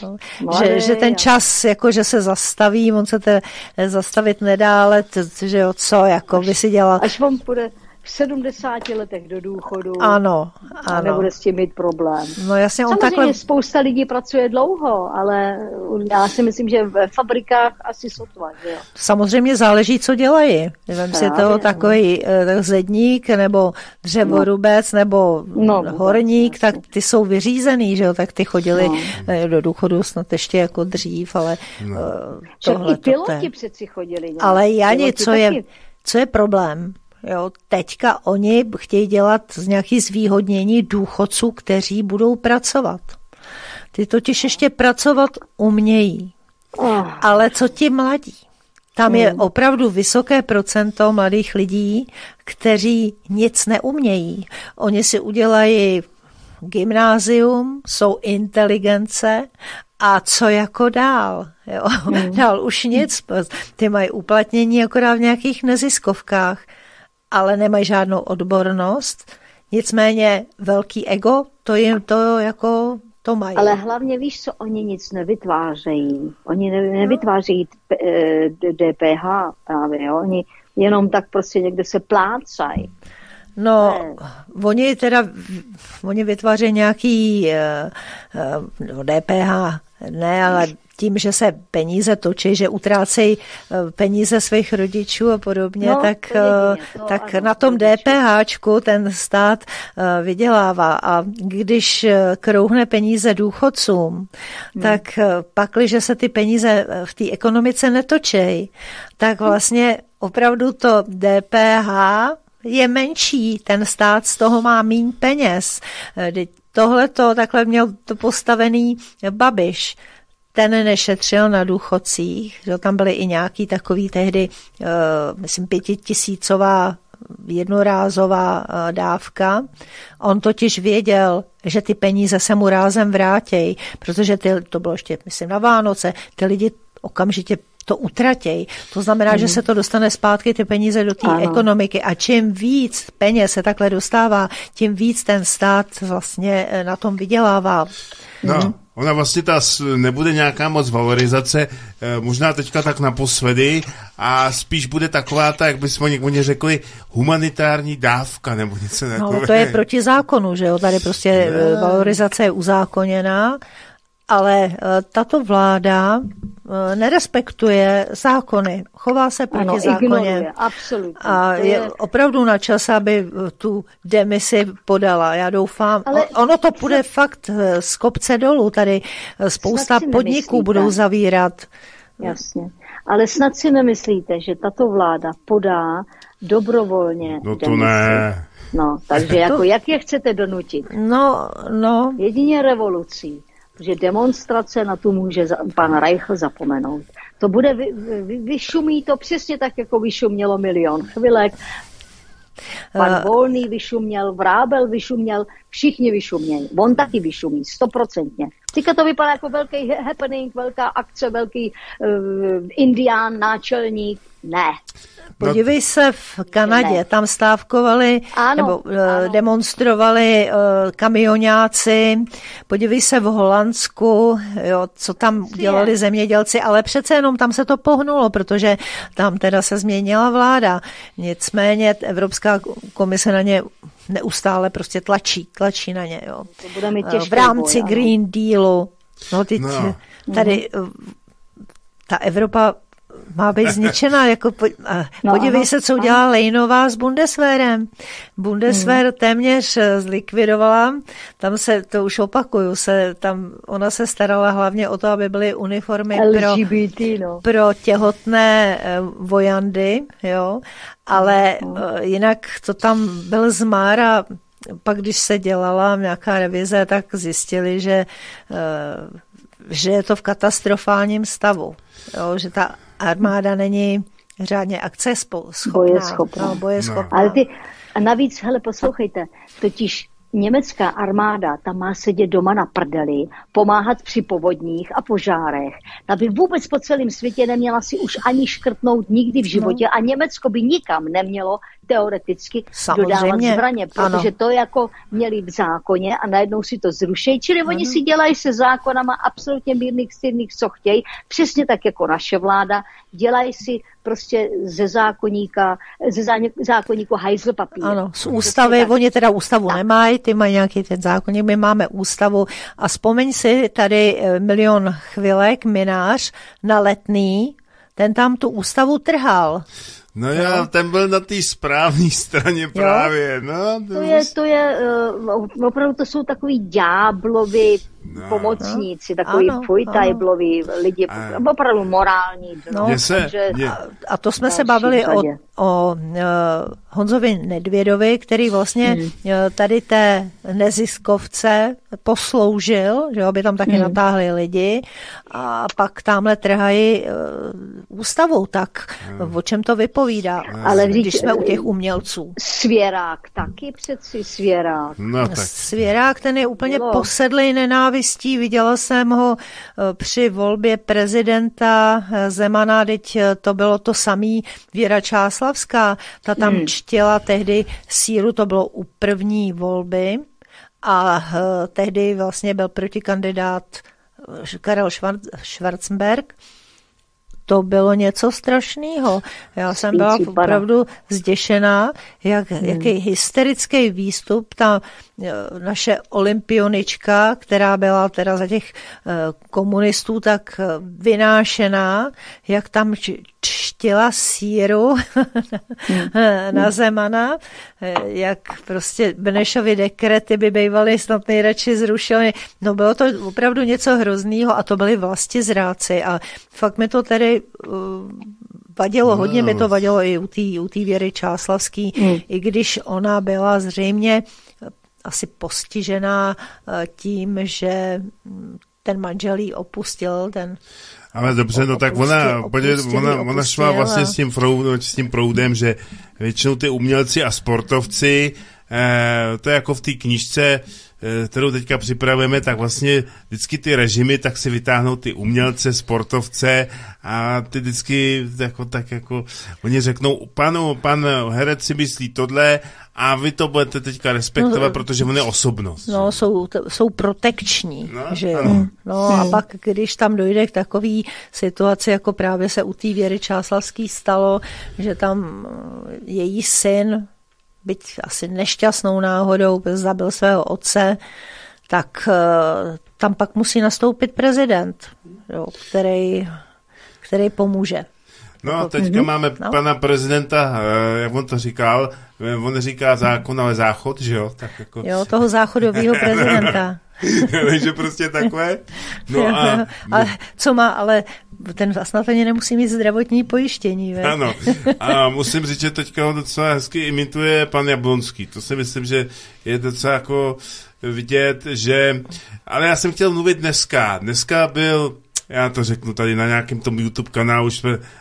no, že, že ten čas, jako že se zastaví, on se te zastavit nedá, ale to, že jo, co, jako by si dělal. Až on bude v 70 letech do důchodu. Ano, ano. A nebude s tím mít problém. No jasně, on Samozřejmě takhle... spousta lidí pracuje dlouho, ale já si myslím, že v fabrikách asi sotva, že jo. Samozřejmě záleží, co dělají. Vem si toho takový uh, zedník, nebo dřevorubec, no. nebo no, horník, tak ty jsou vyřízený, že jo, tak ty chodili no. Eh, do důchodu snad ještě jako dřív, ale no. uh, tohle i piloti přeci chodili. Ne? Ale Jani, co je, co je problém? Jo, teďka oni chtějí dělat z nějaký zvýhodnění důchodců, kteří budou pracovat. Ty totiž ještě pracovat umějí. Oh. Ale co ti mladí? Tam je hmm. opravdu vysoké procento mladých lidí, kteří nic neumějí. Oni si udělají gymnázium, jsou inteligence a co jako dál? Jo? Hmm. Dál už nic. Ty mají uplatnění akorát v nějakých neziskovkách ale nemají žádnou odbornost. Nicméně velký ego, to jim to jako to mají. Ale hlavně víš, co oni nic nevytvářejí. Oni ne, nevytvářejí DPH eh, právě, jo? oni jenom tak prostě někde se plácají. No, ne. oni teda, oni vytváří nějaký uh, uh, DPH, ne, ale tím, že se peníze točí, že utrácejí eh, peníze svých rodičů a podobně, no, tak, to jedině, to, tak ano, na tom DPH ten stát eh, vydělává. A když eh, krouhne peníze důchodcům, hmm. tak pakliže se ty peníze v té ekonomice netočí, tak vlastně opravdu to DPH je menší, ten stát z toho má méně peněz. Tohle to takhle měl to postavený Babiš ten nešetřil na důchodcích, že tam byly i nějaký takový tehdy, uh, myslím, pětitisícová jednorázová uh, dávka. On totiž věděl, že ty peníze se mu rázem vrátí, protože ty, to bylo ještě, myslím, na Vánoce, ty lidi okamžitě to utratěj. To znamená, hmm. že se to dostane zpátky ty peníze do té ekonomiky a čím víc peněz se takhle dostává, tím víc ten stát vlastně eh, na tom vydělává. No, hmm. Ona vlastně ta nebude nějaká moc valorizace, eh, možná teďka tak naposledy a spíš bude taková ta, jak bychom někdy řekli, humanitární dávka nebo něco takového. No to je proti zákonu, že jo, tady prostě no. valorizace je uzákoněná ale eh, tato vláda eh, nerespektuje zákony, chová se proti ano, zákoně. Ignoruje, absolutně. A je, je opravdu na čas, aby eh, tu demisi podala. Já doufám, ale ono to půjde fakt z kopce dolů. Tady spousta podniků budou zavírat. Jasně. Ale snad si nemyslíte, že tato vláda podá dobrovolně No to demisi. ne. No, takže jako, jak je chcete donutit? No, no. Jedině revolucí že demonstrace na tu může pan Reichl zapomenout. To bude, vy, vy, vyšumí to přesně tak, jako vyšumělo milion chvilek. Pan uh, Volný vyšuměl, Vrábel vyšuměl, všichni vyšuměli. On taky vyšumí, stoprocentně. Teďka to vypadá jako velký happening, velká akce, velký uh, indián, náčelník. Ne, Podívej se v Kanadě, tam stávkovali ano, nebo uh, demonstrovali uh, kamionáci. Podívej se v Holandsku, jo, co tam dělali zemědělci, ale přece jenom tam se to pohnulo, protože tam teda se změnila vláda. Nicméně Evropská komise na ně neustále prostě tlačí, tlačí na ně. Jo. To bude mít v rámci boj, Green Dealu. No, teď no. tady mhm. ta Evropa má být zničena. Jako po, no, podívej no, se, co udělala Lejnová s Bundeswehrem. Bundeswehr hmm. téměř eh, zlikvidovala. Tam se, to už opakuju, se, tam ona se starala hlavně o to, aby byly uniformy LGBT, pro, no. pro těhotné eh, vojandy, jo. Ale no. jinak to tam byl zmár a pak, když se dělala nějaká revize, tak zjistili, že, že je to v katastrofálním stavu. Jo, že ta armáda není řádně akce schopná. Boje schopná. No, boje schopná. No. Ale ty, a navíc, hele, poslouchejte, totiž německá armáda tam má sedět doma na prdeli, pomáhat při povodních a požárech. Ta by vůbec po celém světě neměla si už ani škrtnout nikdy v životě no. a Německo by nikam nemělo teoreticky Samozřejmě. dodávat zbraně, protože ano. to jako měli v zákoně a najednou si to zrušejí, čili ano. oni si dělají se zákonama absolutně mírných, stydných, co chtějí, přesně tak jako naše vláda, dělají si prostě ze zákoníka, ze zákoníku hajzl papír. Ano, z ústavy, tak. oni teda ústavu tak. nemají, ty mají nějaký ten zákonník, my máme ústavu a vzpomeň si tady eh, milion chvilek, minář na letný, ten tam tu ústavu trhal. No já, no. ten byl na té správné straně jo? právě. No, to, to je, to je, uh, opravdu to jsou takový ďáblovi no. pomocníci, takový ano, fujtajbloví lidi, a... opravdu morální. No, se, takže, a, a to jsme se bavili o, o uh, Honzovi Nedvědovi, který vlastně hmm. uh, tady té neziskovce posloužil, že aby tam taky hmm. natáhli lidi a pak tamhle trhají uh, ústavou, tak hmm. o čem to vypovídá, Ale když jsme u těch umělců. Svěrák taky přeci svěrák. No, tak. Svěrák ten je úplně Bylo. posedlý nenávistí, viděla jsem ho při volbě prezidenta Zemana, teď to bylo to samý Věra Čáslavská, ta tam hmm. čtěla tehdy síru, to bylo u první volby a tehdy vlastně byl protikandidát eh, Karel Schwarzenberg. To bylo něco strašného. Já jsem byla opravdu zděšená, jak, hmm. jaký hysterický výstup ta naše olympionička, která byla teda za těch komunistů tak vynášená, jak tam čtila síru na Zemana, jak prostě Benešovi dekrety by bývaly snad nejradši zrušily. No bylo to opravdu něco hroznýho a to byly vlasti zráci a fakt mi to tedy uh, vadilo, no. hodně mi to vadilo i u té u tý Věry Čáslavský, mm. i když ona byla zřejmě asi postižená uh, tím, že ten manžel jí opustil, ten ale dobře, no tak ona, opustili, ona, ona šla vlastně s tím, proudem, s tím proudem, že většinou ty umělci a sportovci, eh, to je jako v té knižce, eh, kterou teďka připravujeme, tak vlastně vždycky ty režimy, tak si vytáhnou ty umělce, sportovce a ty vždycky jako, tak jako, oni řeknou, panu, pan herec si myslí tohle a vy to budete teďka respektovat, no, protože on je osobnost. No, jsou, jsou protekční, no, že jo. No hmm. a pak, když tam dojde k takové situaci, jako právě se u té Věry Čáslavský stalo, že tam eh, její syn, byť asi nešťastnou náhodou, zabil svého otce, tak uh, tam pak musí nastoupit prezident, jo, který, který pomůže. No a teďka mm-hmm. máme no. pana prezidenta, eh, jak on to říkal, eh, on říká zákon, ale záchod, že jo? Tak jako... Jo, toho záchodového prezidenta. Takže prostě takové. No a... ale co má, ale ten snad ani nemusí mít zdravotní pojištění. Ve? Ano. A musím říct, že teďka ho docela hezky imituje pan Jablonský. To si myslím, že je docela jako vidět, že... Ale já jsem chtěl mluvit dneska. Dneska byl já to řeknu tady na nějakém tom YouTube kanálu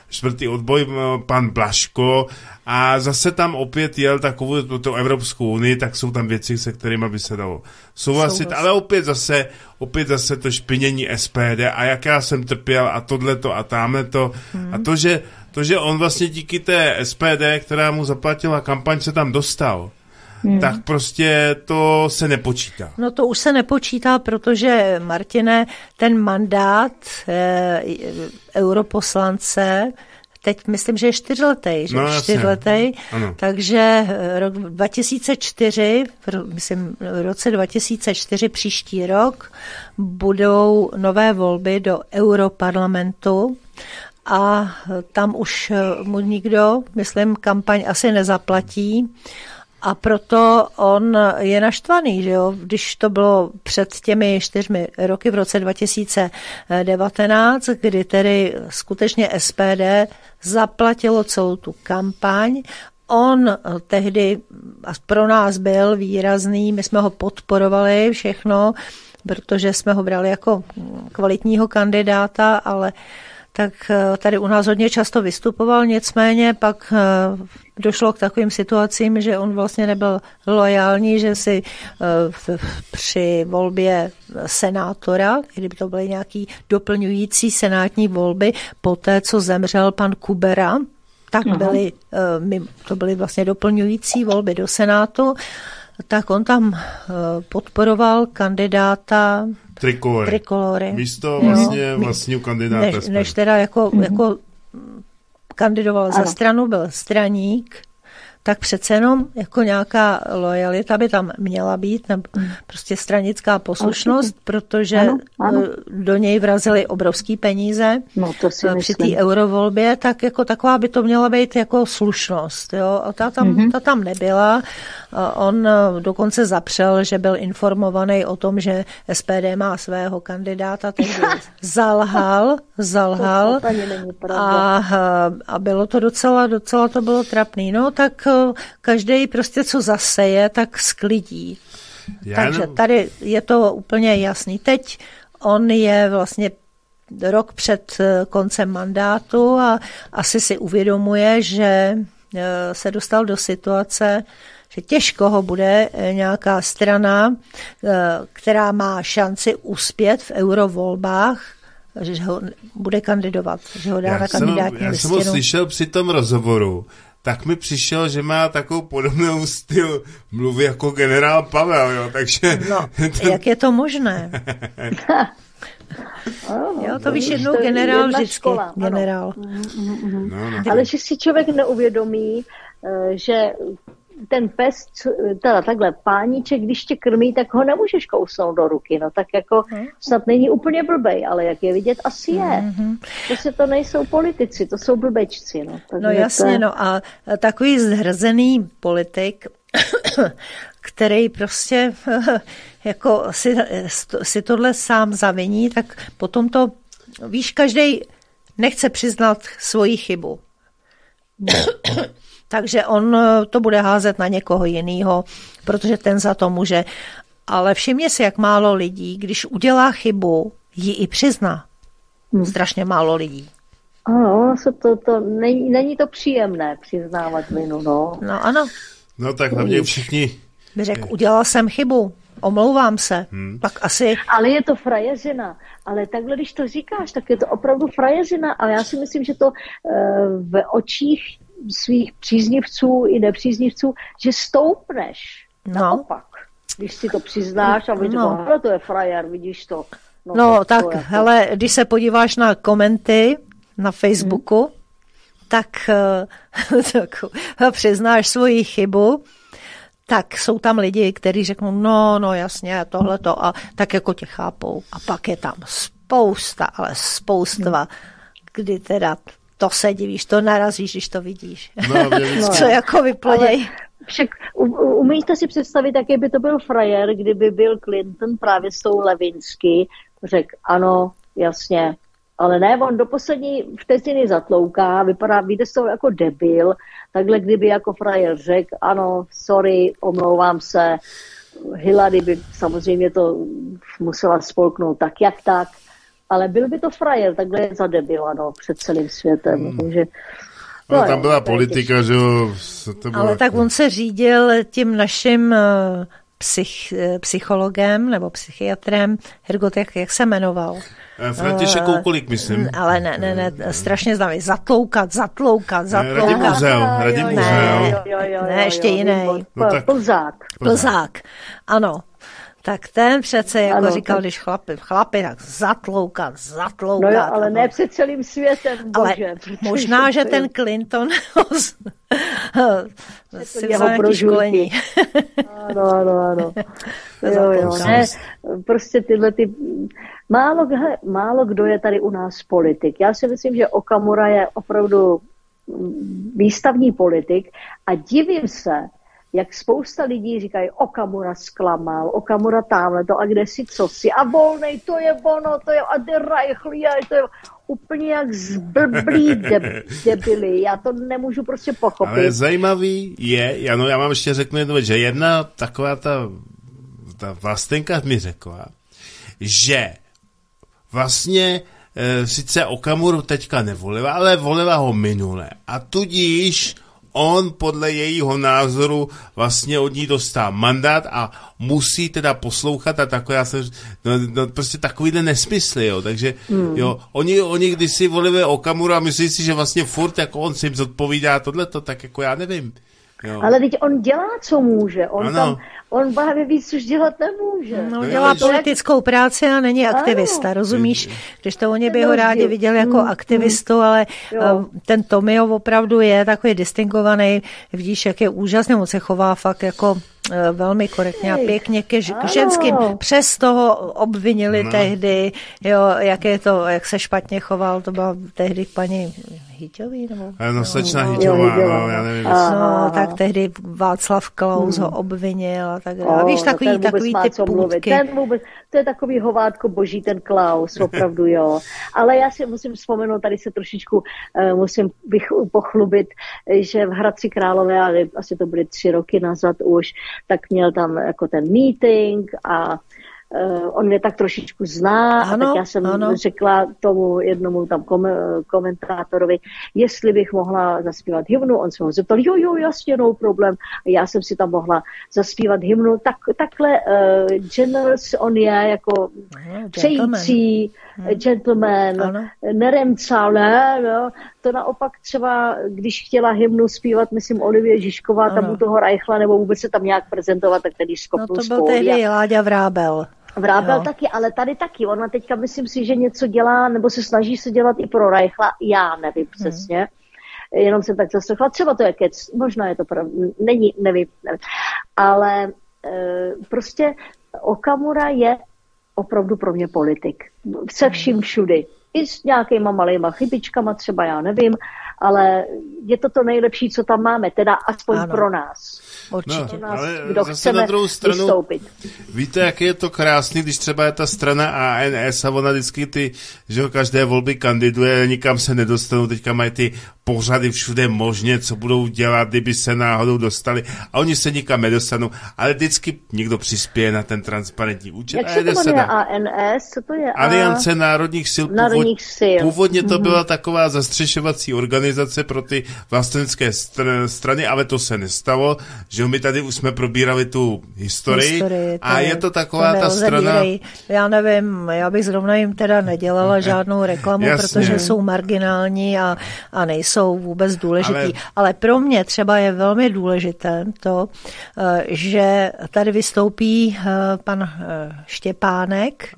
čtvrtý odboj, pan Blaško a zase tam opět jel takovou tu Evropskou unii, tak jsou tam věci, se kterými by se dalo souhlasit, ale opět zase, opět zase to špinění SPD a jak já jsem trpěl a tohleto a tamhleto. Hmm. a to že, to, že on vlastně díky té SPD, která mu zaplatila kampaň, se tam dostal, hmm. tak prostě to se nepočítá. No to už se nepočítá, protože Martine, ten mandát e, europoslance, teď myslím, že je čtyřletý, že no, čtyřletý, takže eh, rok 2004, myslím v roce 2004 příští rok budou nové volby do Europarlamentu a tam už eh, mu nikdo, myslím, kampaň asi nezaplatí a proto on je naštvaný, že jo? když to bylo před těmi čtyřmi roky v roce 2019, kdy tedy skutečně SPD zaplatilo celou tu kampaň On tehdy pro nás byl výrazný, my jsme ho podporovali všechno, protože jsme ho brali jako kvalitního kandidáta, ale tak eh, tady u nás hodně často vystupoval, nicméně pak eh, došlo k takovým situacím, že on vlastně nebyl lojální, že si eh, při volbě senátora, kdyby to byly nějaký doplňující senátní volby, po té, co zemřel pan Kubera, tak byly, to byly vlastně doplňující volby do Senátu, tak on tam podporoval kandidáta Trikolory. Trikolory. Místo vlastně vlastního kandidáta. Než, než teda jako, mm-hmm. jako kandidoval ano. za stranu, byl straník, tak přece jenom jako nějaká lojalita by tam měla být, nebo hmm. prostě stranická poslušnost, protože ano, ano. Eh, do něj vrazili obrovský peníze no, to si eh, při té eurovolbě, tak jako taková by to měla být jako slušnost. Jo? A ta tam, mm-hmm. ta tam nebyla. On eh, dokonce zapřel, že byl informovaný o tom, že SPD má svého kandidáta, takže zalhal, zalhal a, a bylo to docela, docela to bylo trapný. No tak každý prostě co zaseje, tak sklidí. Já Takže jenom... tady je to úplně jasný. Teď on je vlastně rok před eh, koncem mandátu a asi si uvědomuje, že eh, se dostal do situace, že těžko ho bude eh, nějaká strana, která má šanci uspět v eurovolbách, že ho bude kandidovat, že ho dá já na kandidátní jsem, Já jsem ho slyšel při tom rozhovoru tak mi přišel, že má takovou podobnou styl mluvy jako generál Pavel, jo, takže... No, ten... jak je to možné? jo, to víš, jednou generál vždycky. Škola, generál. Mm-hmm. No, no. Ale že si člověk neuvědomí, eh, že ten pes, teda takhle, páníček, když tě krmí, tak ho nemůžeš kousnout do ruky, no tak jako snad není úplně blbej, ale jak je vidět, asi je. Hmm. Prostě to nejsou politici, to jsou blbečci, no. no jasně, to... no a takový zhrzený politik, který prostě jako si, si tohle sám zaviní, tak potom to, víš, každý nechce přiznat svoji chybu. Takže on eh, to bude házet na někoho jiného, protože ten za to může. Ale všimně si, jak málo lidí, když udělá chybu, ji i přizná. Hmm. Strašně málo lidí. Ano, se to, to není, není to příjemné přiznávat vinu, no. No ano. No tak hlavně všichni. By řekl, udělal jsem chybu, omlouvám se, hmm. tak asi... Ale je to frajeřina. Ale takhle, když to říkáš, tak je to opravdu frajeřina. Ale já si myslím, že to uh, v očích svých příznivců i nepříznivců, že stoupneš. No. Naopak. Když si to přiznáš a vidíš, no. to je frajer, vidíš to. No, no tak, to jako... hele, když se podíváš na komenty na Facebooku, hmm. tak, tak přiznáš svoji chybu, tak jsou tam lidi, kteří řeknou, no, no jasně, tohleto a tak jako tě chápou. A pak je tam spousta, ale spousta, hmm. kdy teda to se divíš, to narazíš, když to vidíš. No, no. Co jako vyploděj. Však umíte si představit, jaký by to byl frajer, kdyby byl Clinton právě s tou Levinsky, řekl ano, jasně, ale ne, on do poslední vteřiny zatlouká, vypadá, vyjde z toho jako debil, takhle kdyby jako frajer řekl, ano, sorry, omlouvám se, Hillary by samozřejmě to musela spolknout tak, jak tak, ale byl by to frajer, takhle je zadebila, no, před celým světem. Hmm. Takže, no, no tam byla politika, že jo. To bylo ale jako... tak on se řídil tím naším uh, psych, uh, psychologem nebo psychiatrem, Hergot, jak, jak se jmenoval? Eh, František uh, Koukolik, myslím. Ale ne, ne, ne, strašně známý. Zatloukat, zatloukat, zatloukat. Radim Muzel, Radim Muzel. Ne, ne, ještě jiný. No, Plzák. Plzák, ano. Tak ten přece jako ano, říkal, tak... když chlapi, chlapi, tak zatloukat, zatloukat. No jo, ale ano. ne před celým světem, bože. Ale možná, že ten Clinton si vzal nějaký školení. ano, ano, ano. jo, jo, ne, prostě tyhle ty... Málo, málo kdo je tady u nás politik. Já si myslím, že Okamura je opravdu výstavní politik a divím se, jak spousta lidí říkají, Okamura zklamal, Okamura tamhle to a kde si co si a volnej, to je ono, to je a de Reichlí, to je úplně jak zblblí debily. Já to nemůžu prostě pochopit. Ale zajímavý je, ano, já vám ještě řeknu jednu věc, že jedna taková ta, ta vlastenka mi řekla, že vlastně e, sice Okamuru teďka nevolila, ale volila ho minule. A tudíž on podle jejího názoru vlastně od ní dostá mandát a musí teda poslouchat a takové, já jsem, no, no prostě takovýhle nesmysly, jo, takže hmm. jo, oni, oni když si volili Okamura a myslí si, že vlastně furt jako on si jim zodpovídá tohleto, tak jako já nevím. Jo. Ale teď on dělá, co může. On ano. tam, on právě víc už dělat nemůže. No, dělá politickou práci a není aktivista, ano. rozumíš? Když to oni by ho rádi viděli jako hmm. aktivistu, ale jo. Ten Tomio opravdu je takový distingovaný. Vidíš, jak je úžasný, on se chová fakt jako Eh, velmi korektně a pěkně ke, k ženským. Přes toho obvinili no. tehdy, jo, jak je to, jak se špatně choval, to byla tehdy paní Hyťový, nebo? Eh, no, slečna Hyťová, no, já nevím. No, tak tehdy Václav Klaus hmm. ho obvinil a tak dále. Víš, takový, takový ty půdky. Ten vůbec, to je takový hovátko boží, ten Klaus, opravdu jo. Ale já si musím vzpomenout, tady se trošičku uh, musím bych pochlubit, že v Hradci Králové, ale asi to byly tři roky nazad už, tak měl tam jako ten meeting a Uh, on mě tak trošičku zná ano, a tak já jsem ano. řekla tomu jednomu tam kom, komentátorovi, jestli bych mohla zaspívat hymnu. On se ho zeptal, jo, jo, jasně, no problém. A já jsem si tam mohla zaspívat hymnu. Tak, takhle uh, generous on je, jako no, přející hmm. gentleman, ano. ne, no. To naopak třeba, když chtěla hymnu zpívat, myslím, Olivie Žižková, ano. tam u toho Reichla, nebo vůbec se tam nějak prezentovat, tak tedy skopnul No to byl tehdy Láďa Vrábel. Vrábel jo. taky, ale tady taky. Ona teďka myslím si, že něco dělá, nebo se snaží se dělat i pro Reichla. Já nevím hmm. přesně. Hmm. Jenom jsem tak zaslechla. Třeba to je kec, možná je to pravda. Není, nevím. nevím. Ale e, prostě Okamura je opravdu pro mě politik. Se vším všudy. I s nějakýma malýma chybičkama třeba, já nevím, ale je to to nejlepší, co tam máme, teda aspoň ano. pro nás. Určitě. No, nás, ale kdo zase na druhou stranu, vystoupit. víte, jak je to krásný, když třeba je ta strana ANS a ona vždycky ty, že každé volby kandiduje, nikam se nedostanou, teďka mají ty pořady všude možně, co budou dělat, kdyby se náhodou dostali a oni se nikam nedostanou, ale vždycky někdo přispěje na ten transparentní účet. Jak se to jmenuje ANS? Co to je? Aliance národních sil. Národních sil. Původně to mm-hmm. byla taková zastřešovací organizace pro ty vlastenecké str- strany, ale to se nestalo, že my tady už jsme probírali tu historii, historii a je, je to taková to ta strana... Já nevím, já bych zrovna jim teda nedělala žádnou reklamu, Jasně. protože jsou marginální a, a nejsou vůbec důležitý. Ale... Ale pro mě třeba je velmi důležité to, eh, že tady vystoupí eh, pan eh, Štěpánek,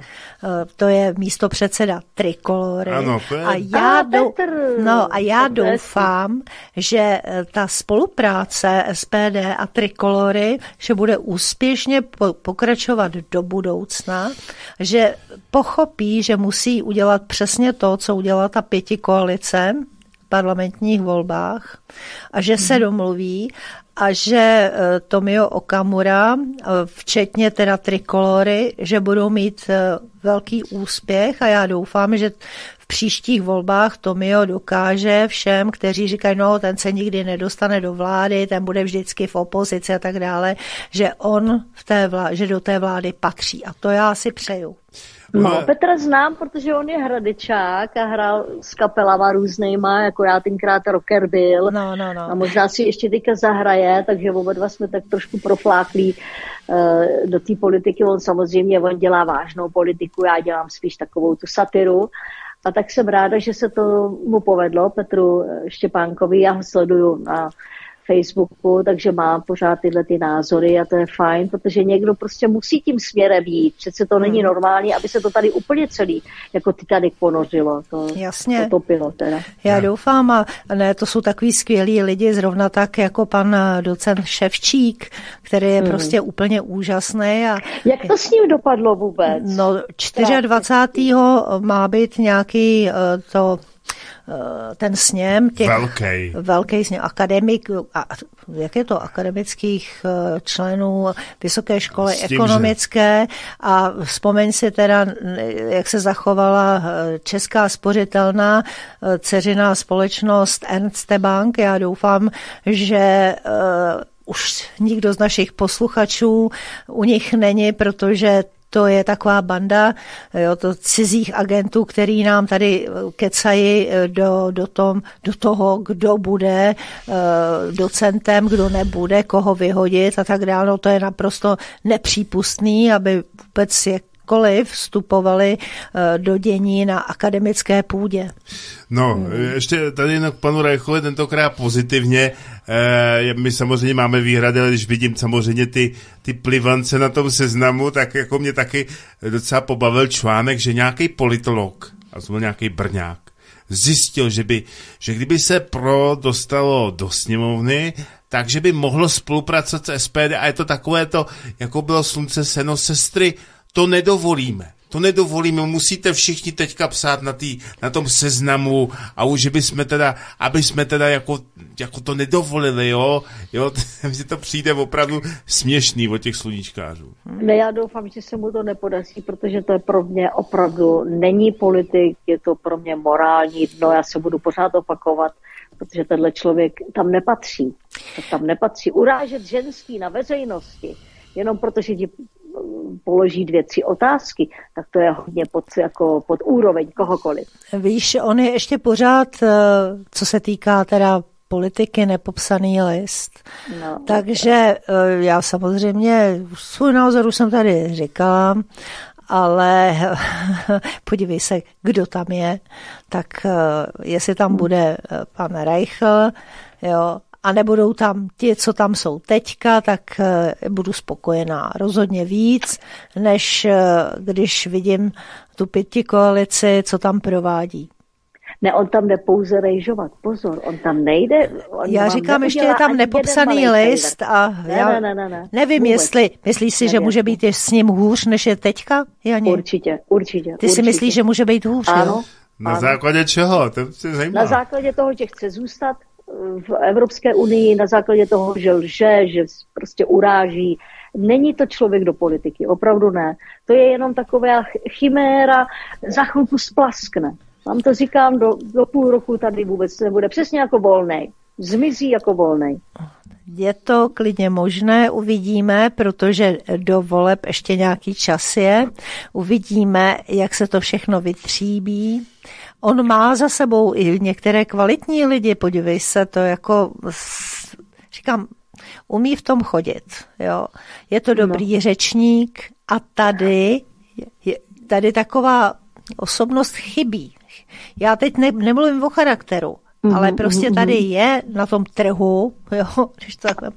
to je místo předseda Trikolory. Ano, to je... A já, dou... no, a já doufám, že ta spolupráce SPD a Trikolory, že bude úspěšně pokračovat do budoucna, že pochopí, že musí udělat přesně to, co udělala ta pěti koalice, parlamentních volbách a že se mhm. domluví a že e, Tomio Okamura, e, včetně teda trikolory, že budou mít e, velký úspěch a já doufám, že v příštích volbách Tomio dokáže všem, kteří říkají, no ten se nikdy nedostane do vlády, ten bude vždycky v opozici a tak dále, že on v té vládě, že do té vlády patří. A to já si přeju. No. Petra znám, protože on je hradečák a hrál s kapelama různýma, jako já tenkrát rocker byl. No, no, no. A možná si ještě teďka zahraje, takže oba dva jsme tak trošku profláklí uh, do té politiky. On samozřejmě, on dělá vážnou politiku, já dělám spíš takovou tu satiru. A tak jsem ráda, že se to mu povedlo, Petru Štěpánkovi. Já ho sleduju na Facebooku, takže mám pořád tyhle ty názory a to je fajn, protože někdo prostě musí tím směrem jít. Přece to není hmm. normální, aby se to tady úplně celý jako Titanic ponořilo. To, Jasně. To topilo teda. Já doufám a ne, to jsou takový skvělí lidi, zrovna tak jako pan eh, docent Ševčík, který je hmm. prostě úplně úžasný. A... Jak to s ním dopadlo vůbec? No 24. má být nějaký eh, to ten sněm těch velký, velký sněm. Akademik, a, jak je to, akademických eh, členů Vysoké školy tím, ekonomické. Že... a vzpomeň si teda, jak se zachovala eh, Česká spořitelná ceřiná společnost Ernst Bank. Já doufám, že už nikdo z našich posluchačů u nich není, protože to je taková banda jo, to cizích agentů, který nám tady kecají do, do, tom, do toho, kdo bude docentem, kdo nebude, koho vyhodit a tak dále. No, to je naprosto nepřípustný, aby vůbec je jakkoliv vstupovali eh, do dění na akademické půdě. No, hmm. ještě tady k panu Reichovi tentokrát pozitivně. E, my samozřejmě máme výhrady, ale když vidím samozřejmě ty, ty plivance na tom seznamu, tak jako mě taky docela pobavil článek, že nějaký politolog, a to byl nějaký brňák, zjistil, že, by, že kdyby se pro dostalo do sněmovny, takže by mohlo spolupracovat s SPD a je to takové to, jako bylo slunce seno sestry, to nedovolíme. To nedovolíme, musíte všichni teďka psát na, tý, na tom seznamu a už by jsme teda, aby jsme teda jako, jako to nedovolili, jo, jo, že to přijde opravdu směšný od těch sluníčkářů. Ne, já doufám, že se mu to nepodaří, protože to je pro mě opravdu není politik, je to pro mě morální dno, já se budu pořád opakovat, protože tenhle člověk tam nepatří. Tam nepatří. Urážet ženský na veřejnosti, jenom protože ti položí dvě, tři otázky, tak to je hodně pod, jako pod úroveň kohokoliv. Víš, on je ještě pořád, eh, co se týká teda politiky nepopsaný list. No, Takže eh, já samozřejmě svůj názor už jsem tady říkala, ale podívej se, kdo tam je, tak eh, jestli tam bude pan Reichl, jo, a nebudou tam ti, co tam jsou teďka, tak eh, budu spokojená rozhodně víc, než eh, když vidím tu pěti koalici, co tam provádí. Ne, on tam jde pouze rejžovat. Pozor, on tam nejde. On já říkám, ještě je tam nepopsaný list a ne, já ne, ne, ne, ne. nevím, Vůbec. jestli, myslíš si, že může být s ním hůř, než je teďka, Janě? Určitě, určitě. Ty určitě. si myslíš, že může být hůř, ano, jo? Na ano. základě čeho? To se zajímá. Na základě toho, že chce zůstat v Evropské unii na základě toho, že lže, že prostě uráží. Není to člověk do politiky, opravdu ne. To je jenom taková chiméra, za chvilku splaskne. Vám to říkám, do, do půl roku tady vůbec nebude. Přesně jako volný. Zmizí jako volný. Je to klidně možné, uvidíme, protože do voleb ještě nějaký čas je. Uvidíme, jak se to všechno vytříbí. On má za sebou i některé kvalitní lidi, podívej se, to jako, říkám, umí v tom chodit, jo. Je to dobrý no. řečník a tady, je, tady taková osobnost chybí. Já teď ne, nemluvím o charakteru, mm-hmm, ale prostě mm-hmm. tady je na tom trhu, jo, když to takhle,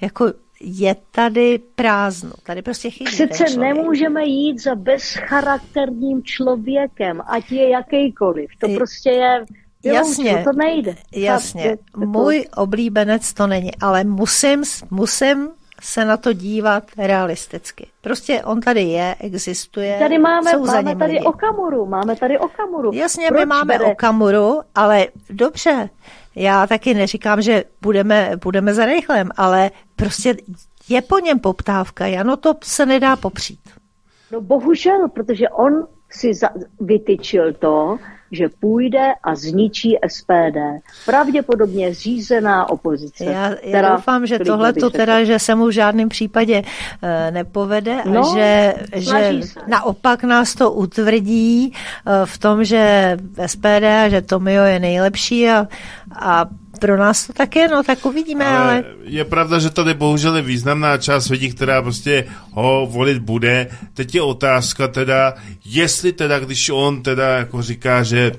jako je tady prázdno. Tady prostě chybí Přece nemůžeme jít za bezcharakterním člověkem, ať je jakýkoliv. To prostě je... Jasně, to nejde. Jasně. Můj oblíbenec to není, ale musím, musím se na to dívat realisticky. Prostě on tady je, existuje. Tady máme, jsou máme tady lidi. Okamuru, máme tady Okamuru. Jasně, Proč my máme bere? Okamuru, ale dobře, já taky neříkám, že budeme, budeme za rychlem, ale prostě je po něm poptávka, Jano, to se nedá popřít. No bohužel, protože on si za, vytyčil to, že půjde a zničí SPD. Pravděpodobně řízená opozice. Já, já doufám, že tohle to teda, že se mu v žádném případě uh, nepovede no, a že, že naopak nás to utvrdí uh, v tom, že SPD a že Tomio je nejlepší a, a pro nás to tak je, no tak uvidíme, ale... ale... Je pravda, že tady bohužel je významná část lidí, která prostě ho volit bude. Teď je otázka teda, jestli teda, když on teda jako říká, že,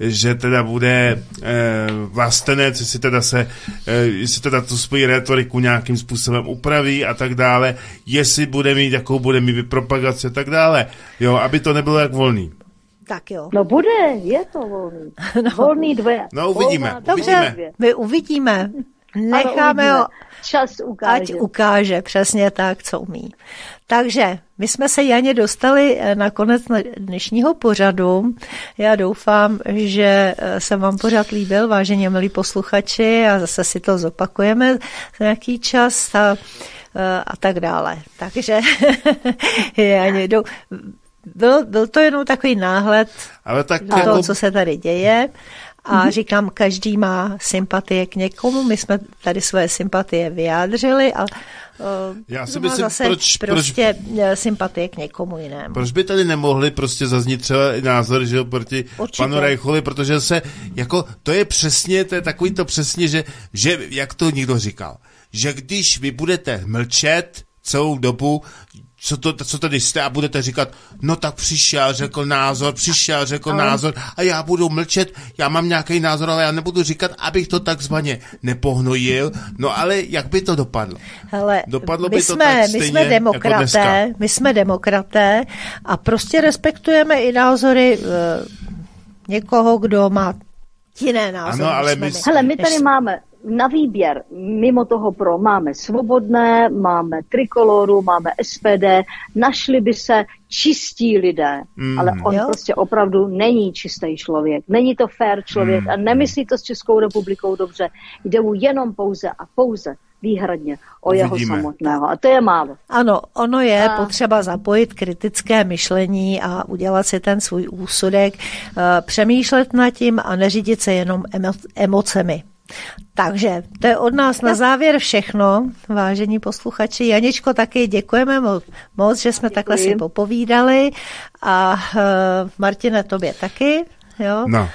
že teda bude eh, vlastenec, jestli teda se, eh, jestli teda tu svoji retoriku nějakým způsobem upraví a tak dále, jestli bude mít, jakou bude mít propagace a tak dále, jo, aby to nebylo jak volný. Tak jo. No bude, je to volný. No. Volný dvě. No uvidíme. Volná, Dobře, uvidíme. my uvidíme. Necháme ho, Čas ukáže. ať ukáže přesně tak, co umí. Takže my jsme se, Janě, dostali eh, na konec dnešního pořadu. Já doufám, že eh, se vám pořád líbil, vážení milí posluchači, a zase si to zopakujeme za nějaký čas a, eh, a tak dále. Takže, Janě, byl, byl to jenom takový náhled Ale tak na to, jako... co se tady děje. a mm-hmm. říkám, každý má sympatie k někomu, my jsme tady své sympatie vyjádřili a uh, Já si myslím, zase proč, prostě proč, eh, sympatie k někomu jinému. Proč by tady nemohli prostě zaznít třeba názor, že proti Určitě. panu Rejcholi, protože se, jako, to je přesně, to je takový to přesně, že, že jak to někdo říkal, že když vy budete mlčet celou dobu, co, to, co tady jste a budete říkat, no tak přišel, řekl názor, přišel, řekl ale... názor a já budu mlčet, já mám nějaký názor, ale já nebudu říkat, abych to takzvaně nepohnojil, no ale jak by to dopadlo? Hele, dopadlo my by jsme, to tak my jsme jako demokraté, jako my jsme demokraté a prostě respektujeme i názory uh, někoho, kdo má jiné názory. Ano, ale my, Hele, my tady máme na výběr mimo toho pro máme svobodné, máme trikoloru, máme SPD, našli by se čistí lidé, mm. ale on jo? prostě opravdu není čistý člověk, není to fair člověk mm. a nemyslí to s Českou republikou dobře, jde mu jenom pouze a pouze výhradně o jeho Vidíme. samotného. A to je málo. Ano, ono je a... potřeba zapojit kritické myšlení a udělat si ten svůj úsudek, eh, přemýšlet nad tím a neřídit se jenom emo- emocemi. Takže to je od nás na závěr všechno, vážení posluchači. Janičko, taky děkujeme moc, že jsme Děkuji. takhle si popovídali a uh, Martine, tobě taky. Jo, no. uh,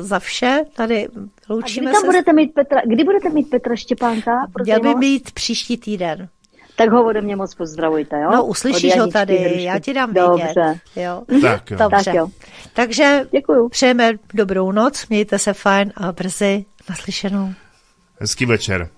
za vše. Tady loučíme a kdy tam se. Budete mít Petra, kdy budete mít Petra Štěpánka? Měl by mít příští týden. Tak ho ode mě moc pozdravujte, jo? No, uslyšíš ho tady, hrušky. já ti dám vědět. Dobře. Jo. Tak jo. Dobře. Tak jo. Takže Děkuju. přejeme dobrou noc, mějte se fajn a brzy naslyšenou. Hezký večer.